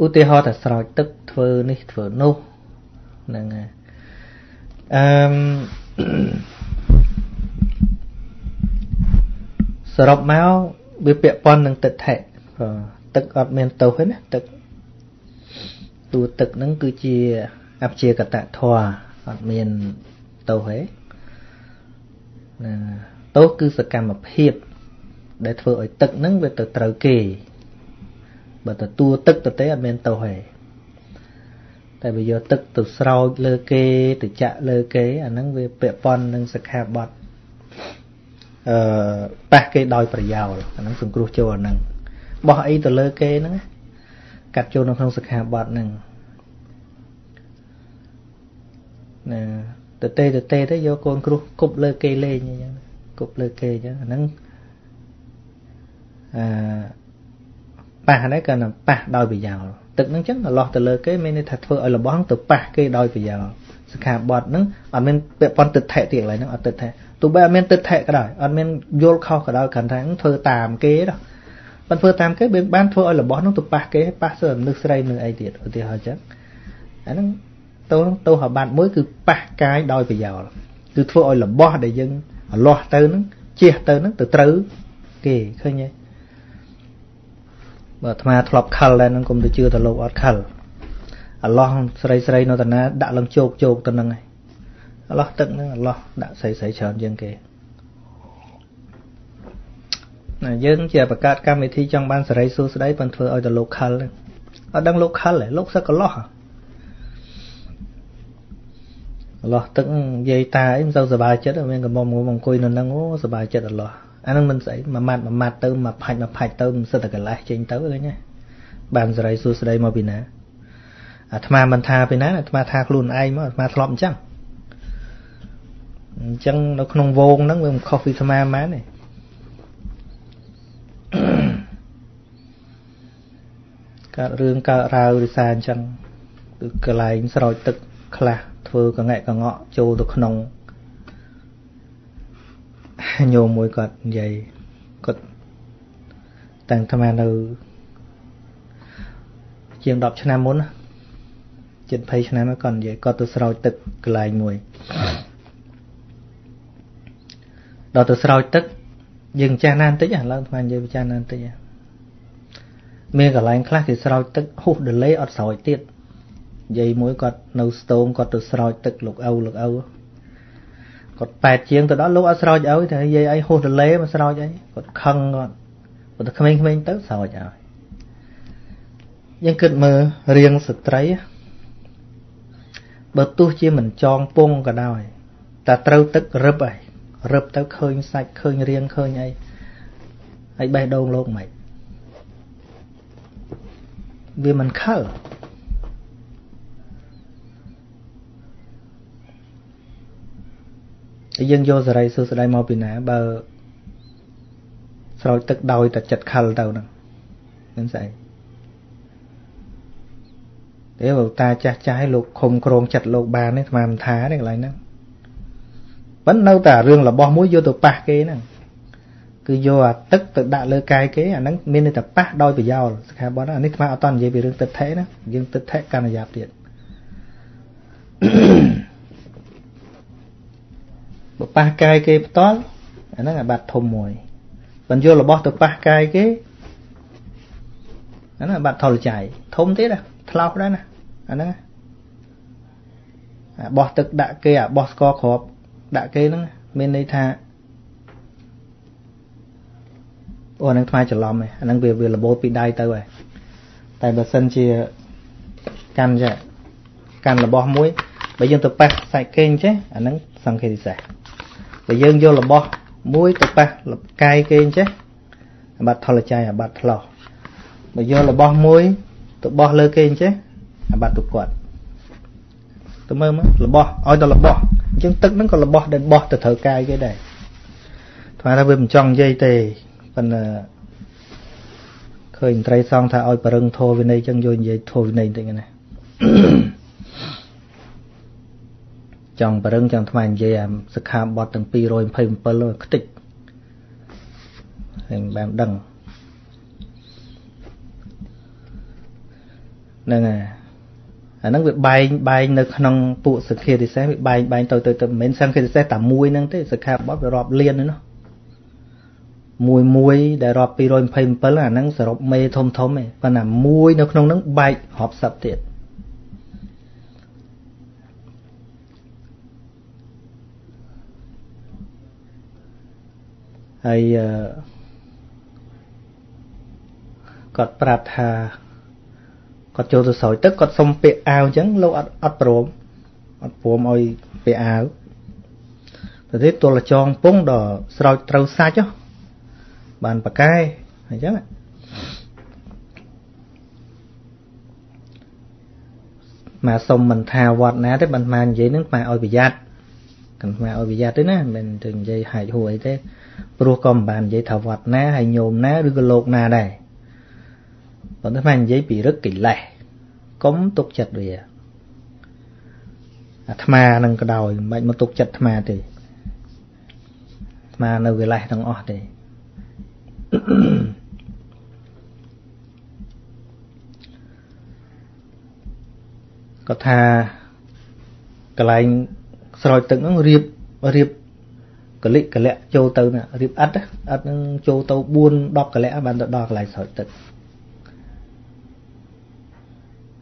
ឧទាហរណ៍ថាស្រោចទឹកធ្វើនេះធ្វើនោះហ្នឹងហើយអឺសរុបមកវាពាក់ព័ន្ធនឹងទឹកថេទឹកអត់មានទោសទេណាទឹកតួទឹកហ្នឹងគឺជាអព្យាកតធម៌អត់មានទោសទេណា ទោសគឺសកម្មភាព ដែលធ្វើឲ្យទឹកហ្នឹងវាទៅត្រូវគេបើទទួលទឹកទៅទេអត់មានទោសទេតែបើយកទឹកទៅស្រោចលើគេទៅចាក់លើគេអាហ្នឹងវាពាក់ព័ន្ធនឹងសិក្ខាបទអឺប៉ះគេដោយប្រយោលអាហ្នឹងសង្គ្រោះចូលអាហ្នឹងបោះអីទៅលើគេហ្នឹងកាត់ចូលនៅក្នុងសិក្ខាបទហ្នឹងណាទៅទេទៅទេទៅយកកូនគ្រូគប់លើគេលេងអញ្ចឹង គប់លើគេអញ្ចឹងអាហ្នឹងអឺប៉ះហ្នឹងក៏ប៉ះដោយប្រយោលទឹកហ្នឹងចឹងឡោះទៅលើគេមានន័យថាធ្វើឲ្យលបងទៅប៉ះគេដោយប្រយោលសិក្ខាបទហ្នឹងអត់មានពាក់ព័ន្ធទឹកថេទៀតឡើយហ្នឹងអត់ទឹកថេទោះបីអត់មានទឹកថេក៏ដោយអត់មានយល់ខុសក៏ដោយគ្រាន់តែធ្វើតាមគេទៅប៉ុន្តែធ្វើតាមគេបានធ្វើឲ្យរបស់ហ្នឹងទៅប៉ះគេប៉ះសើមនុស្សស្រីនឹងអីទៀតឧទាហរណ៍ចឹងអាហ្នឹងទោសទោសអាបត្តិមួយគឺប៉ះកាយដោយប្រយោលគឺធ្វើឲ្យរបស់ដែលយើង លាស់ទៅហ្នឹងជះទៅហ្នឹងទៅត្រូវគេឃើញទេបើអាត្មាធ្លាប់ខលដែរហ្នឹងកុំទៅជឿទៅលោកអត់ខលអាឡោះស្រីស្រីនៅតាណាដាក់ឡើងជោកជោកទៅហ្នឹងឯងអាឡោះទឹកហ្នឹងអាឡោះដាក់ស្រីស្រីច្រើនជាងគេណាយើងជាបង្កើតកម្មវិធីចង់បានសេរីសួស្តីប៉ុន្តែធ្វើឲ្យទៅលោកខលអត់ដឹងលោកខលទេលោកសឹកកលោះ លោះទឹកនិយាយតាអីមិនសូវសុបាយចិត្តមានកំមុំអង្គុយនៅហ្នឹងអូសុបាយចិត្តអលោះអាហ្នឹងមិនស្អីមួយម៉ាត់មួយម៉ាត់ទៅមួយផាច់មួយផាច់ទៅមិនសិតតែកលេសចេញទៅឃើញទេបានសេរីសួស្តីមកពីណាអាត្មាមិនថាពីណាអាត្មាថាខ្លួនឯងមកអាត្មាធ្លាប់អញ្ចឹងអញ្ចឹងនៅក្នុងវងហ្នឹងវាមិនខុសពីអាត្មាម៉ានទេកើតរឿងកើតរាវរិសាអញ្ចឹងគឺកន្លែងស្រោចទឹកខ្លះ ធ្វើកងែកកងក់ចូលទៅក្នុងញោមមួយគាត់និយាយគាត់តាំងអាត្មានៅជាង10ឆ្នាំមុនជិត20ឆ្នាំគាត់និយាយគាត់ទៅស្រោចទឹកកន្លែងមួយដល់ទៅស្រោចទឹកយើងចាស់ណាស់បន្តិចឡើងអាត្មានិយាយចាស់ណាស់បន្តិចមានកន្លែងខ្លះគេស្រោចទឹកហុះដលេអត់ស្រោចទៀតនិ យាយមួយគាត់នៅស្ទងគាត់ទៅស្រោចទឹកលោកឪលោកឪគាត់ប៉ែតជាងទៅដល់លោកអត់ស្រោចឲ្យតែនិយាយអីហួសទលេមកស្រោចអីគាត់ខឹងគាត់គាត់ទៅក្មេងៗទៅស្រោចឲ្យយើងគិតមើលរៀងស្ត្រីបើទោះជាមិនចងពងក៏ដោយតែត្រូវទឹករឹបហើយរឹបទៅឃើញសាច់ឃើញរៀងឃើញអីហើយបេះដូងលោកមិនវាមិនខ យើងយកសេរីសួស្តីមកពីណាបើស្រោចទឹកដោយតែចិត្តខលទៅហ្នឹងមិនស្អីទេបើតាចាស់ចាស់ឲ្យលោកខំក្រងចិត្តលោកបានទេស្មានមិនថាទេកន្លែងហ្នឹងប៉ុន្តែនៅតែរឿងរបស់មួយយកទៅប៉ះគេហ្នឹងគឺយកអាទឹកទៅដាក់លើកាយគេអាហ្នឹងមានតែប៉ះដោយប្រយោលសិក្ខាបទអានេះស្មានអត់តនិយាយពីរឿងទឹកថេណាយើងទឹកថេកណ្ណយ៉ាបទៀត បើប៉ះកាយគេផ្ទាល់អាហ្នឹងអាបាត់ធំមួយបញ្យល់របស់ទៅប៉ះកាយគេអាហ្នឹងអាបាត់ថលចៃធំទៀតថ្លោះដែរណាអាហ្នឹងអាបោះទឹកដាក់គេអាបោះស្ករគ្រាប់ដាក់គេហ្នឹងមានន័យថាអូហ្នឹងថ្មច្រឡំឯអាហ្នឹងវាវារបូតពីដៃទៅហើយតែបើសិនជាកាន់ចេះកាន់របស់មួយបើយើងទៅប៉ះសាច់គេអញ្ចេះអាហ្នឹងសង្ឃេតិសេស បើយើងយករបស់មួយទៅប៉ះកាយគេអញ្ចេះអាបត្តិថលច័យអាបត្តិថ្លោះបើយករបស់មួយទៅបោះលើគេអញ្ចេះអាបត្តិទៅគាត់ទៅមើលមើលរបស់ឲ្យទៅរបស់អញ្ចឹងទឹកហ្នឹងក៏របស់ដែលបោះទៅត្រូវកាយគេដែរថ្មថាវាមិនចង់និយាយទេប៉ុន្តែឃើញត្រីសងថាឲ្យបរឹងធោវិន័យអញ្ចឹងយកនិយាយធោវិន័យបន្តិចណា ចង់បរឹងចង់ថ្មនិយាយអាសិក្ខាបទទាំង227ខ្ទេចហើយបានដឹងហ្នឹងហើយអាហ្នឹងវាបែងបែងនៅក្នុងពួកសង្ឃារិសេសវាបែងបែងទៅទៅទៅមិនមែនសង្ឃារិសេសតែមួយហ្នឹងទេសិក្ខាបទវារាប់លានហ្នឹងមួយមួយដែលរាប់227អាហ្នឹងសរុបមេធំធំឯងប៉ុន្តែមួយនៅក្នុងហ្នឹងបែករាប់សិបទៀត ហើយគាត់ប្រាប់ថាគាត់ចូលទៅស្រោចទឹកគាត់សុំពាក្យអាវអញ្ចឹងលោកអត់អត់ព្រមអត់ព្រមឲ្យពាក្យអាវទៅទេទល់ចងពងដល់ស្រោចត្រូវសាច់បានប្រកែអញ្ចឹងមកសុំមិនថាវត្តណាទេបានមកនិយាយនឹងមកឲ្យប្រយ័ត្នកាន់មកឲ្យប្រយ័ត្នទេណាមិនមែនទៅនិយាយហាច់ហួរអីទេ ព្រោះក៏មិនបាននិយាយថាវត្តណាហើយញោមណាឬក៏លោកណាដែរប៉ុន្តែមកនិយាយពីរឹកកិលេសកុំទុកចិត្តវាអាត្មានឹងក៏ដោយមិនបាច់មកទុកចិត្តអាត្មាទេអាត្មានៅកិលេសទាំងអស់ទេក៏ថាកន្លែងស្រោចទឹកហ្នឹងរៀបរៀប កលិកកលៈចូលទៅណារៀបអិតអិតនឹងចូលទៅ4 10កលៈបានទៅដល់កន្លែងស្រោចទឹក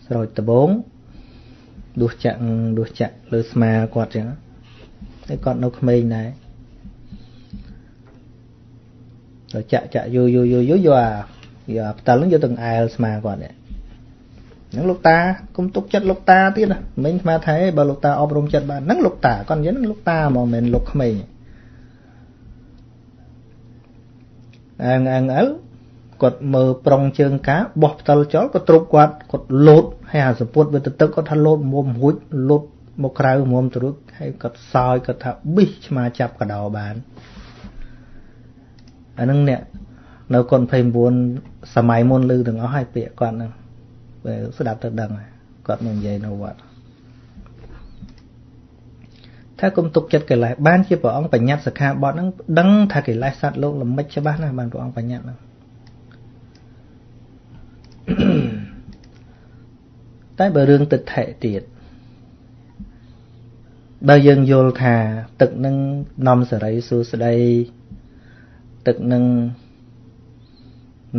ស្រោចដបងដួសចាក់ដួសចាក់លើស្មាគាត់ចឹងតែគាត់នៅក្មេងដែរដល់ចាក់ចាក់យូយូយូយូយកអាយកអាផ្តិលហ្នឹងយកទៅអែលស្មាគាត់នេះហ្នឹងលោកតាគុំទុកចិត្តលោកតាទៀតណាមិញស្មាថាបើលោកតាអប់រំចិត្តបានហ្នឹងលោកតាគាត់និយាយហ្នឹងលោកតាហ្មងមិនមែនលោកក្មេង អើងអើងអើគាត់មើលប្រុងជើងកាបោះផ្តិលចោលក៏ទ្រុបគាត់គាត់លោតហើយអាសពុតវាទៅទឹកគាត់ថាលោតមុំរួចលោតមកក្រៅមុំទៅរួចហើយគាត់សោយគាត់ថាប៊ីសឆ្មាចាប់កដោបានអានឹងអ្នកនៅកុន29សម័យមុនឮទាំងអស់ហើយពាក្យគាត់ហ្នឹងបើស្ដាប់ទៅដឹងគាត់មកនិយាយនៅវត្ត ថាគុំទុកចិត្តកិលេសបានជាព្រះអង្គបញ្ញត្តិសិក្ខាបទហ្នឹងដឹងថាកិលេសសត្វលោកល្មិចច្បាស់ណាស់បានព្រះអង្គបញ្ញត្តិហ្នឹងតែបើរឿងទឹកថេទៀតបើយើងយល់ថាទឹកនឹងនាំសេរីសួស្តីទឹកនឹង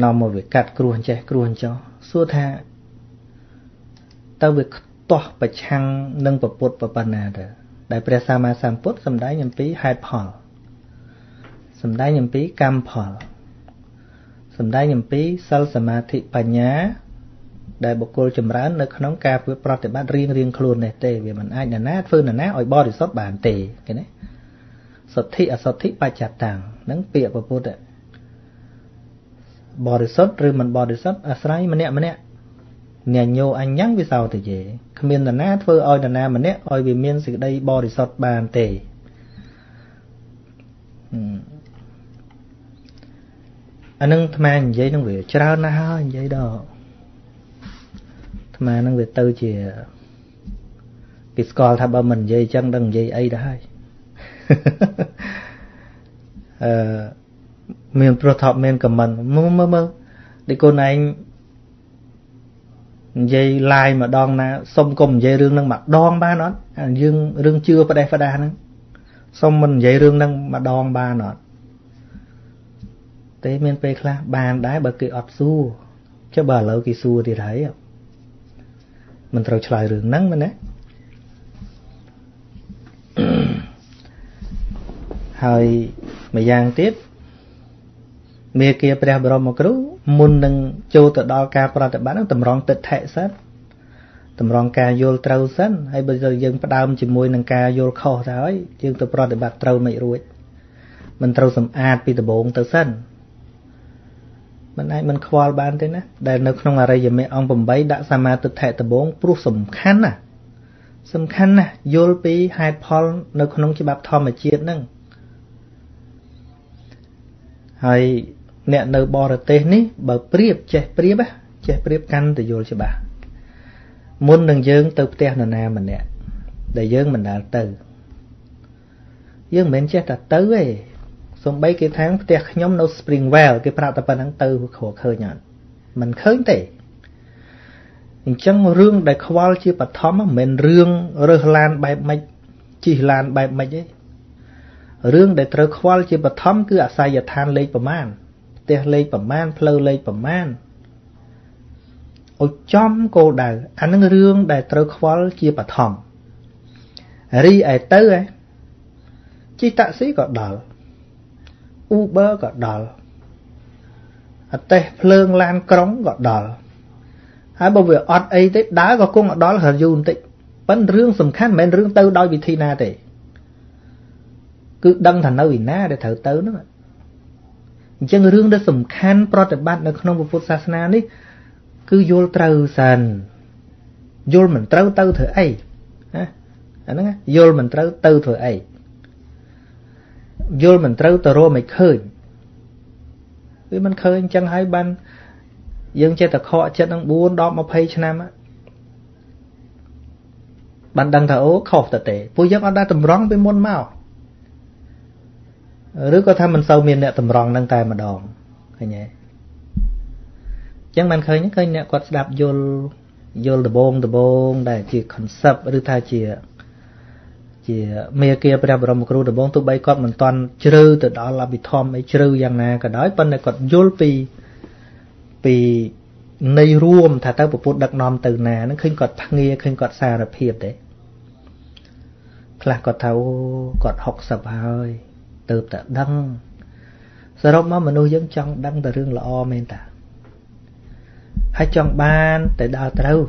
នាំមកវាកាត់គ្រោះអញ្ចេះគ្រោះអញ្ចោះសួរថាតើវាខ្ទាស់ប្រឆាំងនឹងពពុទ្ធប៉ុណ្ណាទៅ ដែលព្រះសម្មាសម្ពុទ្ធសម្ដែងអំពីហេតុផលសម្ដែងអំពីកម្មផលសម្ដែងអំពីសិលសមាធិបញ្ញា ដែលបុគ្គលចម្រើននៅក្នុងការធ្វើប្រតិបត្តិរៀងរៀងខ្លួននេះទេវាមិនអាចណាណាធ្វើណាណាឲ្យបរិសុទ្ធបានទេឃើញទេសទ្ធិអសទ្ធិបច្ចតាំងហ្នឹងពាក្យពុទ្ធបរិសុទ្ធឬមិនបរិសុទ្ធអាស្រ័យម្នាក់ម្នាក់ ញញោអញ្ញំវិសោទយេគ្មាននរណាធ្វើឲ្យនរណាម្នាក់ឲ្យវាមានសេចក្តីបរិសុទ្ធបានទេអានឹងអាត្មានិយាយនឹងវាច្រើនណាស់ហើយនិយាយដល់អាត្មានឹងវាទៅជាគេស្គាល់ថាបើមិននិយាយអញ្ចឹងដឹងនិយាយអីទៅហើយអឺមានព្រោះថប់មានខមមិនមើលមើលមើលដូចកូនឯង និយាយឡាយម្ដងណាសុំកុំនិយាយរឿងហ្នឹងម្ដងបានអត់យើងរឿងជឿផ្ដេសផ្ដាសហ្នឹងសុំមិននិយាយរឿងហ្នឹងម្ដងបានអត់ទេមានពេលខ្លះបានដែរបើគេអត់សួរចុះបើឥឡូវគេសួរទៀតហើយមិនត្រូវឆ្លើយរឿងហ្នឹងមែនទេហើយម្យ៉ាងទៀត មេគាព្រះបរមគ្រូមុននឹងចូលទៅដល់ការប្រតិបត្តិនឹងតម្រង់ទឹកថេសិនតម្រង់ការយល់ត្រូវសិនហើយបើយើងផ្ដើមជាមួយនឹងការយល់ខុសទៅហើយយើងទៅប្រតិបត្តិត្រូវមិនរួចមិនត្រូវសម្អាតពីដំបូងទៅសិនมันអាចមិនខ្វល់បានទេណាដែលនៅក្នុងអរិយមគ្គអង្គ8ដាក់សមាទិដ្ឋិដំបងព្រោះសំខាន់ណាសំខាន់ណាស់យល់ពីហេតុផលនៅក្នុងច្បាប់ធម្មជាតិហ្នឹងហើយ អ្នកនៅបរទេសនេះបើប្រៀបចេះប្រៀបចេះប្រៀបកាន់តែយល់ច្បាស់មុននឹងយើងទៅផ្ទះនរណាម្នាក់ដែលយើងមិនដាល់ទៅ យើងមិនមែនចេះតែទៅទេសំបីគេថាផ្ទះខ្ញុំនៅ Springwell គេប្រាប់តែប៉ុណ្្នឹងទៅគ្រាឃើញអត់មិនឃើញទេអញ្ចឹងរឿងដែលខ្វល់ជាបឋមមិនមែនរឿងរើសឡានបែបម៉េចជិះឡានបែបម៉េចទេរឿងដែលត្រូវខ្វល់ជាបឋមគឺអាស័យដ្ឋានលេខប្រមាណ ផ្ទះលេខប្រមាណផ្លូវលេខប្រមាណឲ្យចំគោលដៅអានឹងរឿងដែលត្រូវខ្វល់ជាបឋមរីឯទៅឯជិះតាក់ស៊ីក៏ដល់ Uber ក៏ដល់អតេះភ្លើងឡានក្រុងក៏ដល់ហើយបើវាអត់អីទេដើរក៏គង់ដល់រយូរបន្តិចប៉ិនរឿងសំខាន់មិនមែនរឿងទៅដោយវិធីណាទេ គឺដឹងថានៅឯណាដែលត្រូវទៅហ្នឹង អញ្ចឹងរឿងដែលសំខាន់ប្រតិបត្តិនៅក្នុងពុទ្ធសាសនានេះគឺយល់ត្រូវសិនយល់មិនត្រូវទៅធ្វើអីណាអាហ្នឹងយល់មិនត្រូវទៅធ្វើអីយល់មិនត្រូវទៅរកមិនឃើញវាមិនឃើញអញ្ចឹងហើយបានយើងចេះតែខកចិត្តនឹង4ដល់20ឆ្នាំបានដឹងថាអូខុសទៅទេពួកយើងអត់ដែរតម្រង់ពីមុនមក ឬក៏ថាមិនសូវមានអ្នកតម្រង់នឹងតែម្ដងឃើញទេអញ្ចឹងបានឃើញឃើញអ្នកគាត់ស្ដាប់យល់យល់ដបងដបងដែលជា concept ឬថាជា ជាមេគាព្រះបរមគ្រូដំបងទោះបីគាត់មិនទាន់ជ្រៅទៅដល់អភិធម្មអីជ្រៅយ៉ាងណាក៏ដោយប៉ុន្តែគាត់យល់ពីពីនៃរួមថាទៅពពុទ្ធដឹកនាំទៅណាហ្នឹងឃើញគាត់ភ្ងាឃើញគាត់សារភាពទេខ្លះគាត់ថាគាត់60ហើយ ទៅតែដឹងសរុបមកមនុស្សយើងចង់ដឹងតែរឿងល្អមែនតាហើយចង់បានតែដើរត្រូវ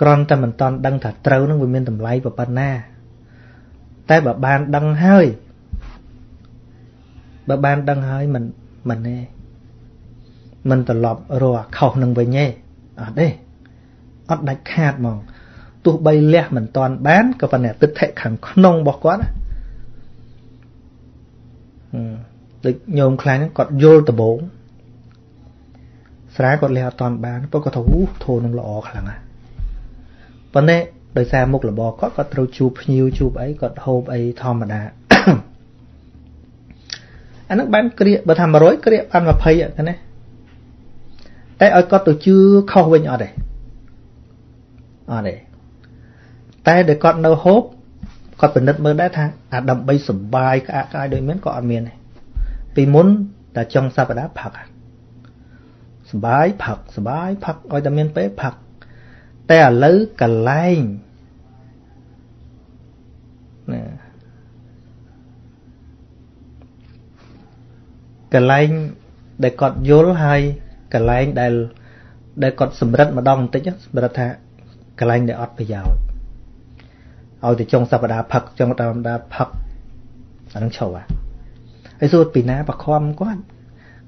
គ្រាន់តែមិនតន់ដឹងថាត្រូវនឹងវាមានតម្លៃប៉ុណ្ណាតែបើបានដឹងហើយបើបានដឹងហើយមិនមិនទេមិនត្រឡប់រកអាខុសនឹងវិញទេអត់ទេអត់ដាច់ខាតហ្មងទោះបីលះមិនតាន់បានក៏ប៉ុន្តែទិដ្ឋិខាងក្នុងរបស់គាត់ណា ដូចញោមខ្លាញ់ហ្នឹងគាត់យល់ដំបងស្រាគាត់លះអត់តាន់បានព្រោះគាត់ថាអូធូរនឹងល្អខ្លាំងណាស់ប៉ុន្តែដោយសារមុខរបរគាត់គាត់ត្រូវជួបភ្ញៀវជួបអីគាត់ហូបអីធម្មតាអានឹងបានក្រៀកបើថា100ក្រៀកបាន20ហ្នឹងណាតែឲ្យគាត់ទៅជឿខុសវិញអត់ទេអត់ទេតែដែលគាត់នៅហូប គាត់ពិនិត្យមើលដែរថាអាដើម្បីសុបាយក្អាកក្អាយដូចមានក៏អត់មានដែរពីមុនតែចុងសប្តាហ៍ផឹកសុបាយផឹកសុបាយផឹកឲ្យតែមានពេលផឹកតែឥឡូវកលែងណាកលែងដែលគាត់យល់ហើយកលែងដែលដែលគាត់សម្រិតម្ដងបន្តិចសម្រិតថាកលែងដែលអត់ប្រយោជន៍ ឲ្យទៅចុងសប្តាហ៍ផឹកចុងសប្តាហ៍ផឹកអានឹងឈប់ហ่ะហើយសួរពីណាបខំគាត់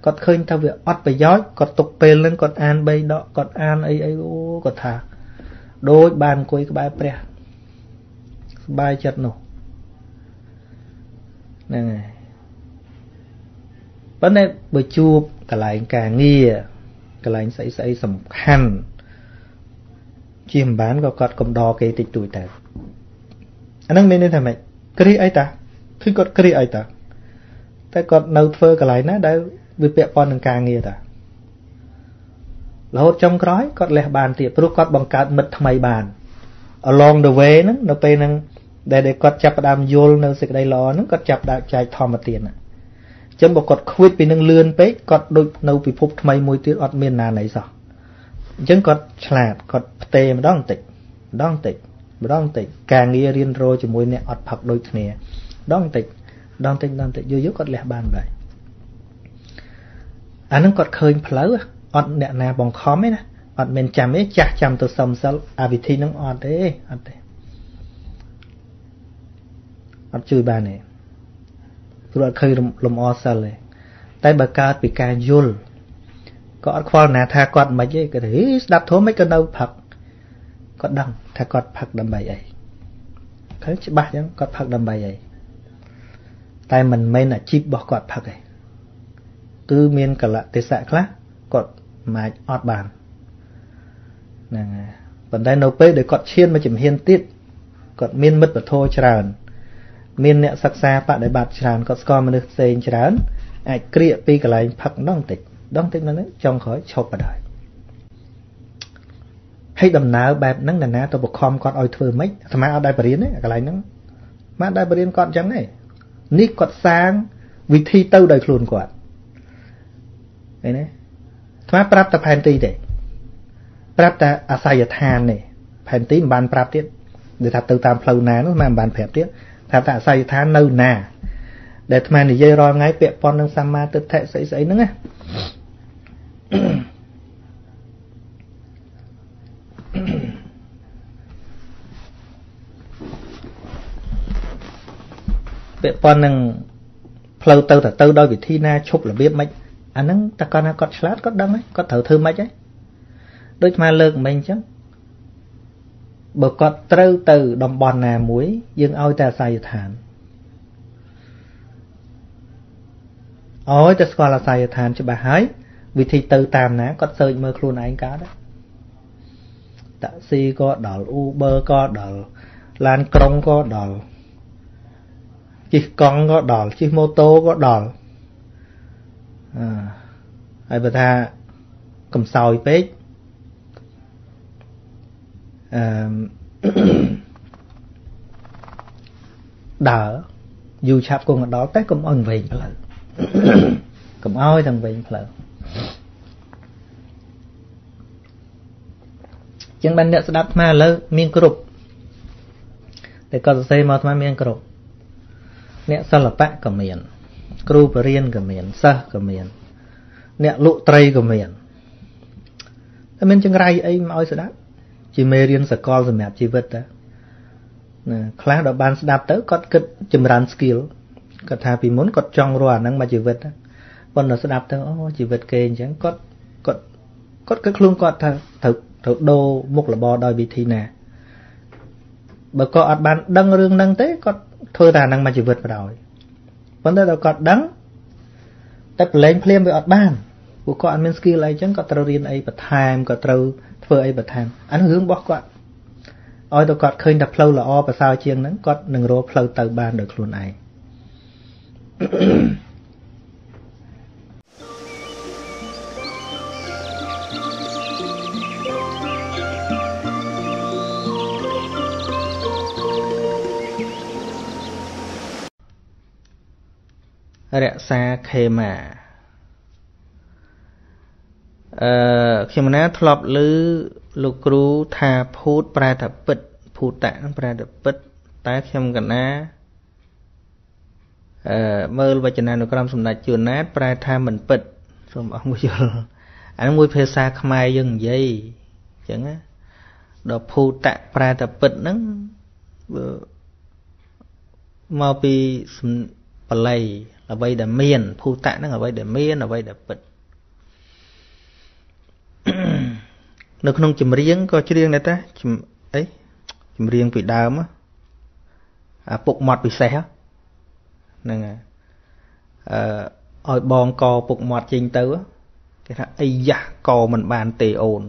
គាត់ឃើញថាវាអត់ប្រយោជន៍គាត់ទុកពេលនឹងគាត់អាន3ដកគាត់អានអីអីអូគាត់ថាដូចបានអង្គុយក្បែរព្រះសบายចិត្តនោះហ្នឹងហើយប៉ុន្តែបើជួបកន្លែងការងារកន្លែងស្អីស្អីសំខាន់ជាមិនបានក៏គាត់កំដរគេតិចតួចទៅ អាហ្នឹងមានន័យថាម៉េចគ្រីអីតាគឺគាត់គ្រីអីតាតែគាត់នៅធ្វើកន្លែងណាដែលវាពាក់ព័ន្ធនឹងការងារតារហូតចុងក្រោយគាត់លះបានទៀតព្រោះគាត់បង្កើតមិត្តថ្មីបាន along the way ហ្នឹងនៅពេលហ្នឹងដែលគាត់ចាប់ផ្ដើមយល់នៅសេចក្តីល្អហ្នឹងគាត់ចាប់ដើរចែកធម្មទានអញ្ចឹងបើគាត់ខ្វិតពីនឹងលឿនពេកគាត់ដូចនៅពិភពថ្មីមួយទៀតអត់មានណាណីសោះអញ្ចឹងគាត់ឆ្លាតគាត់ផ្ទេម្ដងបន្តិចម្ដងបន្តិច ម្ដងបន្តិចការងាររៀនរោជាមួយអ្នកអត់ផឹកដូចគ្នាម្ដងបន្តិចម្ដងបន្តិចម្ដងបន្តិចយូរយូរគាត់លះបានដែរអាហ្នឹងគាត់ឃើញផ្លូវអត់អ្នកណាបង្ខំទេណាអត់មានចាំទេចាស់ចាំទៅសុំសិលអាវិធីហ្នឹងអត់ទេអត់ទេអត់ជួយបានទេព្រោះអត់ឃើញលំអសិលទេតែបើកើតពីការយល់ក៏អត់ខ្វល់ណាថាគាត់មិនទេគាត់ហីស្ដាប់ធម៌មិនក៏នៅផឹក គាត់ដឹងថាគាត់ផឹកដើម្បីអីឃើញច្បាស់ចឹងគាត់ផឹកដើម្បីអីតែមិនមែនអាជីពរបស់គាត់ផឹកទេគឺមានកលៈទេសៈខ្លះគាត់មិនអាចអត់បានហ្នឹងហើយប៉ុន្តែនៅពេលដែលគាត់ឈានមកជំហានទៀតគាត់មានមិត្តពធច្រើន មានអ្នកសិក្សាបដិបត្តិច្រើនគាត់ស្គាល់មនុស្សផ្សេងច្រើនអាចក្រៀកពីកន្លែងផឹកដងតិចដងតិចហ្នឹងចុងក្រោយឈប់បដ ாய் ហើយដំណើរបែបហ្នឹងនរណាទៅបខំគាត់ឲ្យធ្វើម៉េចអាត្មាអត់ដែលបរៀនទេកន្លែងហ្នឹងអាត្មាដែលបរៀនគាត់អញ្ចឹងទេនេះគាត់សាងវិធីទៅដោយខ្លួនគាត់ឃើញទេអាត្មាប្រាប់តែផែនទីទេប្រាប់តែអាស័យដ្ឋានទេផែនទីមិនបានប្រាប់ទៀតដូចថាទៅតាមផ្លូវណានោះមិនបានប្រាប់ទៀតប្រាប់ថាអាស័យដ្ឋាននៅណា ដែលអាត្មានិយាយរាល់ថ្ងៃពាក់ព័ន្ធនឹងសម្មាទិដ្ឋិស្អីស្អីហ្នឹងណា ពាក់ព័ន្ធនឹងផ្លូវទៅទៅដោយវិធីណាឈប់របៀបម៉េចអាហ្នឹងតើគាត់ណាគាត់ឆ្លាតគាត់ដឹងហើយគាត់ត្រូវធ្វើម៉េចហើយដូចស្មាលើកមិញអញ្ចឹងបើគាត់ត្រូវទៅតំបន់ណាមួយ យើងឲ្យតែអាស័យដ្ឋានឲ្យតែស្គាល់អាស័យដ្ឋានច្បាស់ហើយវិធីទៅតាមណាគាត់សើចមើលខ្លួនឯងកើត តាក់ស៊ីក៏ដល់ Uber ក៏ដល់ឡានក្រុងក៏ដល់ជិះកង់ក៏ដល់ជិះម៉ូតូក៏ដល់អឺហើយបើថាកំសោយពេកអឺដើរយូរឆាប់គង់ដល់តែកុំអន់វែងផ្លូវកុំឲ្យទាំងវែងផ្លូវ ចឹងបានអ្នកស្ដាប់អាត្មាឥឡូវមានគ្រប់តែគាត់សរសេរមកអាត្មាមានគ្រប់អ្នកសិល្បៈក៏មាន គ្រូបរិញ្ញាក៏មានសិស្សក៏មាន អ្នកលក់ត្រីក៏មានតែមានចង្រៃអីមកឲ្យស្ដាប់ជាមេរៀនសកលសម្រាប់ជីវិតតាណាខ្លះដល់បានស្ដាប់ទៅគាត់គិតចម្រើន skill គាត់ថាពីមុនគាត់ចង់រកអាហ្នឹងមកជីវិតប៉ុន្តែស្ដាប់ទៅអូជីវិតគេអញ្ចឹងគាត់គាត់គាត់គិតខ្លួនគាត់ថាត្រូវ ត្រូវដូរមុខរបរដោយវិធីណាបើគាត់អត់បានដឹងរឿងហ្នឹងទេគាត់ធ្វើតែអាហ្នឹងមកជីវិតបដ ாய் ប៉ុន្តែដល់គាត់ដឹងតែប្រឡែងភ្លាមវាអត់បានពួកគាត់អត់មាន skill អីចឹងគាត់ត្រូវរៀនអីបន្ថែមគាត់ត្រូវធ្វើអីបន្ថែមអានោះរឿងរបស់គាត់ឲ្យតែគាត់ឃើញតែផ្លូវល្អប្រសើរជាងហ្នឹងគាត់នឹងរកផ្លូវទៅបានដោយខ្លួនឯង រក្សាខេមាអឺខ្ញុំណាធ្លាប់ឮលោកគ្រូថាភូតប្រែថាពិតភូតៈនឹងប្រែថាពិត តែខ្ញុំកណាអឺមើលវចនានុក្រមសម្ដេចជួនណាតប្រែថាមិនពិតសូមអរមួយយល់អានឹងមួយភាសាខ្មែរយើងនិយាយអញ្ចឹងណាដល់ភូតៈប្រែថាពិតហ្នឹងមកពីបល័យ អ្វីដែលមានភូតៈហ្នឹងអ្វីដែលមានអ្វីដែលពិតនៅក្នុងចម្រៀងក៏ច្រៀងដែរតាអីចម្រៀងពីដើមអាពុកមាត់ពិសេសហ្នឹងអឺឲ្យបងកពុកមាត់ចេញទៅគេថាអីយ៉ាស់កមិនបានទេអូន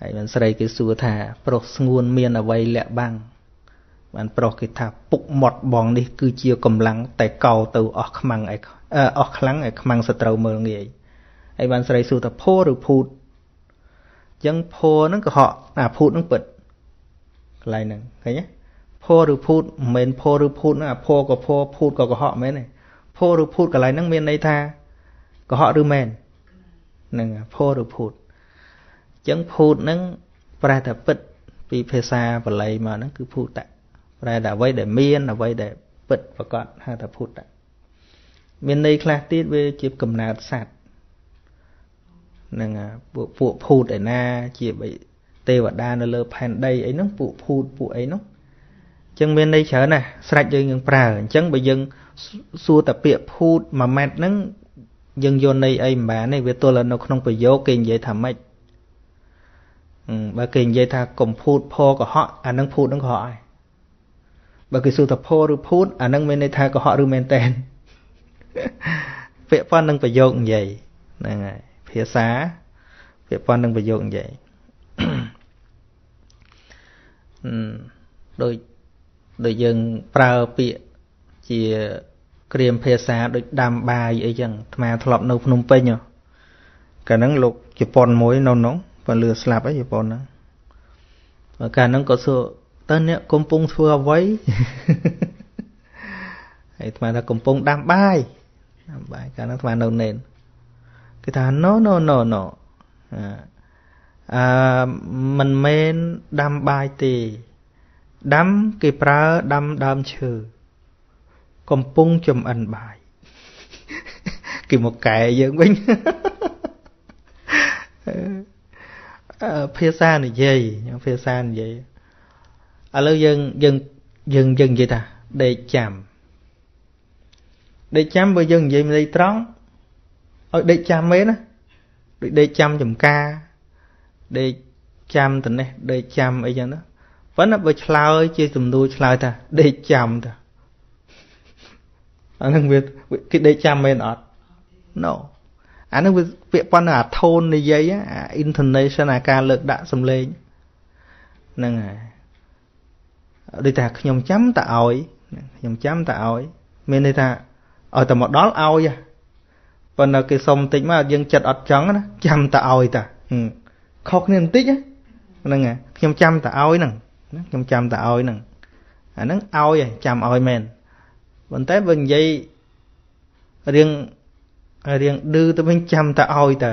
ហើយមិនស្រីគេសួរថាប្រុសស្ងួនមានអ្វីលាក់បាំង បានប្រុសគេថាពុកមាត់បងនេះគឺជាកម្លាំងតែកោទៅអស់ខ្មាំងឯអស់ខ្លាំងឯខ្មាំងសត្រូវមើលងាយហើយបានស្រីសួរថាភោឬភូតអញ្ចឹងភោហ្នឹងកុហកអាភូតហ្នឹងពិតកន្លែងហ្នឹងឃើញទេភោឬភូតមិនមែនភោឬភូតហ្នឹងអាភោក៏ភោភូតក៏កុហកមែនទេភោឬភូតកន្លែងហ្នឹងមានន័យថាកុហកឬមែនហ្នឹងភោឬភូតអញ្ចឹងភូតហ្នឹងប្រែថាពិតពីភាសាបាលីមកហ្នឹងគឺភូតៈ ប្រែថាអ្វីដែលមានអ្វីដែលពិតប្រកបហៅថាភូតៈមានន័យខ្លះទៀតវាជាកំណើតសត្វនឹងពួកពួកភូតឯណាជាទេវតានៅលើផែនដីអីហ្នឹងពួកភូតពួកអីហ្នឹងអញ្ចឹងមានន័យច្រើនណាស់ស្រេចយើងយើងប្រើអញ្ចឹងបើយើងសួរតែពាក្យភូតមួយម៉ាត់ហ្នឹងយើងយកន័យអីមិនបានទេវាទល់នៅក្នុងប្រយោគគេនិយាយថាម៉េចបើគេនិយាយថាកុំភូតផកុហកអានឹងភូតនឹងកុហកហើយ បើគេសួរថាផឬភូតអានឹងមានន័យថាកុហកឬមែនតែនពាក្យប៉ុននឹងប្រយោគនិយាយហ្នឹងហើយភាសាពាក្យប៉ុននឹងប្រយោគនិយាយដូចដូចយើងប្រើពាក្យជាក្រៀមភាសាដូចដាំបាយអីចឹងអាត្មាធ្លាប់នៅភ្នំពេញកាលហ្នឹងលោកជប៉ុនមួយនៅនោះបើលឺស្លាប់អីជប៉ុនហ្នឹងកាលហ្នឹងក៏សួរ តើអ្នកកំពុងធ្វើអ្វីហើយអាត្មាថាកំពុងដាំបាយដាំបាយកាលហ្នឹងអាត្មានៅនេនគេថា no no no no អឺមិនមែនដាំបាយទេដាំគេប្រើដាំដើមឈើកំពុងចំអិនបាយគេមកកែយើងវិញភាសានិយាយភាសានិយាយ ឥឡូវយើងយើងយើងយើងនិយាយថាដេកចាំដេកចាំបើយើងនិយាយមិនដេកត្រង់ឲ្យដេកចាំមែនណាដូចដេកចាំចំការដេកចាំតនេះដេកចាំអីចឹងណាប៉ុន្តែបើឆ្លើយជាសំណួរឆ្លើយថាដេកចាំតាអានឹងវាគេដេកចាំមែនអត់ No អានឹងវាពាក្យប៉ុណ្ណឹងអា tone និយាយអា intonation អាការលើកដាក់សំឡេងហ្នឹងហើយ ដូចថាខ្ញុំចាំតឲ្យខ្ញុំចាំតឲ្យមានន័យថាឲ្យតែមកដល់ឲ្យប៉ុន្តែគេសុំតិចមកយើងចិត្តអត់ចង់ណាចាំតឲ្យតាខុសគ្នាបន្តិចហ្នឹងខ្ញុំចាំតឲ្យហ្នឹងខ្ញុំចាំតឲ្យហ្នឹងអាហ្នឹងឲ្យចាំឲ្យមែនប៉ុន្តែបើនិយាយរៀងរៀងឌឺទៅវិញចាំតែឲ្យតើ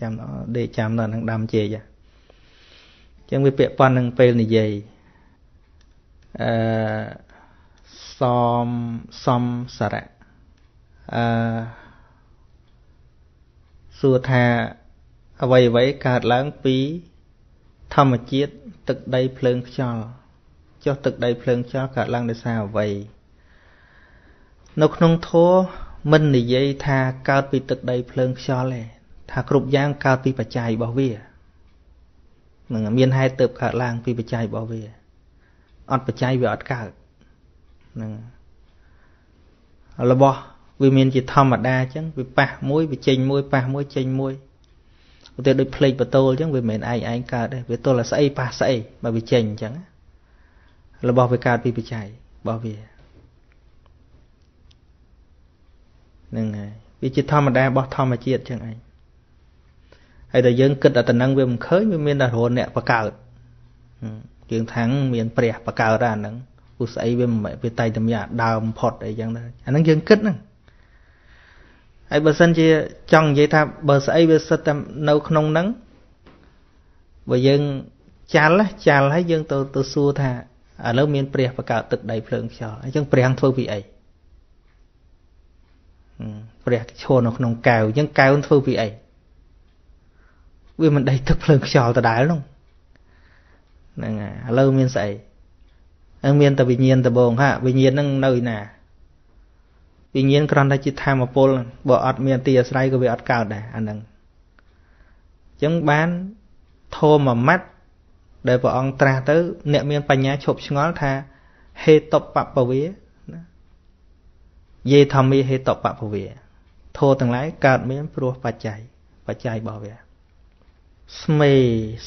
ចាំដេកចាំដល់នឹងដាំជេកអញ្ចឹងវាពាក់ព័ន្ធនឹងពេលនិយាយ អឺសំសំសារៈអឺសួរថាអ្វីអ្វីកើតឡើងពីធម្មជាតិទឹកដីភ្លើងខ្យល់ចុះទឹកដីភ្លើងខ្យល់កើតឡើងដោយសារអ្វីនៅក្នុងធម៌មិននិយាយថាកើតពីទឹកដីភ្លើងខ្យល់ទេថាគ្រប់យ៉ាងកើតពីបច្ច័យរបស់វានឹងមានហេតុទៅកើតឡើងពីបច្ច័យរបស់វា អត់បច្ច័យវាអត់កើតនឹងរបស់វាមានជាធម្មតាអញ្ចឹងវាប៉ះមួយវាចេញមួយប៉ះមួយចេញមួយឧទាហរណ៍ដូចភ្លេចបតូលអញ្ចឹងវាមិនមែនឯងឯងកើតទេវាទល់តែស្អីប៉ះស្អីបើវាចេញអញ្ចឹងរបស់វាកើតពីបច្ច័យរបស់វាហ្នឹងហើយវាជាធម្មតារបស់ធម្មជាតិចឹងឯងហើយតែយើងគិតតែតំណឹងវាមិនឃើញវាមានតែរហអ្នកបកើត យើងថាំងមានព្រះបកើតអាហ្នឹងឧស្អីវាមិនវាតែតែមានអាដើមផុតអីចឹងដែរអាហ្នឹងយើងគិតហ្នឹងហើយបើសិនជាចង់និយាយថាបើស្អីវាសិតតែនៅក្នុងហ្នឹងបើយើងចាល់ចាល់ហើយយើងទៅទៅសួរថាឥឡូវមានព្រះបកើតទឹកដីភ្លើងខ្យល់អញ្ចឹងព្រះធ្វើពីអីព្រះឈរនៅក្នុងកែវអញ្ចឹងកែវធ្វើពីអីវាមិនដេកទឹកភ្លើងខ្យល់ដដែលនោះ ហ្នឹងហើយឥឡូវមានស្អីហ្នឹងមានតែវិញ្ញាណដបងហាវិញ្ញាណហ្នឹងនៅណាវិញ្ញាណគ្រាន់តែជាធម្មពលបើអត់មានទីអាស្រ័យក៏វាអត់កើតដែរអាហ្នឹងអញ្ចឹងបានធម៌មួយម៉ាត់ដែលព្រះអង្គត្រាស់ទៅ អ្នកមានបញ្ញាឈប់ឆ្ងល់ថាហេតុបពវេយេធម្មីហេតុបពវាធោទាំងឡាយកើតមានព្រោះបច្ច័យបច្ច័យរបស់វា ស្មេ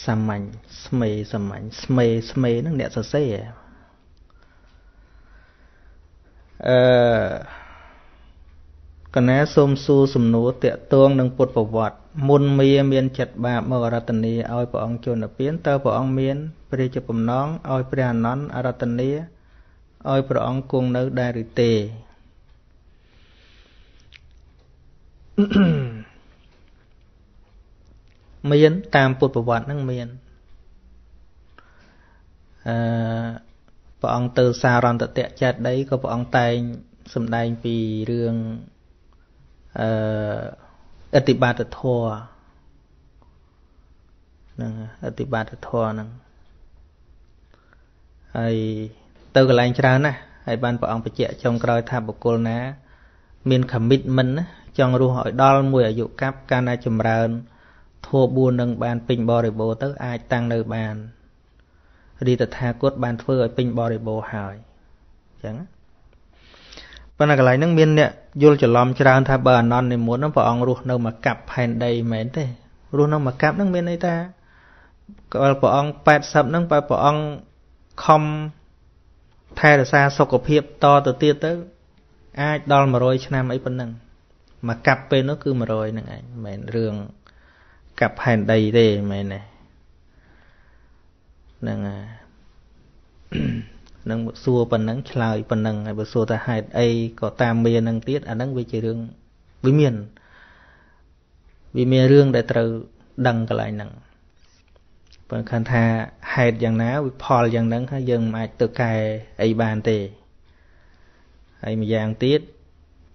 សាមញ្ញស្មេសាមញ្ញស្មេស្មេហ្នឹងអ្នកសរសេរអឺកណាសូមសួរសំណួរតកតងនឹងពុទ្ធប្រវត្តិមុនមាមានចិត្តបាបមករតនីឲ្យព្រះអង្គជន់ពៀនតើព្រះអង្គមានព្រះជាបំណងឲ្យព្រះអនន្តអរតនីឲ្យព្រះអង្គគង់នៅដែរឬទេ មាន តាមពុទ្ធប្រវត្តិហ្នឹងមានអឺព្រះអង្គទៅសារន្តតៈចេតដីក៏ព្រះអង្គតែងសម្ដែងពីរឿងអឺអតិបាតធម៌ហ្នឹងអតិបាតធម៌ហ្នឹងហើយទៅកន្លែងច្រើនណាស់ហើយបានព្រះអង្គបញ្ជាក់ចុងក្រោយថាបុគ្គលណា មាន commitment ណាចង់រស់ឲ្យដល់មួយអាយុកាប់ កាលណាចម្រើន ធัว4នឹងបានពេញបរិបូរទៅអាចតាំងនៅបានរីតថាគតបានធ្វើឲ្យពេញបរិបូរហើយអញ្ចឹងប៉ុន្តែកន្លែងហ្នឹងមានអ្នកយល់ច្រឡំច្រើនថាបើអនន្តនិមន្តហ្នឹងព្រះអង្គរស់នៅមកកាប់ផែនដីមែនទេរស់នៅមកកាប់ហ្នឹងមានន័យថាក៏ព្រះអង្គ80ហ្នឹងបើព្រះអង្គខំថែរក្សាសុខភាពតទៅទៀតទៅ អាចដល់100ឆ្នាំអីប៉ុណ្ណឹងមកកាប់ពេលនោះគឺ100ហ្នឹងឯងមិនមែនរឿង កាប់ផែនដីទេមិនមែនទេហ្នឹងហើយនឹងសួរប៉ុណ្ណឹងឆ្លើយប៉ុណ្ណឹងហើយបើសួរថាហេតុអីក៏តាមមាននឹងទៀតអាហ្នឹងវាជារឿងវាមានវាមានរឿងដែលត្រូវដឹងកន្លែងហ្នឹងបើខានថាហេតុយ៉ាងណាវិផលយ៉ាងហ្នឹងហើយយើងមិនអាចទៅកែអីបានទេហើយម្យ៉ាងទៀត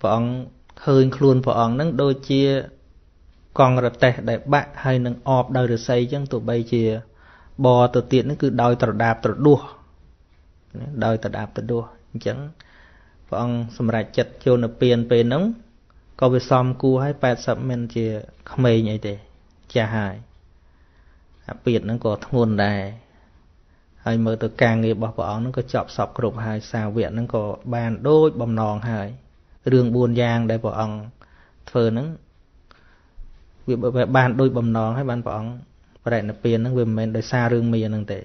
ព្រះអង្គឃើញខ្លួនព្រះអង្គហ្នឹងដូចជា កង់រទេះដែលបាក់ហើយនឹងអបដោយរស័យអញ្ចឹងទោះបីជាបទៅទៀតហ្នឹងគឺដោយត្រដាបត្រដួសដោយត្រដាបត្រដួសអញ្ចឹងព្រះអង្គសម្រេចចិត្តចូលនៅពៀនពេលហ្នឹងក៏វាសំគួរឲ្យ80មិនជាក្មេងអីទេចាស់ហើយអាពៀតហ្នឹងក៏ធ្ងន់ដែរហើយមើលទៅការងាររបស់ព្រះអង្គហ្នឹងក៏ចប់សពគ្រប់ហើយសាវកហ្នឹងក៏បានដូចបំណងហើយរឿង4យ៉ាងដែលព្រះអង្គធ្វើហ្នឹង វាបានដូចបំណងហើយបានព្រះអង្គបរិណិព្វានហ្នឹងវាមិនមែនដោយសាររឿងមានហ្នឹងទេ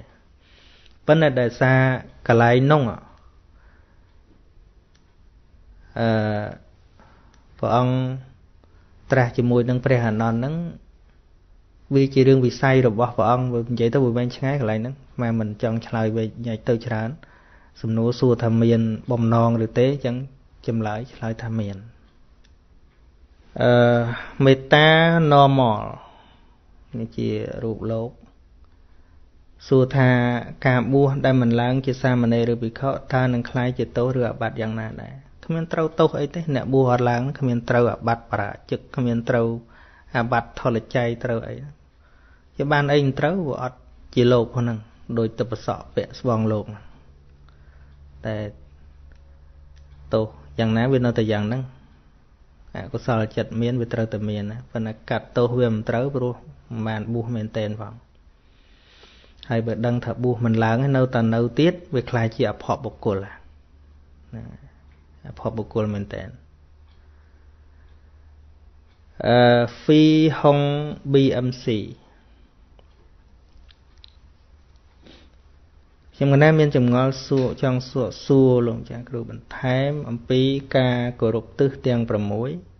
ប៉ុន្តែដោយសារកន្លែងនោះអឺព្រះអង្គត្រាស់ជាមួយនឹងព្រះអានន្ទហ្នឹងវាជារឿងវិស័យរបស់ព្រះអង្គវានិយាយទៅវាវែងឆ្ងាយកន្លែងហ្នឹងម៉ែមិនចង់ឆ្លើយវិញញ៉ៃទៅច្រើន សំណួរសួរថាមានបំណងឬទេអញ្ចឹងចម្លើយឆ្លើយថាមាន អឺមេត្តា normal នេះជារូបលោកសួរថាការបួសដែលមិនឡើងជាសាមណេរឬភិក្ខុតើនឹងคล้ายជាទោសឬអាបត្តិយ៉ាងណាដែរគ្មានត្រូវទោសអីទេអ្នកបួសអត់ឡើងគ្មានត្រូវអាបត្តិបរាជិកគ្មានត្រូវអាបត្តិថលច័យត្រូវអីជាបានអីមិនត្រូវវាអត់ជាលោកហ្នឹងដោយទឹកប្រសក់ពាក់ស្បង់លោកតែទោសយ៉ាងណាវានៅតែយ៉ាងហ្នឹង អកុសលចិត្តមានវាត្រូវតែមានណាប៉ុន្តែកាត់ទោសវាមិនត្រូវព្រោះមិនបានបួសមែនតែនផងហើយបើដឹងថាបួសមិនឡើងនៅតែនៅទៀតវាคล้ายជាអភ័ព្វបុគ្គលណាអភ័ព្វបុគ្គលមែនតែនអឺ Phi Hong BMC ខ្ញុំកណាមានចម្ងល់សួរចង់សួរសួរលោកចាស់គ្រូបន្ថែម អំពីការគោរពទិសទាំង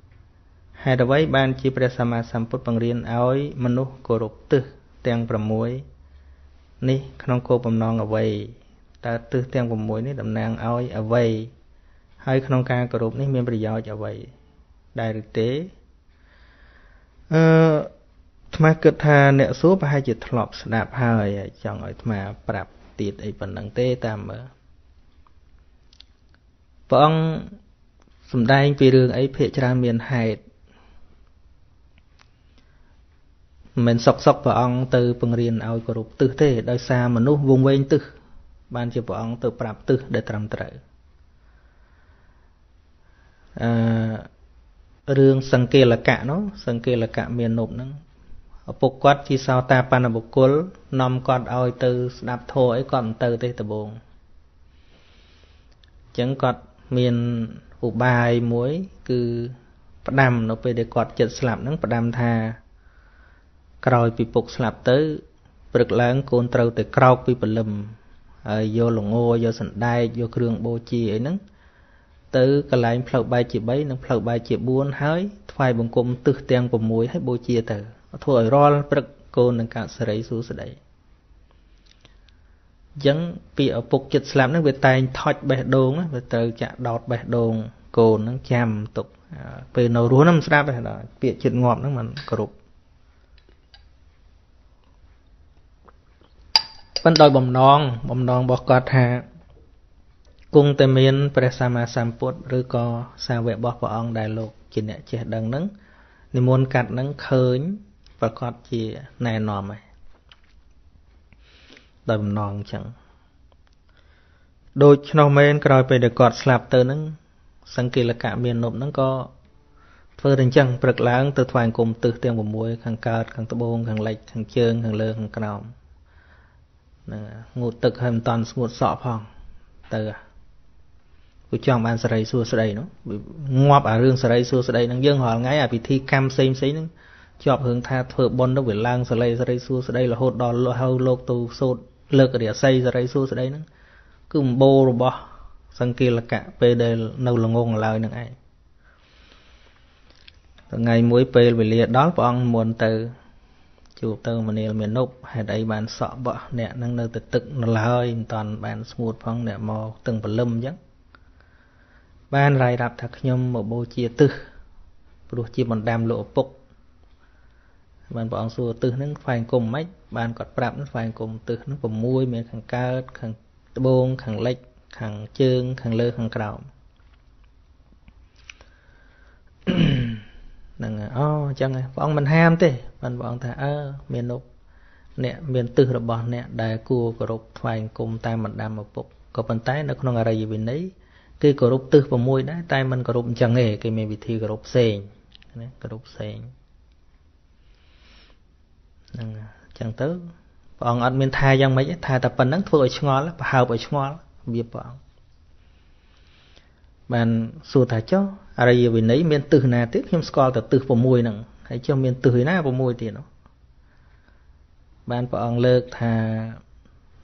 6ហេតុអ្វីបានជាព្រះសម្មាសម្ពុទ្ធបង្រៀនឲ្យមនុស្សគោរពទិសទាំង6នេះក្នុងគោលបំណងអ្វីតើទិសទាំង6នេះតំណាងឲ្យអ្វីហើយក្នុងការគោរពនេះមានប្រយោជន៍អ្វីដែរឬទេអឺអាត្មាគិតថាអ្នកសួរប្រហែលជាធ្លាប់ស្ដាប់ហើយចង់ឲ្យអាត្មាប្រាប់ ទៀតអីប៉ុណ្ណឹងទេតាមមើលព្រះអង្គសំដែងពីរឿងអីភាកច្រើនមានហេតុមិនមែនសុកសុកព្រះអង្គទៅបង្រៀនឲ្យគោរពទិសទេដោយសារមនុស្សវងវែងទិសបានជាព្រះអង្គទៅប្រាប់ទិសដែលត្រឹមត្រូវអឺរឿងសង្កេលកៈនោះសង្កេលកៈមាននប់ហ្នឹង ឪពុកគាត់ជាសោតាបណ្ណបុគ្គលនាំគាត់ឲ្យទៅស្ដាប់ធម៌អីគាត់មិនទៅទេដំបូងអញ្ចឹងគាត់មានឧបាយមួយ គឺផ្ដាំនៅពេលដែលគាត់ចិត្តស្លាប់ហ្នឹងផ្ដាំថាក្រោយពីពុកស្លាប់ទៅព្រឹកឡើងកូនត្រូវតែក្រោកពីព្រលឹមហើយយកលងយកសណ្ដែកយកគ្រឿងបូជាអីហ្នឹងទៅកន្លែងផ្លូវបែកជា3និងផ្លូវបែកជា4ហើយថ្វាយបង្គំទឹះទាំង6ហើយបូជាទៅ ធ្វើឲ្យរាល់ព្រឹកកូននឹងកើតសេរីសួស្តីអញ្ចឹងពីឪពុកចិត្តស្លាប់ហ្នឹងវាតែងថត់បេះដូងវាត្រូវចាក់ដោតបេះដូងកូនហ្នឹងចាំទុកពេលនៅរស់ហ្នឹងមិនស្ដាប់ទេដល់ពាក្យចិត្តងាប់ហ្នឹងมันគ្រប់ប៉ុន្តែដោយបំណងបំណងរបស់គាត់ថាគង់តែមានព្រះសម្មាសម្ពុទ្ធឬក៏សាវករបស់ព្រះអង្គដែលលោកជាអ្នកចេះដឹងហ្នឹងនិមន្តកាត់ហ្នឹងឃើញ ប្រកាសជាណែនាំហើយដោយបំណងអញ្ចឹងដូចឆ្នោះមែនក្រោយពេលដែលគាត់ស្លាប់ទៅហ្នឹងសង្កេលកៈមាននប់ហ្នឹងក៏ធ្វើតែអញ្ចឹងព្រឹកឡើងទៅថ្វាយគុំទឹះទាំង6ខាងកើតខាងត្បូងខាងលិចខាងជើងខាងលើខាងក្រោមហ្នឹងងូតទឹកឲ្យមិនតាន់ស្ងួតសក់ផងទៅគូចង់បានសេរីសួស្តីនោះងាប់អារឿងសេរីសួស្តីហ្នឹងយើងរាល់ថ្ងៃអាពិធីកម្មផ្សេងផ្សេងហ្នឹង ជាប់រឿងថាធ្វើបុណ្យទៅវាឡើងសេរីសេរីសួស្តីរហូតដល់ហៅលោកទៅសូត្រលើករាសីសេរីសួស្តីហ្នឹងគឺម្បូររបស់សង្កេលកៈពេលដែលនៅល្ងងឡើយនឹងឯងថ្ងៃមួយពេលវេលាដល់ព្រះអង្គមុនទៅជួបទៅមនាលមានុបហេតុអីបានសក់បោះអ្នកនឹងនៅទៅទឹកនៅឡើយមិនតាន់បានស្ងួតផងអ្នកមកទឹងព្រលឹមអញ្ចឹងបានរាយរាប់ថាខ្ញុំមកបូជាទឹះព្រោះជាបណ្ដាំលោកឪពុក បានព្រះអង្គសួរទឹះហ្នឹងស្វែងគុំមិនបានគាត់ប្រាប់ស្វែងគុំទឹះហ្នឹង6មានខាងកើតខាងត្បូងខាងលិចខាងជើងខាងលើខាងក្រោមហ្នឹងអូអញ្ចឹងព្រះអង្គមិនហាមទេបានព្រះអង្គថាអើមាននុកអ្នកមានទិសរបស់អ្នកដែលគួរគោរពថ្វាយគុំតាមបណ្ដាំឪពុកក៏ប៉ុន្តែនៅក្នុងអរិយវិន័យគេគោរពទិស6ដែរតែមិនគោរពអញ្ចឹងទេគេមានវិធីគោរពផ្សេងណាគោរពផ្សេង ហ្នឹងអញ្ចឹងទៅព្រះអង្គអត់មានថាយ៉ាងម៉េចថាតែប៉ុណ្្នឹងធ្វើឲ្យឆ្ងល់ប្រហើបឲ្យឆ្ងល់វាព្រះអង្គបានសួរថាចុះអរិយវិន័យមានទិសណាទៀតខ្ញុំស្គាល់តែទិស6ហ្នឹងហើយចុះមានទិសឯណា6ទៀតនោះបានព្រះអង្គលើកថា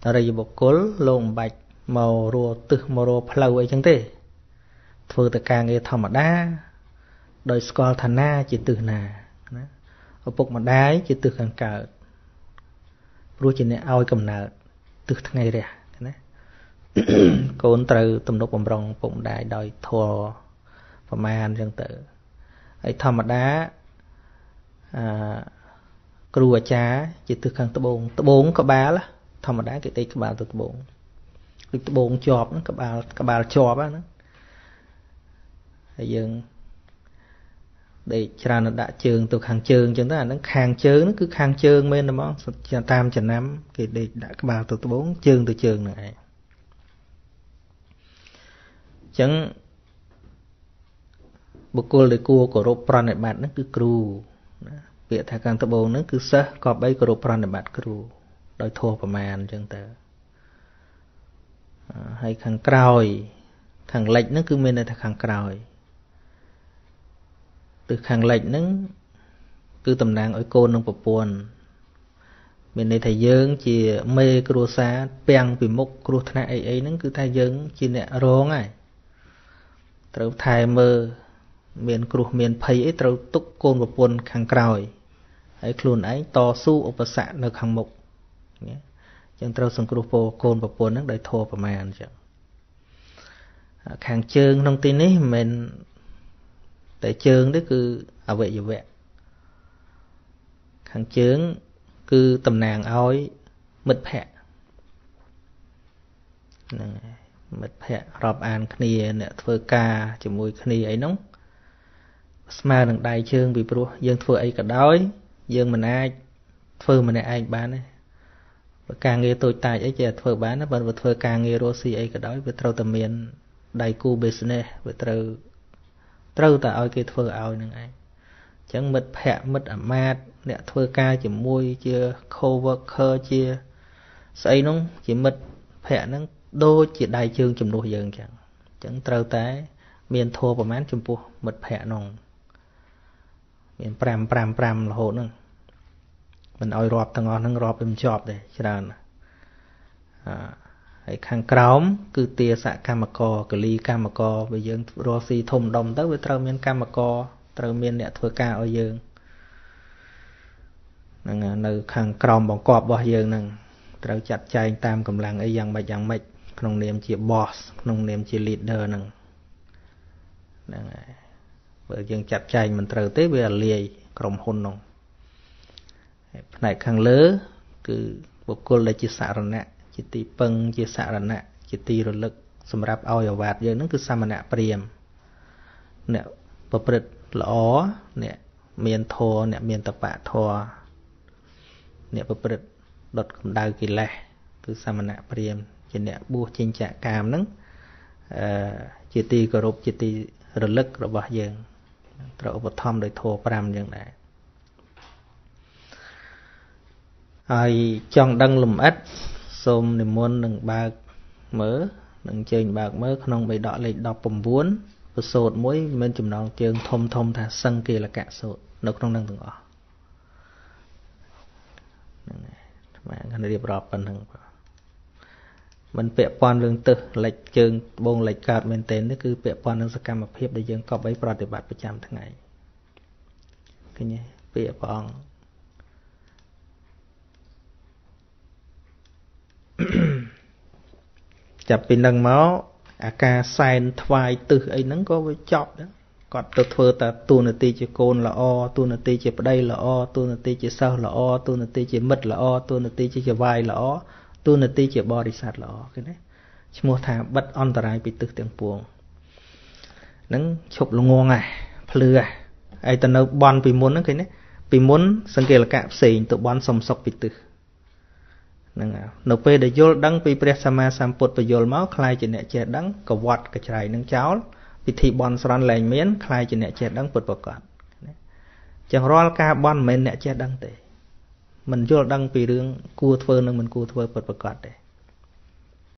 អរិយបុគ្គលលោកមិនបាច់មករੂទិសមករੂផ្លូវអីចឹងទេ ធ្វើតែការងារធម្មតា ដោយស្គាល់ឋានាជាទិសណាណា ឪពុកម្ដាយជាទិសខាងកើតព្រោះជាអ្នកឲ្យកំណើតទិសថ្ងៃរះណាកូនត្រូវទំនុកបំរុងពុកម្ដាយដោយធម៌ប្រមាណអញ្ចឹងទៅហើយធម្មតាអឺគ្រូអាចារ្យជាទិសខាងត្បូងត្បូងក្បាលធម្មតាគេដេកក្បាលទៅត្បូងដូចត្បូងជាប់ហ្នឹងក្បាលក្បាលជាប់ហ្នឹងហើយយើង ដេកច្រើនដាក់ជើងទៅខាងជើងអញ្ចឹងទៅអាហ្នឹងខាងជើងហ្នឹងគឺខាងជើងមែនទេហ្មងតាមចំណាំ គេដេកដាក់ក្បាលទៅត្បូងជើងទៅជើងហ្នឹងឯងអញ្ចឹងបុគ្គលដែលគួរគោរពប្រណិប័តហ្នឹងគឺគ្រូណាពាក្យថាខាងត្បូងហ្នឹងគឺសិស្សក៏បីគោរពប្រណិប័តគ្រូដោយធម៌ប្រមាណអញ្ចឹងទៅហើយខាងក្រោយ ខាងលិចហ្នឹងគឺមានន័យថាខាងក្រោយ ទិសខាងលិចហ្នឹងគឺតំណាងឲ្យកូននិងប្រពន្ធមានន័យថាយើង ជាមេគ្រួសារពាំងពីមុខគ្រោះថ្នាក់អីអីហ្នឹងគឺថាយើងជាអ្នករងហើយត្រូវថែមើលមានគ្រោះមានភ័យអីត្រូវទុកកូនប្រពន្ធខាងក្រោយហើយខ្លួនឯងតស៊ូឧបសគ្គនៅខាងមុខណាចឹងត្រូវសង្គ្រោះពោកូនប្រពន្ធហ្នឹងដោយធម៌ប្រមាណចឹងខាងជើងក្នុងទីនេះមិនមែន តែជើងទេគឺអវយវៈខាងជើង គឺតំណាងឲ្យមិត្តភ័ក្តិហ្នឹងហើយមិត្តភ័ក្តិរាប់អានគ្នាអ្នកធ្វើការជាមួយគ្នាអីហ្នឹងស្មើនឹងដៃជើងពីព្រោះយើងធ្វើអីក៏ដោយ យើងមិនអាចធ្វើម្នាក់ឯងបានទេការងារតូចតាចអីចេះធ្វើបានណាបើធ្វើការងាររស់ស៊ីអីក៏ដោយវាត្រូវតែមានដៃគូ business វាត្រូវ ត្រូវតែឲ្យគេធ្វើឲ្យនឹងឯងអញ្ចឹងមិត្តភ័ក្តិមិត្តអាមាត្យអ្នកធ្វើការជាមួយជា co-worker ជាស្អីនោះជាមិត្តភ័ក្តិហ្នឹងដូចជាដៃជើងជំនួសយើងអញ្ចឹងអញ្ចឹងត្រូវតែ មានធัวប្រមាណចំពោះមិត្តភ័ក្តិនោះមាន5 5 5រហូតហ្នឹងមិនឲ្យរាប់ទាំងអស់ហ្នឹងរាប់វាមិនជាប់ទេច្រើនអ ហើយខាងក្រោមគឺទាសកម្មកកលីកម្មកបើយើងរស់ស៊ីធំដុំទៅវាត្រូវមានកម្មកត្រូវមានអ្នកធ្វើការឲ្យយើងហ្នឹងនៅខាងក្រោមបង្គាប់របស់យើងហ្នឹងត្រូវចាត់ចែងតាមកម្លាំងអីយ៉ាងម៉េចយ៉ាងម៉េចក្នុងនាមជា boss ក្នុងនាមជា leader ហ្នឹងហ្នឹងហើយបើយើងចាត់ចែងមិនត្រូវទេវាលាយក្រុមហ៊ុននោះផ្នែកខាងលើ គឺបុគ្គលដែលជាសារណៈ ជាទីពឹងជាសារណៈជាទីរលឹកសម្រាប់ឲ្យអាវាតយើងហ្នឹងគឺសមណៈព្រាមអ្នកប្រព្រឹត្តល្អអ្នកមានធម៌អ្នកមានតបៈធម៌អ្នកប្រព្រឹត្តដុតកម្ដៅកិលេសគឺសមណៈព្រាមជាអ្នកបួសចិញ្ចាកាមហ្នឹងអឺជាទីគោរពជាទីរលឹករបស់យើងត្រូវឧបត្ថម្ភដោយធម៌5យ៉ាងដែរហើយចង់ដឹងលំអិត សូមនិមន្តនឹងបើកមើលនឹងជើញបើកមើលក្នុងបៃដកលេខ19ប្រសូតមួយមានចំណងជើងធំធំថាសង្កេលកៈសូតនៅក្នុងនឹងទាំងអស់ហ្នឹងហើយស្មានគាត់រៀបរាប់ប៉ុណ្្នឹងបាទមិនពាក់ព័ន្ធរឿងទឹះលិចជើងត្បូងលិចកើតមែនទែននេះគឺពាក់ព័ន្ធនឹងសកម្មភាពដែលយើងកប់ឲ្យប្រតិបត្តិប្រចាំថ្ងៃឃើញទេពាក្យព្រះអង្គ ចាប់ពីនឹងមកអាការសែនថ្វាយទឹះអីហ្នឹងក៏វាចប់ដែរគាត់ទៅធ្វើតែទូនាទីជាកូនល្អទូនាទីជាប្តីល្អទូនាទីជាសិស្សល្អទូនាទីជាមិត្តល្អទូនាទីជាចវាយល្អទូនាទីជាបរិស័ទល្អឃើញទេឈ្មោះថាបិទអន្តរាយពីទឹះទាំងពួងនឹងឈប់ល្ងងហ่ะភ្លឺហ่ะហើយទៅនៅបនពីមុនហ្នឹងឃើញទេពីមុនសង្កេលកៈផ្សេងទៅបនសំសុកពីទឹះ ហ្នឹងនៅពេលដែលយល់ដឹងពីព្រះសម្មាសម្ពុទ្ធបញ្យល់មកខ្លាយជាអ្នកចេះដឹងកវត្តកច្រៃនឹងចោលពិធីបន់ស្រន់លែងមានខ្លាយជាអ្នកចេះដឹងពុទ្ធប្រកបចឹងរាល់ការបន់មិនមែនអ្នកចេះដឹងទេមិនយល់ដឹងពីរឿងគួរធ្វើនិងមិនគួរធ្វើពិតប្រកបទេ